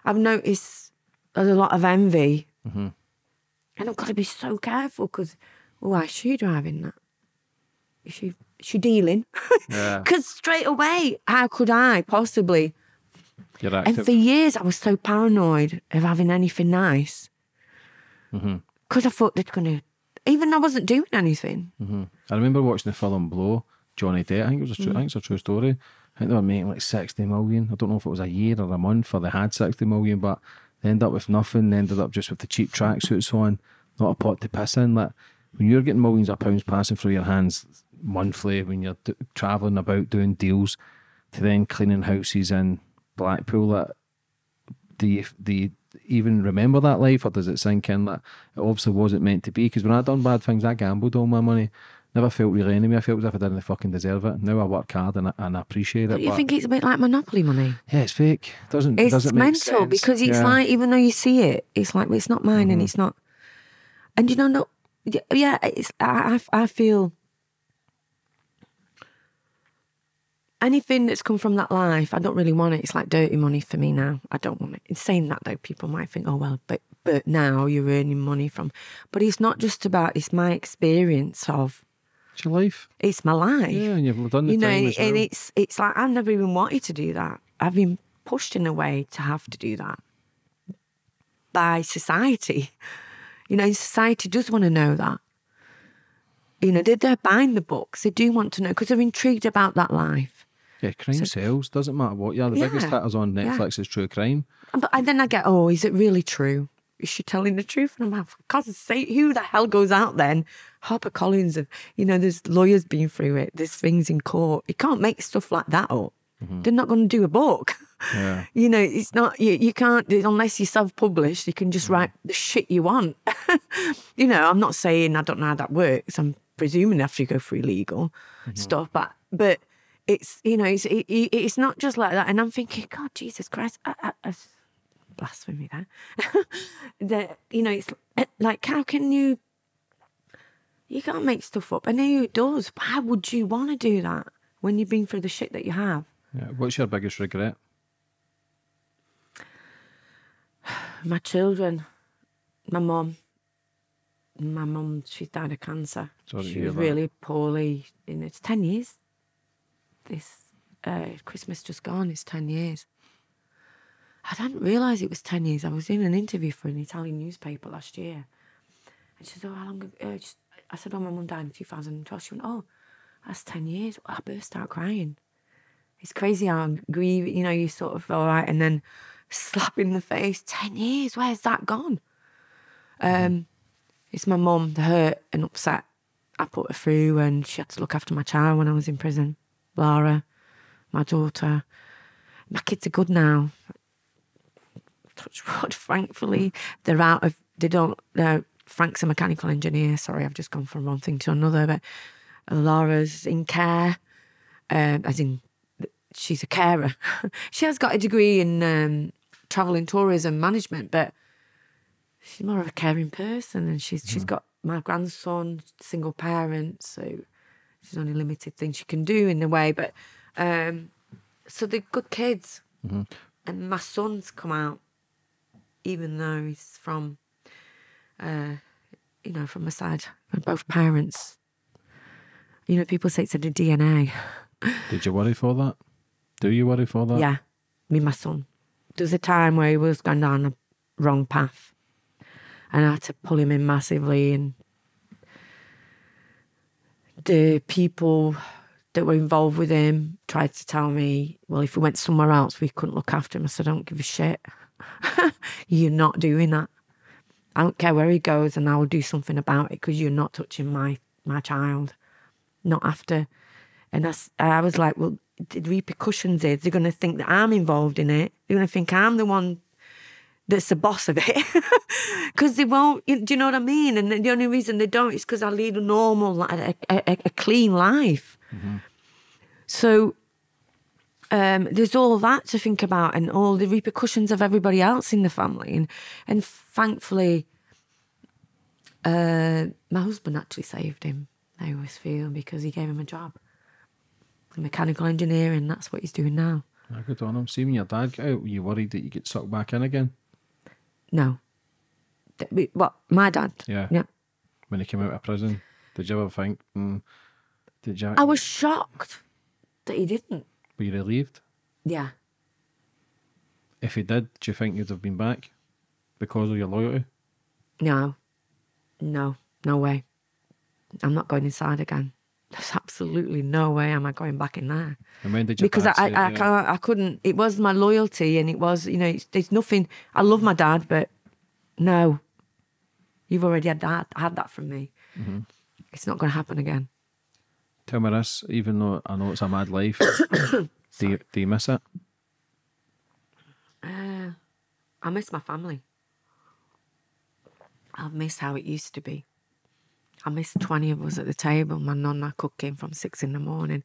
Speaker 2: I've noticed there's a lot of envy, and I've got to be so careful because. Oh, is she driving that? Is she? She dealing?
Speaker 3: Yeah. (laughs)
Speaker 2: Because straight away, how could I possibly? And for years, I was so paranoid of having anything nice.
Speaker 3: Mm-hmm.
Speaker 2: Because I thought they're going to, even though I wasn't doing anything.
Speaker 3: I remember watching the film Blow, Johnny Depp. I think it was a true, I think it's a true story. I think they were making like 60 million. I don't know if it was a year or a month or they had 60 million, but they ended up with nothing. They ended up just with the cheap tracksuits on, not a pot to piss in. Like when you're getting millions of pounds passing through your hands monthly, when you're d- traveling about doing deals, to then cleaning houses in Blackpool, That do you, do you even remember that life or does it sink in that it obviously wasn't meant to be? Because when I done bad things, I gambled all my money. Never felt really enemy. I felt as if I didn't fucking deserve it. Now I work hard and I, and I appreciate it.
Speaker 2: Don't you
Speaker 3: but
Speaker 2: think it's a bit like Monopoly money?
Speaker 3: yeah, it's fake. Doesn't
Speaker 2: It's
Speaker 3: doesn't
Speaker 2: mental
Speaker 3: sense.
Speaker 2: because it's
Speaker 3: Yeah. Mm-hmm.
Speaker 2: like, even though you see it, it's like, well, it's not mine and it's not. And you know, no, yeah, it's, I, I I feel anything that's come from that life, I don't really want it. It's like dirty money for me now. I don't want it. In saying that though, people might think, oh well, but but now you're earning money from. But it's not just about. It's my experience of.
Speaker 3: It's your life.
Speaker 2: It's my life.
Speaker 3: Yeah, and you've done the
Speaker 2: you know,
Speaker 3: time
Speaker 2: and,
Speaker 3: as well.
Speaker 2: and it's it's like I've never even wanted to do that. I've been pushed in a way to have to do that by society. You know, society does want to know that. You know, they, they're buying the books. They do want to know because they're intrigued about that life.
Speaker 3: Yeah, crime sells. Doesn't matter what. Yeah, the biggest
Speaker 2: Yeah,
Speaker 3: hitters on
Speaker 2: yeah.
Speaker 3: Netflix is true crime.
Speaker 2: But and then I get, oh, is it really true? Is she telling the truth? And I'm like, for God's sake, who the hell goes out then? Harper Collins, of you know, there's lawyers been through it. There's things in court. You can't make stuff like that up. Mm-hmm. They're not going to do a book.
Speaker 3: Yeah. (laughs)
Speaker 2: You know, it's not you. You can't unless you're self-published. You can just mm-hmm. write the shit you want. (laughs) you know, I'm not saying I don't know how that works. I'm presuming after you go through legal mm-hmm. stuff, but but it's you know it's it, it- it's not just like that. And I'm thinking, God, Jesus Christ, I, I, I, blasphemy there. (laughs) that you know, it's eh, like how can you? You can't make stuff up. I know it does. But how would you want to do that when you've been through the shit that you have?
Speaker 3: yeah. What's your biggest regret?
Speaker 2: my children, my mom My mum, she died of cancer.
Speaker 3: Sorry
Speaker 2: she was really poorly. In it's ten years. This uh, Christmas just gone. It's ten years. I didn't realise it was ten years. I was in an interview for an Italian newspaper last year, and she said, "Oh, how long?" Have, uh, I said, "Oh, my mum died in 2012." She went, "Oh, that's ten years." I burst out crying. It's crazy how grieve, you know, you sort of all right, and then slap in the face. Ten years, where's that gone? Um, it's my mum, the hurt and upset I put her through, and she had to look after my child when I was in prison. Laura, my daughter, my kids are good now. Touch wood, (laughs) thankfully, they're out of. They don't. Uh, Frank's a mechanical engineer. Sorry, I've just gone from one thing to another, but Laura's in care, um, as in she's a carer. (laughs) she has got a degree in um, travel and tourism management, but she's more of a caring person, and she's she's got my grandson, single parent, so she's only limited things she can do in a way. But um, so they're good kids, and my son's come out, even though he's from, uh, you know, from a side of both parents. You know, people say it's in the DNA. (laughs)
Speaker 3: Did you worry for that? Do you worry for that?
Speaker 2: Yeah, me, my son. There was a time where he was going down a wrong path, and I had to pull him in massively. And the people that were involved with him tried to tell me, well, if we went somewhere else, we couldn't look after him. I said, I don't give a shit. (laughs) you're not doing that. I don't care where he goes, and I will do something about it because you're not touching my my child. Not after. And I, I was like, well, the repercussions is they're going to think that I'm involved in it. They're going to think I'm the one that's the boss of it. (laughs) Because they won't, you- do you know what I mean? And the only reason they don't is because I lead a normal, a, a, a clean life. So um, there's all that to think about and all the repercussions of everybody else in the family. And, and thankfully, uh, my husband actually saved him, I always feel, because he gave him a job. Mechanical engineering, that's what he's doing now.
Speaker 3: Good on him. See when your dad got out, were you worried that you get sucked back in again?
Speaker 2: No. Th- we- What? My dad?
Speaker 3: Yeah.
Speaker 2: Yeah.
Speaker 3: When he came out of prison, did you ever think? Mm, did you?
Speaker 2: I was shocked that he didn't.
Speaker 3: Were you relieved?
Speaker 2: Yeah.
Speaker 3: If he did, do you think you'd have been back because of your loyalty?
Speaker 2: No. No. No way. I'm not going inside again. There's absolutely no way am I going back in there.
Speaker 3: And when did your
Speaker 2: because I,
Speaker 3: dad say,
Speaker 2: I, I
Speaker 3: yeah,
Speaker 2: I couldn't. It was my loyalty, and it was, you know, it's, there's nothing. I love my dad, but no, you've already had that, had that from me.
Speaker 3: Mm-hmm.
Speaker 2: It's not going to happen again.
Speaker 3: Tell me this, even though I know it's a mad life, (coughs) do you, do you miss it?
Speaker 2: Uh, I miss my family. I miss how it used to be. I miss 20 of us at the table, my nonna cooking from six in the morning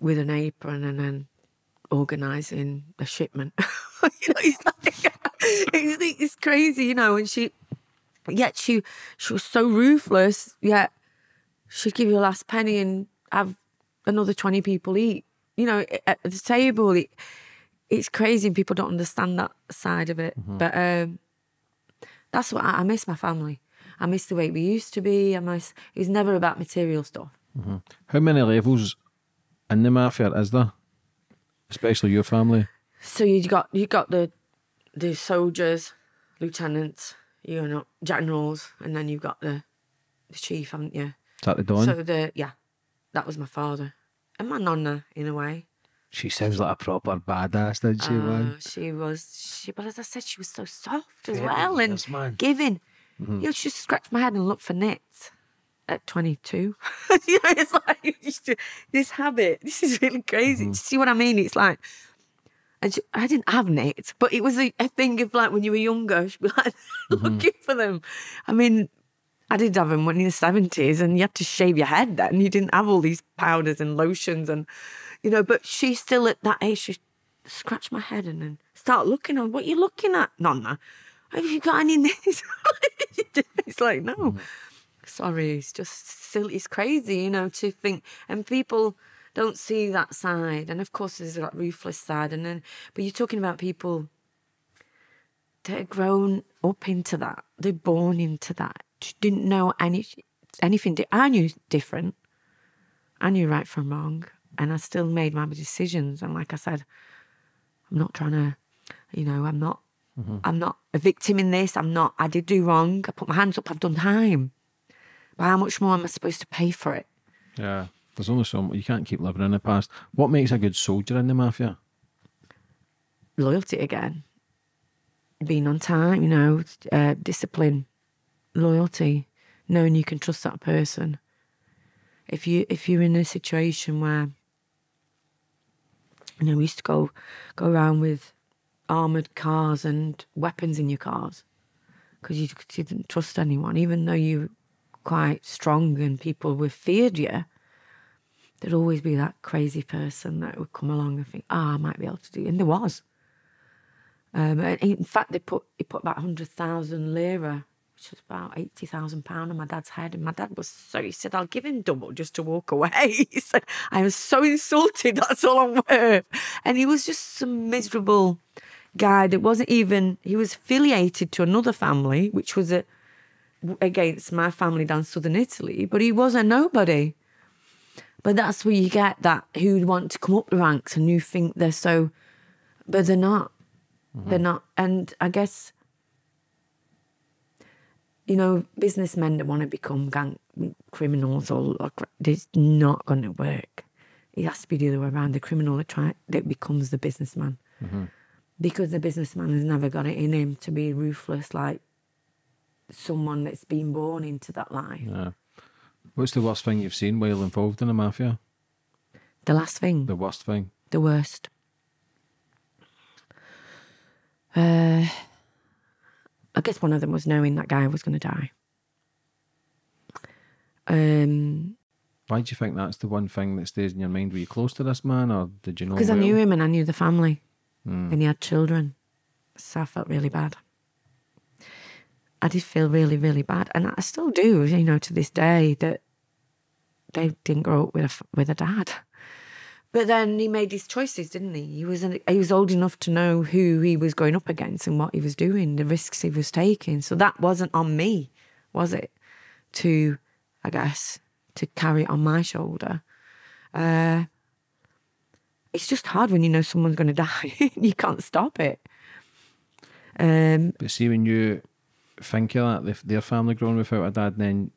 Speaker 2: with an apron and then organising the shipment. (laughs) you know, it's like, (laughs) it's, it's crazy, you know, and she, yet she, she was so ruthless, yet she'd give you a last penny and have another 20 people eat. You know, at the table, it, it's crazy and people don't understand that side of it. But um, that's what I, I miss my family. I miss the way we used to be. I miss it was never about material stuff.
Speaker 3: How many levels in the mafia is there? Especially your family.
Speaker 2: So you got you got the the soldiers, lieutenants, you know, generals, and then you've got the the chief, haven't you?
Speaker 3: Is that the Don?
Speaker 2: So the yeah, that was my father and my nonna in a way.
Speaker 3: she sounds like a proper badass, doesn't she, man?
Speaker 2: Uh, she was she, but as I said, she was so soft as well and
Speaker 3: man.
Speaker 2: giving. Mm-hmm. You know, she just scratched my head and looked for nits. at 22. (laughs) you know, it's like (laughs) just this habit. (laughs) This is really crazy. You see what I mean? It's like, and she, I didn't have Nate, but it was a, a thing of like when you were younger, she'd be like mm-hmm. looking for them. I mean, I did have them when in the 70s, and you had to shave your head then. You didn't have all these powders and lotions, and you know, but she's still at that age. She scratched my head and then start looking on what you looking at, Nonna. Have you got any this? (laughs) it's like, no. Mm. Sorry, it's just silly. It's crazy, you know, to think. And people don't see that side. And of course, there's that ruthless side. And then, but you're talking about people that are grown up into that. They're born into that. Didn't know any anything. I knew different. I knew right from wrong, and I still made my decisions. And like I said, I'm not trying to, you know, I'm not. I'm not a victim in this. I'm not. I did do wrong. I put my hands up. I've done time. But how much more am I supposed to pay for it?
Speaker 3: Yeah. There's only so much. You can't keep living in the past. What makes a good soldier in the mafia?
Speaker 2: loyalty again. Being on time, you know, uh, discipline, loyalty, knowing you can trust that person. If you if you're in a situation where, you know, we used to go go around with armored cars and weapons in your cars because you, you didn't trust anyone, even though you were quite strong and people were feared you. There'd always be that crazy person that would come along and think, "Ah, I might be able to do," it. and there was. Um, and in fact, they put he put about hundred thousand lira, which was about eighty thousand pound, on my dad's head. And my dad was so he said, "I'll give him double just to walk away." (laughs) he said, "I was so insulted. That's all I'm worth." And he was just some miserable guy that wasn't even. He was affiliated to another family, which was a, against my family down southern Italy, but he was a nobody. But that's where you get that who want to come up the ranks and you think they're so, but they're not. Mm-hmm. They're not. And I guess, you know, businessmen that want to become gang criminals or like, it's not going to work. It has to be the other way around. The criminal that try that becomes the businessman, mm-hmm. Because the businessman has never got it in him to be ruthless like someone that's been born into that life.
Speaker 3: Yeah. What's the worst thing you've seen while involved in the mafia?
Speaker 2: The last thing.
Speaker 3: The worst thing?
Speaker 2: the worst. Uh, I guess one of them was knowing that guy was going to die. Um,
Speaker 3: Why do you think that's the one thing that stays in your mind? Were you close to this man, or did you know?
Speaker 2: because I knew him and I knew the family, and he had children, so I felt really bad. I did feel really, really bad, and I still do. You know, to this day, that they didn't grow up with a with a dad. But then he made his choices, didn't he? He was an, he was old enough to know who he was going up against and what he was doing, the risks he was taking. So that wasn't on me, was it? To, I guess, to carry it on my shoulder. Uh, it's just hard when you know someone's going to die. (laughs) you can't stop it. Um,
Speaker 3: But see, when you think of that, if their family growing without a dad, and then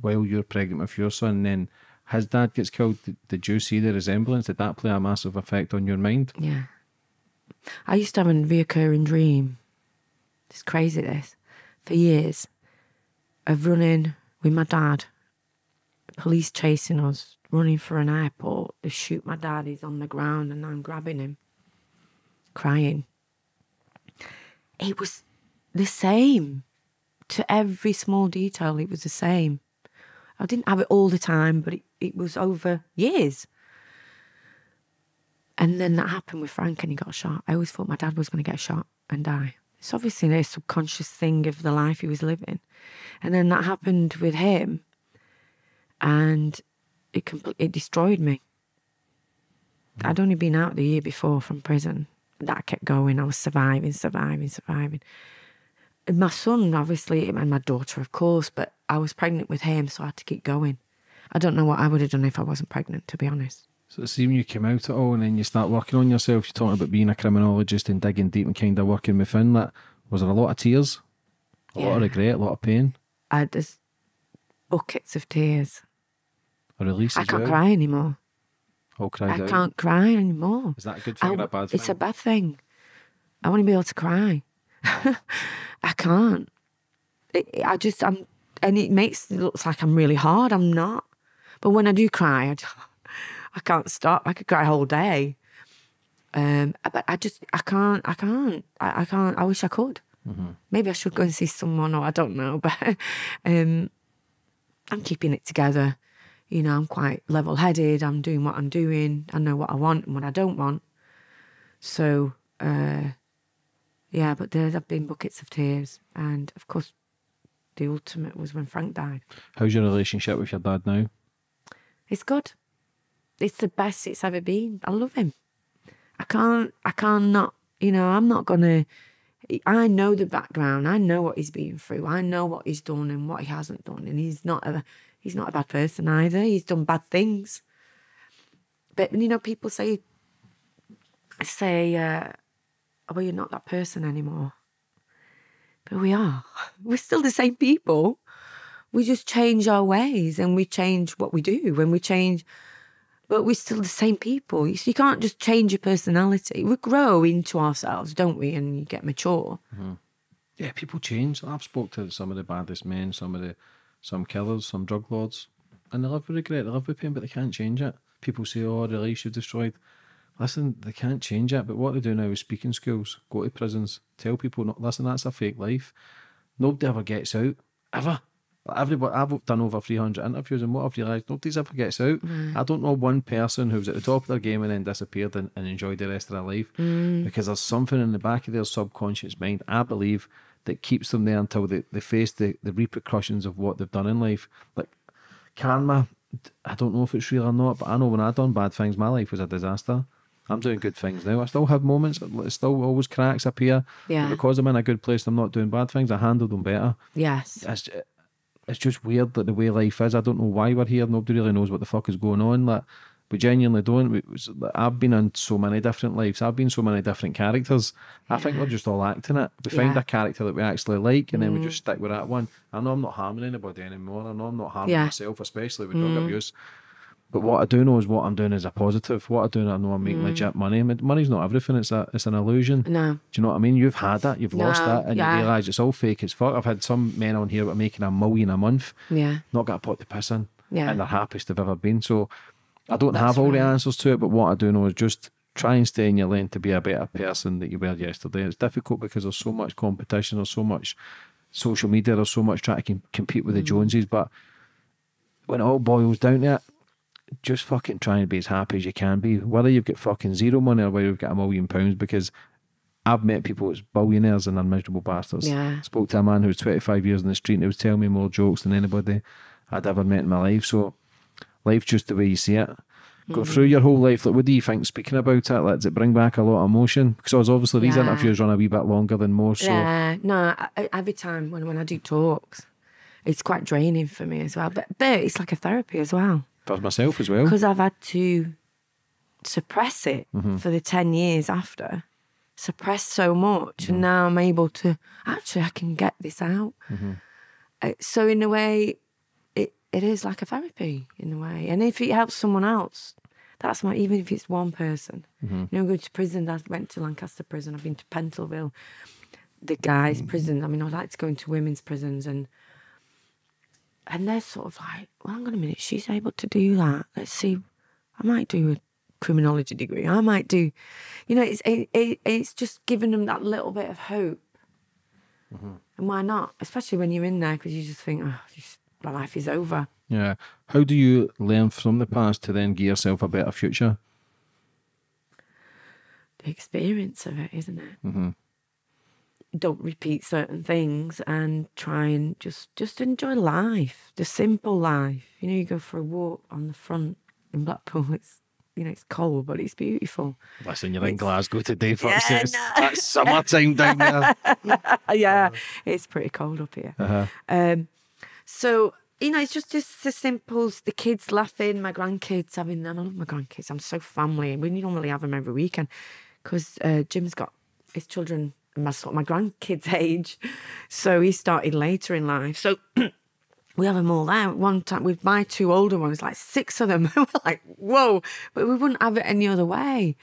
Speaker 3: while you're pregnant with your son, then his dad gets killed. Did you see the resemblance? Did that play a massive effect on your mind?
Speaker 2: Yeah. I used to have a reoccurring dream. It's crazy, this. For years, of running with my dad, police chasing us, running for an airport. They shoot my dad, he's on the ground, and I'm grabbing him, crying. It was the same to every small detail, it was the same. I didn't have it all the time, but it, it was over years. And then that happened with Frank and he got shot. I always thought my dad was going to get shot and die. It's obviously a subconscious thing of the life he was living. And then that happened with him and it compl- it destroyed me. I'd only been out the year before from prison. That kept going. I was surviving, surviving, surviving. And my son, obviously, and my daughter, of course, but I was pregnant with him, so I had to keep going. I don't know what I would have done if I wasn't pregnant, to be honest.
Speaker 3: So see when you came out at all and then you start working on yourself, you're talking about being a criminologist and digging deep and kind of working within that. Was there a lot of tears? A lot of regret, a lot of pain?
Speaker 2: I had just buckets of tears.
Speaker 3: Release
Speaker 2: I can't
Speaker 3: well?
Speaker 2: cry anymore.
Speaker 3: All cried
Speaker 2: I
Speaker 3: out.
Speaker 2: can't cry anymore.
Speaker 3: Is that a good thing
Speaker 2: I-
Speaker 3: or a bad thing?
Speaker 2: It's a bad thing. I want to be able to cry. (laughs) I can't. It, I just, I'm, and it makes it looks like I'm really hard. I'm not. But when I do cry, I, (laughs) I can't stop. I could cry a whole day. Um, but I just I can't I can't I, I can't. I wish I could. Maybe I should go and see someone, or I don't know. (laughs) But um, I'm keeping it together. You know, I'm quite level headed. I'm doing what I'm doing. I know what I want and what I don't want. So, uh, yeah, but there have been buckets of tears. And of course, the ultimate was when Frank died.
Speaker 3: How's your relationship with your dad now?
Speaker 2: It's good. It's the best it's ever been. I love him. I can't, I can't not, you know, I'm not gonna, I know the background. I know what he's been through. I know what he's done and what he hasn't done. And he's not a, he's not a bad person either. He's done bad things. But, you know, people say, say, uh, oh, you're not that person anymore. But we are. (laughs) We're still the same people. We just change our ways and we change what we do and we change, but we're still the same people. You, you can't just change your personality. We grow into ourselves, don't we? And you get mature.
Speaker 3: Yeah, people change. I've spoke to some of the baddest men, some of the some killers, some drug lords, and they live with regret, they live with pain, but they can't change it. People say, "Oh, the lives you've destroyed." Listen, they can't change it. But what they do now is speak in schools, go to prisons, tell people, not listen, that's a fake life. Nobody ever gets out ever. Everybody, I've done over 300 interviews, and what I've realised, nobody's ever gets out. Mm. I don't know one person who's at the top of their game and then disappeared and, and enjoyed the rest of their life mm. because there's something in the back of their subconscious mind, I believe, that keeps them there until they, they face the, the repercussions of what they've done in life. Like karma, I don't know if it's real or not, but I know when I done bad things, my life was a disaster. I'm doing good things now. I still have moments. It still always cracks appear.
Speaker 2: Yeah.
Speaker 3: But because I'm in a good place, I'm not doing bad things. I handle them better.
Speaker 2: Yes.
Speaker 3: It's it's just weird that the way life is. I don't know why we're here. Nobody really knows what the fuck is going on. Like we genuinely don't. We, I've been in so many different lives. I've been so many different characters. I think we're just all acting it. We find a character that we actually like, and then we just mm. stick with that one. I know I'm not harming anybody anymore. I know I'm not harming myself, especially with drug mm. abuse. But what I do know is what I'm doing is a positive. What I do, know, I know I'm making mm. legit money. I mean, money's not everything. It's a, it's an illusion.
Speaker 2: No.
Speaker 3: Do you know what I mean? You've had that, you've lost that, and
Speaker 2: yeah.
Speaker 3: you realise it's all fake as fuck. I've had some men on here that are making a million a month,
Speaker 2: Yeah.
Speaker 3: not got a pot to piss in,
Speaker 2: Yeah.
Speaker 3: and they're happiest they've ever been. So I don't
Speaker 2: That's
Speaker 3: have all the answers to it, but what I do know is just try and stay in your lane to be a better person that you were yesterday. It's difficult because there's so much competition, there's so much social media, there's so much trying to com- compete
Speaker 2: Mm.
Speaker 3: with the Joneses, but when it all boils down to it, just fucking try and be as happy as you can be, whether you've got fucking zero money or whether you've got a million pounds, because I've met people as billionaires and they're miserable bastards.
Speaker 2: Yeah.
Speaker 3: Spoke to a man who was 25 years in the street and he was telling me more jokes than anybody I'd ever met in my life. So life's just the way you see it. Go
Speaker 2: Mm-hmm.
Speaker 3: through your whole life. Like, what do you think? Speaking about it, like, does it bring back a lot of emotion? Because obviously these
Speaker 2: Yeah.
Speaker 3: interviews run a wee bit longer than most. So
Speaker 2: Yeah, no. I, every time when when I do talks, it's quite draining for me as well. But but it's like a therapy as well
Speaker 3: for myself as well.
Speaker 2: because I've had to suppress it for the ten years after, suppress so much, and now I'm able to actually I can get this out. Uh, so in a way, it is like a therapy in a way, and if it helps someone else. That's my even if it's one person. You know, go to prison. I went to Lancaster prison. I've been to Pentonville the guys' mm-hmm. prison. I mean, I'd like to go into women's prisons and and they're sort of like, well, hang on a minute, she's able to do that. Let's see, I might do a criminology degree. I might do, you know, it's it, it, it's just giving them that little bit of hope. Mm-hmm. And why not? Especially when you're in there, because you just think, oh, just, my life is over.
Speaker 3: Yeah. How do you learn from the past to then give yourself a better future?
Speaker 2: The experience of it, isn't it? Mm -hmm. Don't repeat certain things and try and just just enjoy life, the simple life. You know, you go for a walk on the front in Blackpool. (laughs) It's you know it's cold, but it's beautiful.
Speaker 3: Listen, you're in Glasgow today,
Speaker 2: Yeah,
Speaker 3: folks. it's,
Speaker 2: no.
Speaker 3: That's summertime down there. (laughs)
Speaker 2: yeah, it's pretty cold up here.
Speaker 3: Uh-huh.
Speaker 2: Um, so you know, it's just just the simples. The kids laughing, my grandkids having them. I love my grandkids. I'm so family. We normally have them every weekend because uh, Jim's got his children my sort of my grandkids' (laughs) age, so he started later in life. So. (clears throat) We have them all there. One time with my two older ones, like six of them. (laughs) We're like, whoa! But we wouldn't have it any other way.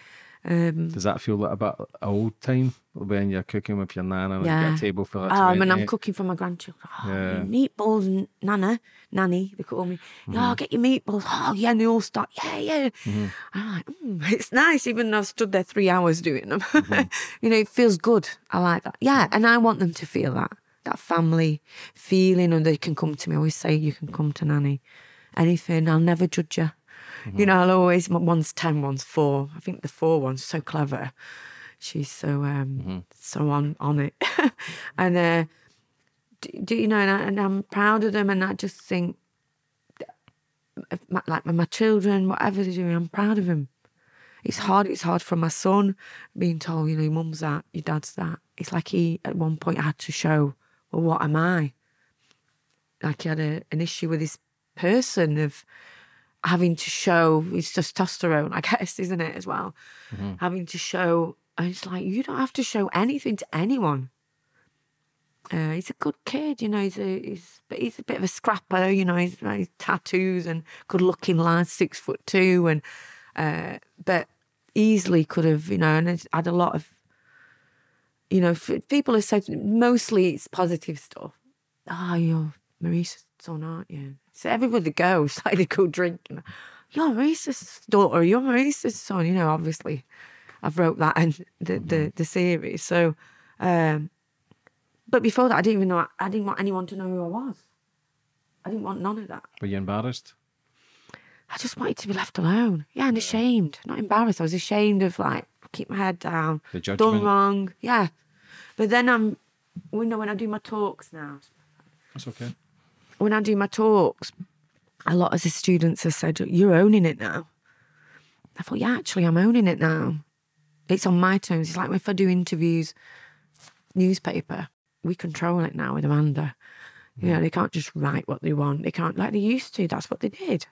Speaker 2: Um,
Speaker 3: Does that feel like a bit old time when you're cooking with your nana and
Speaker 2: Yeah.
Speaker 3: you get a table for
Speaker 2: Oh, when I'm cooking for my grandchildren, oh,
Speaker 3: Yeah.
Speaker 2: meatballs, and nana, nanny, they call me.
Speaker 3: Mm-hmm.
Speaker 2: Oh, get your meatballs. Oh, yeah, and they all start, yeah, yeah. I'm like, mm, (laughs) it's nice, even though I've stood there three hours doing them. (laughs)
Speaker 3: Mm-hmm.
Speaker 2: you know, it feels good. I like that. Yeah, and I want them to feel that, that family feeling, and they can come to me. I always say, you can come to nanny. Anything, I'll never judge you.
Speaker 3: Mm-hmm.
Speaker 2: You know, I'll always, one's 10, one's four. I think the four one's so clever. She's so um
Speaker 3: Mm-hmm.
Speaker 2: so on on it, (laughs) and uh, do, do you know? And, I, and I'm proud of them, and I just think, my, like my, my children, whatever they're doing, I'm proud of them. It's hard. It's hard for my son being told, you know, your mum's that, your dad's that. It's like he at one point had to show, well, what am I? Like he had a, an issue with this person of having to show his testosterone, I (laughs) guess, isn't it, as well? Having to show, and it's like, you don't have to show anything to anyone. Uh, he's a good kid, you know. He's a he's but he's a bit of a scrapper, you know. He's, he's tattoos and good looking lad, six foot two, and uh, but easily could have, you know, and had a lot of, you know, f- people have said mostly it's positive stuff. Ah, you're Marisa's son, aren't you? So everybody goes, (laughs) like they go drinking. You're Marisa's daughter. You're Marisa's son. You know, obviously, I've wrote that in the the, the series. So, um, but before that, I didn't even know. I didn't want anyone to know who I was. I didn't want none of that.
Speaker 3: Were you embarrassed?
Speaker 2: I just wanted to be left alone. Yeah, and ashamed. Not embarrassed. I was ashamed of like keep my head down.
Speaker 3: The
Speaker 2: Done
Speaker 3: judgment.
Speaker 2: wrong. Yeah. But then I'm you know when I do my talks now.
Speaker 3: That's okay.
Speaker 2: When I do my talks, a lot of the students have said, You're owning it now. I thought, yeah, actually I'm owning it now. It's on my terms. It's like if I do interviews, newspaper, we control it now with Amanda. You know, they can't just write what they want. They can't like they used to. That's what they did.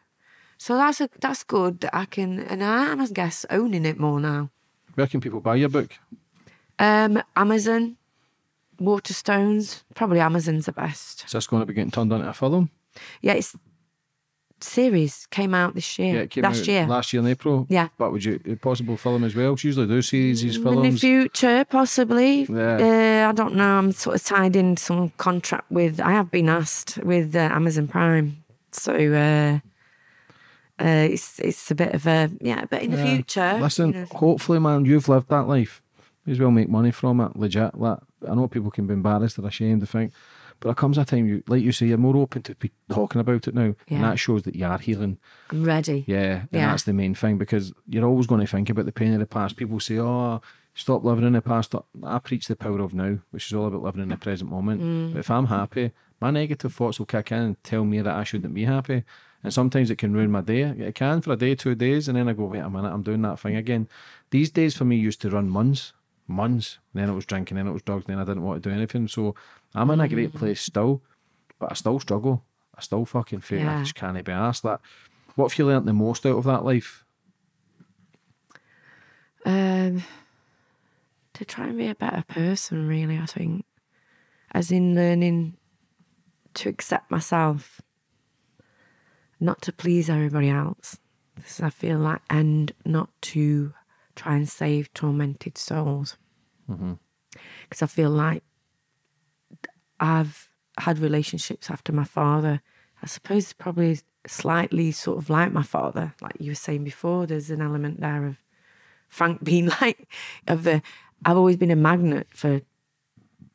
Speaker 2: So that's a, that's good that I can, and I am, I guess, owning it more now.
Speaker 3: Where can people buy your book?
Speaker 2: Um, Amazon, Waterstones, probably Amazon's the best.
Speaker 3: Is this going to be getting turned into a film?
Speaker 2: Yeah, it's series came out this year,
Speaker 3: Yeah, it came
Speaker 2: last
Speaker 3: out
Speaker 2: year.
Speaker 3: last year in April.
Speaker 2: Yeah.
Speaker 3: But would you a possible film as well? She usually do series, these
Speaker 2: In the future, possibly.
Speaker 3: Yeah.
Speaker 2: Uh, I don't know. I'm sort of tied in some contract with. I have been asked with uh, Amazon Prime, so uh, uh, it's it's a bit of a yeah. But in the
Speaker 3: Yeah.
Speaker 2: future,
Speaker 3: Listen,
Speaker 2: you know,
Speaker 3: hopefully, man, you've lived that life. You as well make money from it, legit. Like, I know people can be embarrassed or ashamed to think, but there comes a time you, like you say, you're more open to be talking about it now,
Speaker 2: Yeah.
Speaker 3: and that shows that you are healing.
Speaker 2: I'm ready.
Speaker 3: Yeah, and
Speaker 2: Yeah.
Speaker 3: that's the main thing because you're always going to think about the pain of the past. People say, "Oh, stop living in the past." I preach the power of now, which is all about living in the present moment.
Speaker 2: Mm.
Speaker 3: But if I'm happy, my negative thoughts will kick in and tell me that I shouldn't be happy. And sometimes it can ruin my day. It can for a day, two days, and then I go, "Wait a minute, I'm doing that thing again." These days for me used to run months, months. Then it was drinking, then it was drugs, then I didn't want to do anything. So I'm in a great
Speaker 2: Mm.
Speaker 3: place still, but I still struggle. I still fucking feel I just can't be asked that. What have you learnt the most out of that life?
Speaker 2: Um, to try and be a better person, really, I think. As in learning to accept myself, not to please everybody else. I feel like, and not to try and save tormented souls. Because I feel like I've had relationships after my father. I suppose probably slightly sort of like my father, like you were saying before. There's an element there of Frank (laughs) being like of the. I've always been a magnet for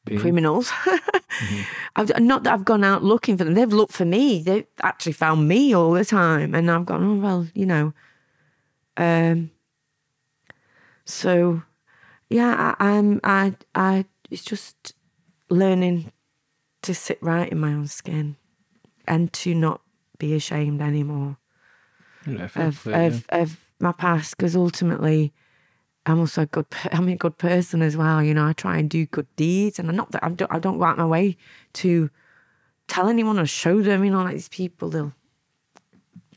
Speaker 3: Pain?
Speaker 2: criminals. (laughs) I've, not that I've gone out looking for them. They've looked for me. They've actually found me all the time, and I've gone, oh well, you know. Um. So, yeah, I, I'm. I. I. It's just learning to sit right in my own skin, and to not be ashamed anymore
Speaker 3: Yeah,
Speaker 2: of of, of my past because ultimately I'm also a good (laughs) I'm a good person as well you know I try and do good deeds and I'm not that I don't, I don't go out my way to tell anyone or show them you know like these people they'll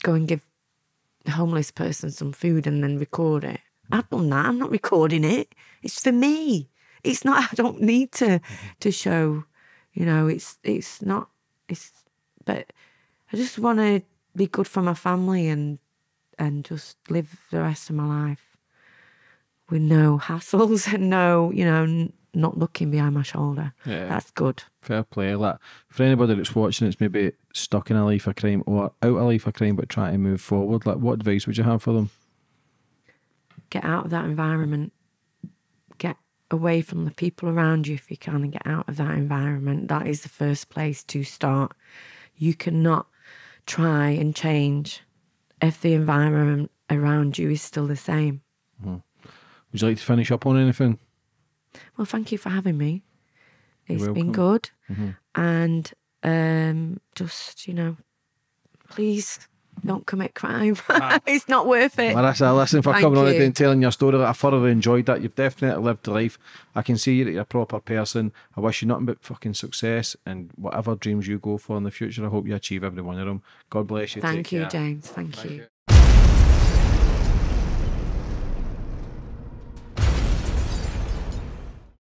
Speaker 2: go and give a homeless person some food and then record it I've done that I'm not recording it it's for me it's not (laughs) I don't need to to show you know it's it's not it's but I just want to be good for my family and and just live the rest of my life with no hassles (laughs) and no, you know, not looking behind my shoulder.
Speaker 3: Yeah.
Speaker 2: That's good.
Speaker 3: Fair play. Like for anybody that's watching, it's maybe stuck in a life of crime or out of a life of crime, but trying to move forward. Like, what advice would you have for them?
Speaker 2: Get out of that environment. Get away from the people around you if you can and get out of that environment. That is the first place to start. You cannot try and change if the environment around you is still the same.
Speaker 3: Would you like to finish up on anything?
Speaker 2: Well, thank you for having me. It's been good. And um, just, you know, please don't commit crime. (laughs) Ah. it's not worth it.
Speaker 3: Marisa, listen for
Speaker 2: Thank
Speaker 3: coming on
Speaker 2: you.
Speaker 3: today and telling your story. I thoroughly enjoyed that. You've definitely lived life. I can see that you're a proper person. I wish you nothing but fucking success and whatever dreams you go for in the future. I hope you achieve every one of them. God bless you.
Speaker 2: Thank
Speaker 3: Take
Speaker 2: you,
Speaker 3: care.
Speaker 2: James. Thank, you.